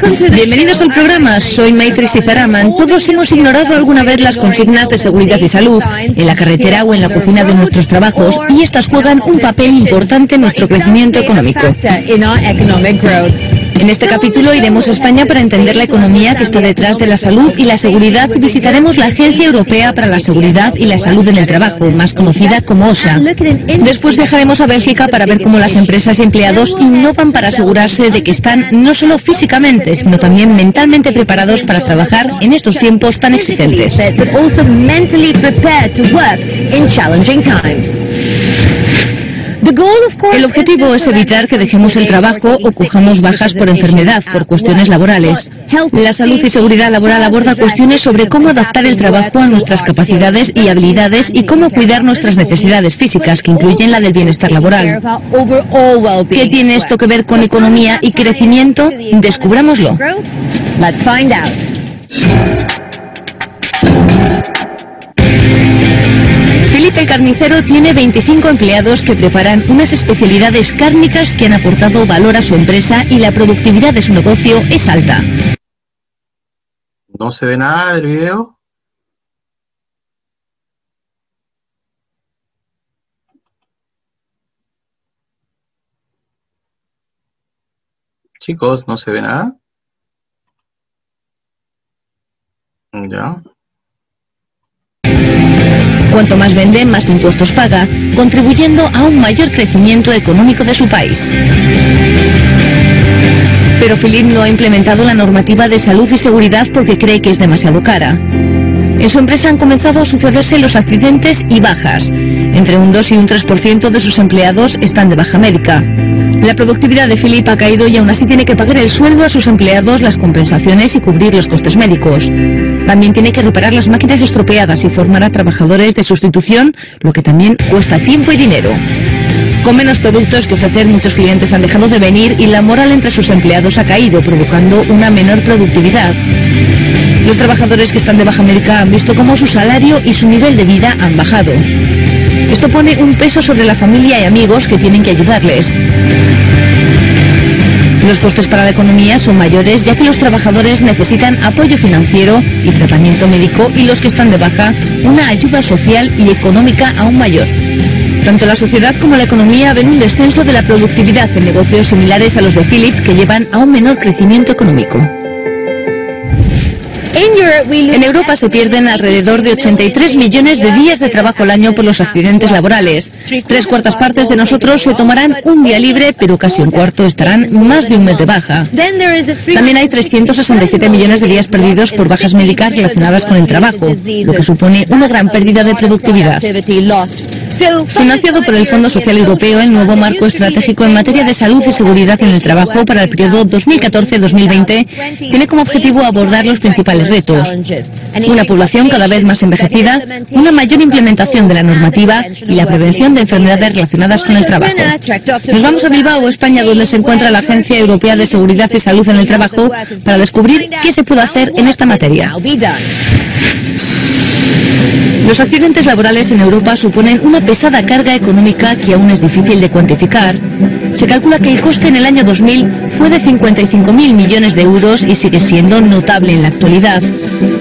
Bienvenidos al programa, soy Maitri Sizaraman. Todos hemos ignorado alguna vez las consignas de seguridad y salud en la carretera o en la cocina de nuestros trabajos y estas juegan un papel importante en nuestro crecimiento económico. En este capítulo iremos a España para entender la economía que está detrás de la salud y la seguridad y visitaremos la Agencia Europea para la Seguridad y la Salud en el Trabajo, más conocida como OSA. Después viajaremos a Bélgica para ver cómo las empresas y empleados innovan para asegurarse de que están no solo físicamente, sino también mentalmente preparados para trabajar en estos tiempos tan exigentes. El objetivo es evitar que dejemos el trabajo o cojamos bajas por enfermedad, por cuestiones laborales. La salud y seguridad laboral aborda cuestiones sobre cómo adaptar el trabajo a nuestras capacidades y habilidades y cómo cuidar nuestras necesidades físicas, que incluyen la del bienestar laboral. ¿Qué tiene esto que ver con economía y crecimiento? Descubrámoslo. El carnicero tiene 25 empleados que preparan unas especialidades cárnicas que han aportado valor a su empresa y la productividad de su negocio es alta. ¿No se ve nada del video? Chicos, ¿no se ve nada? Ya. Cuanto más vende, más impuestos paga, contribuyendo a un mayor crecimiento económico de su país. Pero Philip no ha implementado la normativa de salud y seguridad porque cree que es demasiado cara. En su empresa han comenzado a sucederse los accidentes y bajas. Entre un 2 y un 3% de sus empleados están de baja médica. La productividad de Philip ha caído y aún así tiene que pagar el sueldo a sus empleados, las compensaciones y cubrir los costes médicos. También tiene que reparar las máquinas estropeadas y formar a trabajadores de sustitución, lo que también cuesta tiempo y dinero. Con menos productos que ofrecer, muchos clientes han dejado de venir y la moral entre sus empleados ha caído, provocando una menor productividad. Los trabajadores que están de baja médica han visto cómo su salario y su nivel de vida han bajado. Esto pone un peso sobre la familia y amigos que tienen que ayudarles. Los costes para la economía son mayores ya que los trabajadores necesitan apoyo financiero y tratamiento médico y los que están de baja una ayuda social y económica aún mayor. Tanto la sociedad como la economía ven un descenso de la productividad en negocios similares a los de Philip que llevan a un menor crecimiento económico. En Europa se pierden alrededor de 83 millones de días de trabajo al año por los accidentes laborales. Tres cuartas partes de nosotros se tomarán un día libre, pero casi un cuarto estarán más de un mes de baja. También hay 367 millones de días perdidos por bajas médicas relacionadas con el trabajo, lo que supone una gran pérdida de productividad. Financiado por el Fondo Social Europeo, el nuevo marco estratégico en materia de salud y seguridad en el trabajo para el periodo 2014-2020 tiene como objetivo abordar los principales retos. Una población cada vez más envejecida, una mayor implementación de la normativa y la prevención de enfermedades relacionadas con el trabajo. Nos vamos a Bilbao, España, donde se encuentra la Agencia Europea de Seguridad y Salud en el Trabajo para descubrir qué se puede hacer en esta materia. Los accidentes laborales en Europa suponen una pesada carga económica que aún es difícil de cuantificar. Se calcula que el coste en el año 2000 fue de 55.000 millones de euros y sigue siendo notable en la actualidad.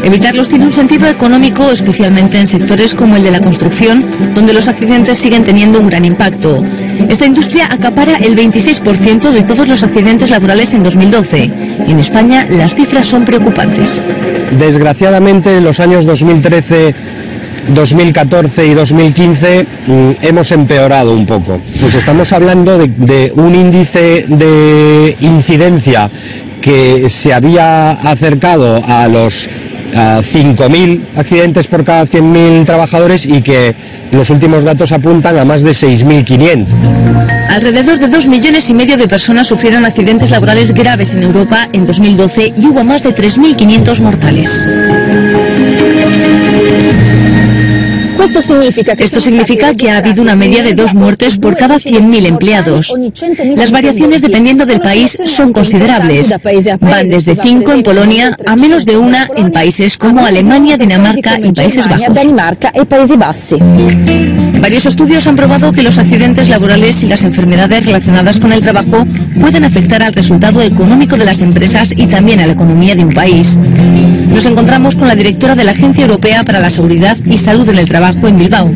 Evitarlos tiene un sentido económico, especialmente en sectores como el de la construcción, donde los accidentes siguen teniendo un gran impacto. Esta industria acapara el 26% de todos los accidentes laborales en 2012. En España las cifras son preocupantes. Desgraciadamente en los años 2013 2014 y 2015 mm, hemos empeorado un poco. Pues estamos hablando de, un índice de incidencia que se había acercado a los 5.000 accidentes por cada 100.000 trabajadores y que los últimos datos apuntan a más de 6.500. Alrededor de 2 millones y medio de personas sufrieron accidentes laborales graves en Europa en 2012 y hubo más de 3.500 mortales. Esto significa que ha habido una media de dos muertes por cada 100.000 empleados. Las variaciones dependiendo del país son considerables. Van desde 5 en Polonia a menos de una en países como Alemania, Dinamarca y Países Bajos. Varios estudios han probado que los accidentes laborales y las enfermedades relacionadas con el trabajo pueden afectar al resultado económico de las empresas y también a la economía de un país. Nos encontramos con la directora de la Agencia Europea para la Seguridad y Salud en el Trabajo en Bilbao,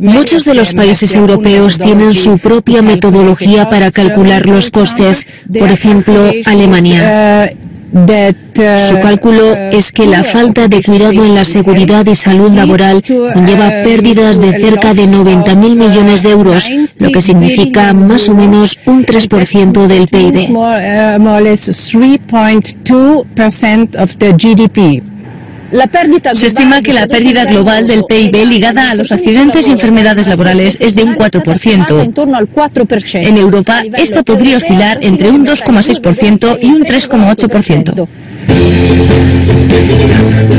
Muchos de los países europeos tienen su propia metodología para calcular los costes. Por ejemplo, Alemania. Su cálculo es que la falta de cuidado en la seguridad y salud laboral conlleva pérdidas de cerca de 90.000 millones de euros, lo que significa más o menos un 3% del PIB. Se estima que la pérdida global del PIB ligada a los accidentes y enfermedades laborales es de un 4%. En Europa, esta podría oscilar entre un 2,6% y un 3,8%.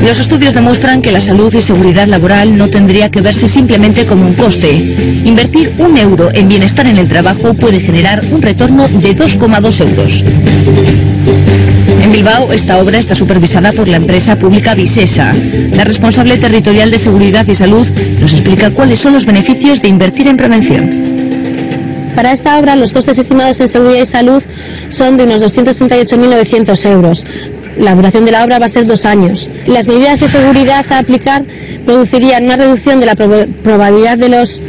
Los estudios demuestran que la salud y seguridad laboral no tendría que verse simplemente como un coste. Invertir un euro en bienestar en el trabajo puede generar un retorno de 2,2 euros. En Bilbao, esta obra está supervisada por la empresa pública Visesa. La responsable territorial de seguridad y salud nos explica cuáles son los beneficios de invertir en prevención. Para esta obra, los costes estimados en seguridad y salud son de unos 238.900 euros. La duración de la obra va a ser dos años. Las medidas de seguridad a aplicar producirían una reducción de la probabilidad de los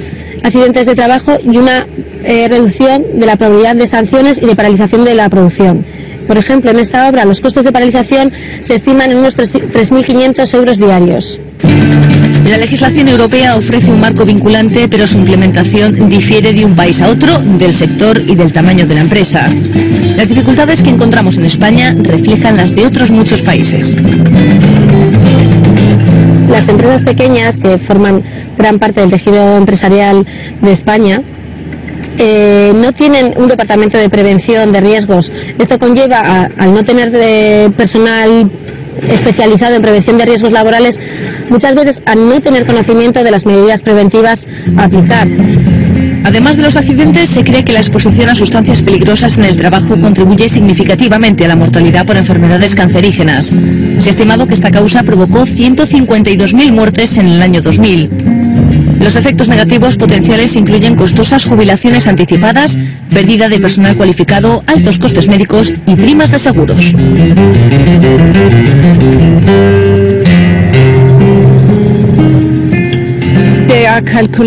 accidentes de trabajo y una eh, reducción de la probabilidad de sanciones y de paralización de la producción. Por ejemplo, en esta obra los costes de paralización se estiman en unos 3.500 euros diarios. La legislación europea ofrece un marco vinculante, pero su implementación difiere de un país a otro, del sector y del tamaño de la empresa. Las dificultades que encontramos en España reflejan las de otros muchos países. Las empresas pequeñas que forman gran parte del tejido empresarial de España eh, no tienen un departamento de prevención de riesgos. Esto conlleva, al no tener personal especializado en prevención de riesgos laborales, muchas veces a no tener conocimiento de las medidas preventivas a aplicar. Además de los accidentes, se cree que la exposición a sustancias peligrosas en el trabajo contribuye significativamente a la mortalidad por enfermedades cancerígenas. Se ha estimado que esta causa provocó 152.000 muertes en el año 2000. Los efectos negativos potenciales incluyen costosas jubilaciones anticipadas, pérdida de personal cualificado, altos costes médicos y primas de seguros.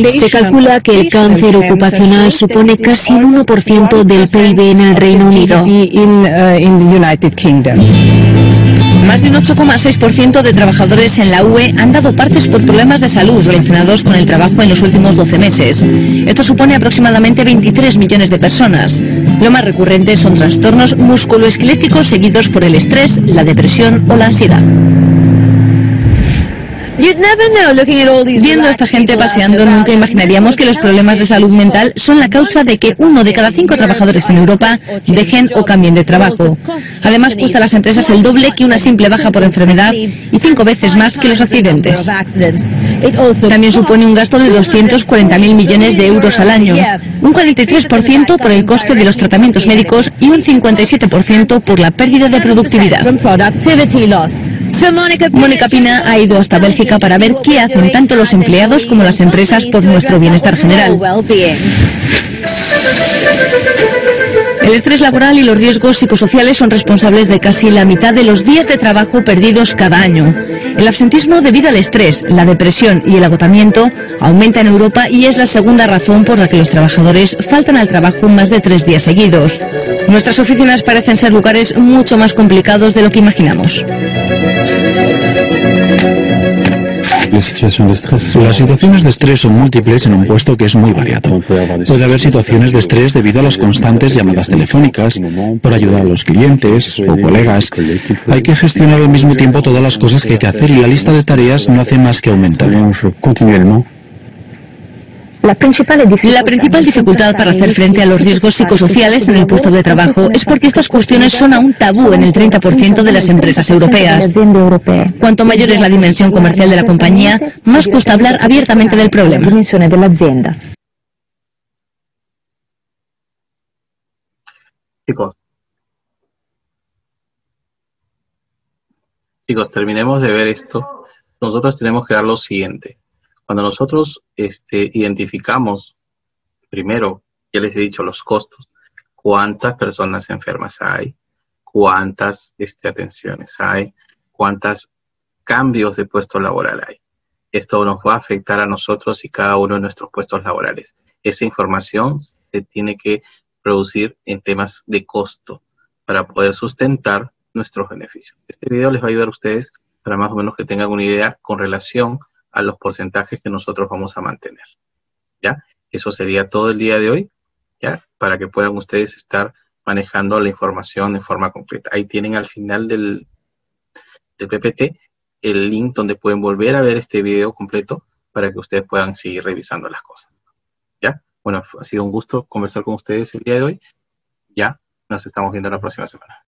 Se calcula que el cáncer ocupacional supone casi un 1% del PIB en el Reino Unido. Más de un 8,6% de trabajadores en la UE han dado partes por problemas de salud relacionados con el trabajo en los últimos 12 meses. Esto supone aproximadamente 23 millones de personas. Lo más recurrente son trastornos musculoesqueléticos seguidos por el estrés, la depresión o la ansiedad. Viendo a esta gente paseando, nunca imaginaríamos que los problemas de salud mental son la causa de que uno de cada cinco trabajadores en Europa dejen o cambien de trabajo. Además, cuesta a las empresas el doble que una simple baja por enfermedad y cinco veces más que los accidentes. También supone un gasto de 240.000 millones de euros al año, un 43% por el coste de los tratamientos médicos y un 57% por la pérdida de productividad. Mónica Pina ha ido hasta Bélgica para ver qué hacen tanto los empleados como las empresas por nuestro bienestar general. El estrés laboral y los riesgos psicosociales son responsables de casi la mitad de los días de trabajo perdidos cada año. El absentismo debido al estrés, la depresión y el agotamiento aumenta en Europa y es la segunda razón por la que los trabajadores faltan al trabajo más de tres días seguidos. Nuestras oficinas parecen ser lugares mucho más complicados de lo que imaginamos. Las situaciones de estrés son múltiples en un puesto que es muy variado. Puede haber situaciones de estrés debido a las constantes llamadas telefónicas, por ayudar a los clientes o colegas. Hay que gestionar al mismo tiempo todas las cosas que hay que hacer y la lista de tareas no hace más que aumentar. La principal, dificultad para hacer frente a los riesgos psicosociales en el puesto de trabajo es porque estas cuestiones son aún tabú en el 30% de las empresas europeas. Cuanto mayor es la dimensión comercial de la compañía, más cuesta hablar abiertamente del problema. Chicos, chicos, terminemos de ver esto. Nosotros tenemos que dar lo siguiente cuando nosotros este, identificamos, primero, ya les he dicho, los costos, cuántas personas enfermas hay, cuántas este, atenciones hay, cuántos cambios de puesto laboral hay. esto nos va a afectar a nosotros y cada uno de nuestros puestos laborales. Esa información se tiene que producir en temas de costo para poder sustentar nuestros beneficios. Este video les va a ayudar a ustedes para más o menos que tengan una idea con relación a los porcentajes que nosotros vamos a mantener. ¿Ya? Eso sería todo el día de hoy, ¿ya? Para que puedan ustedes estar manejando la información de forma completa. Ahí tienen al final del, del PPT el link donde pueden volver a ver este video completo para que ustedes puedan seguir revisando las cosas. ¿Ya? Bueno, ha sido un gusto conversar con ustedes el día de hoy. Ya, nos estamos viendo la próxima semana.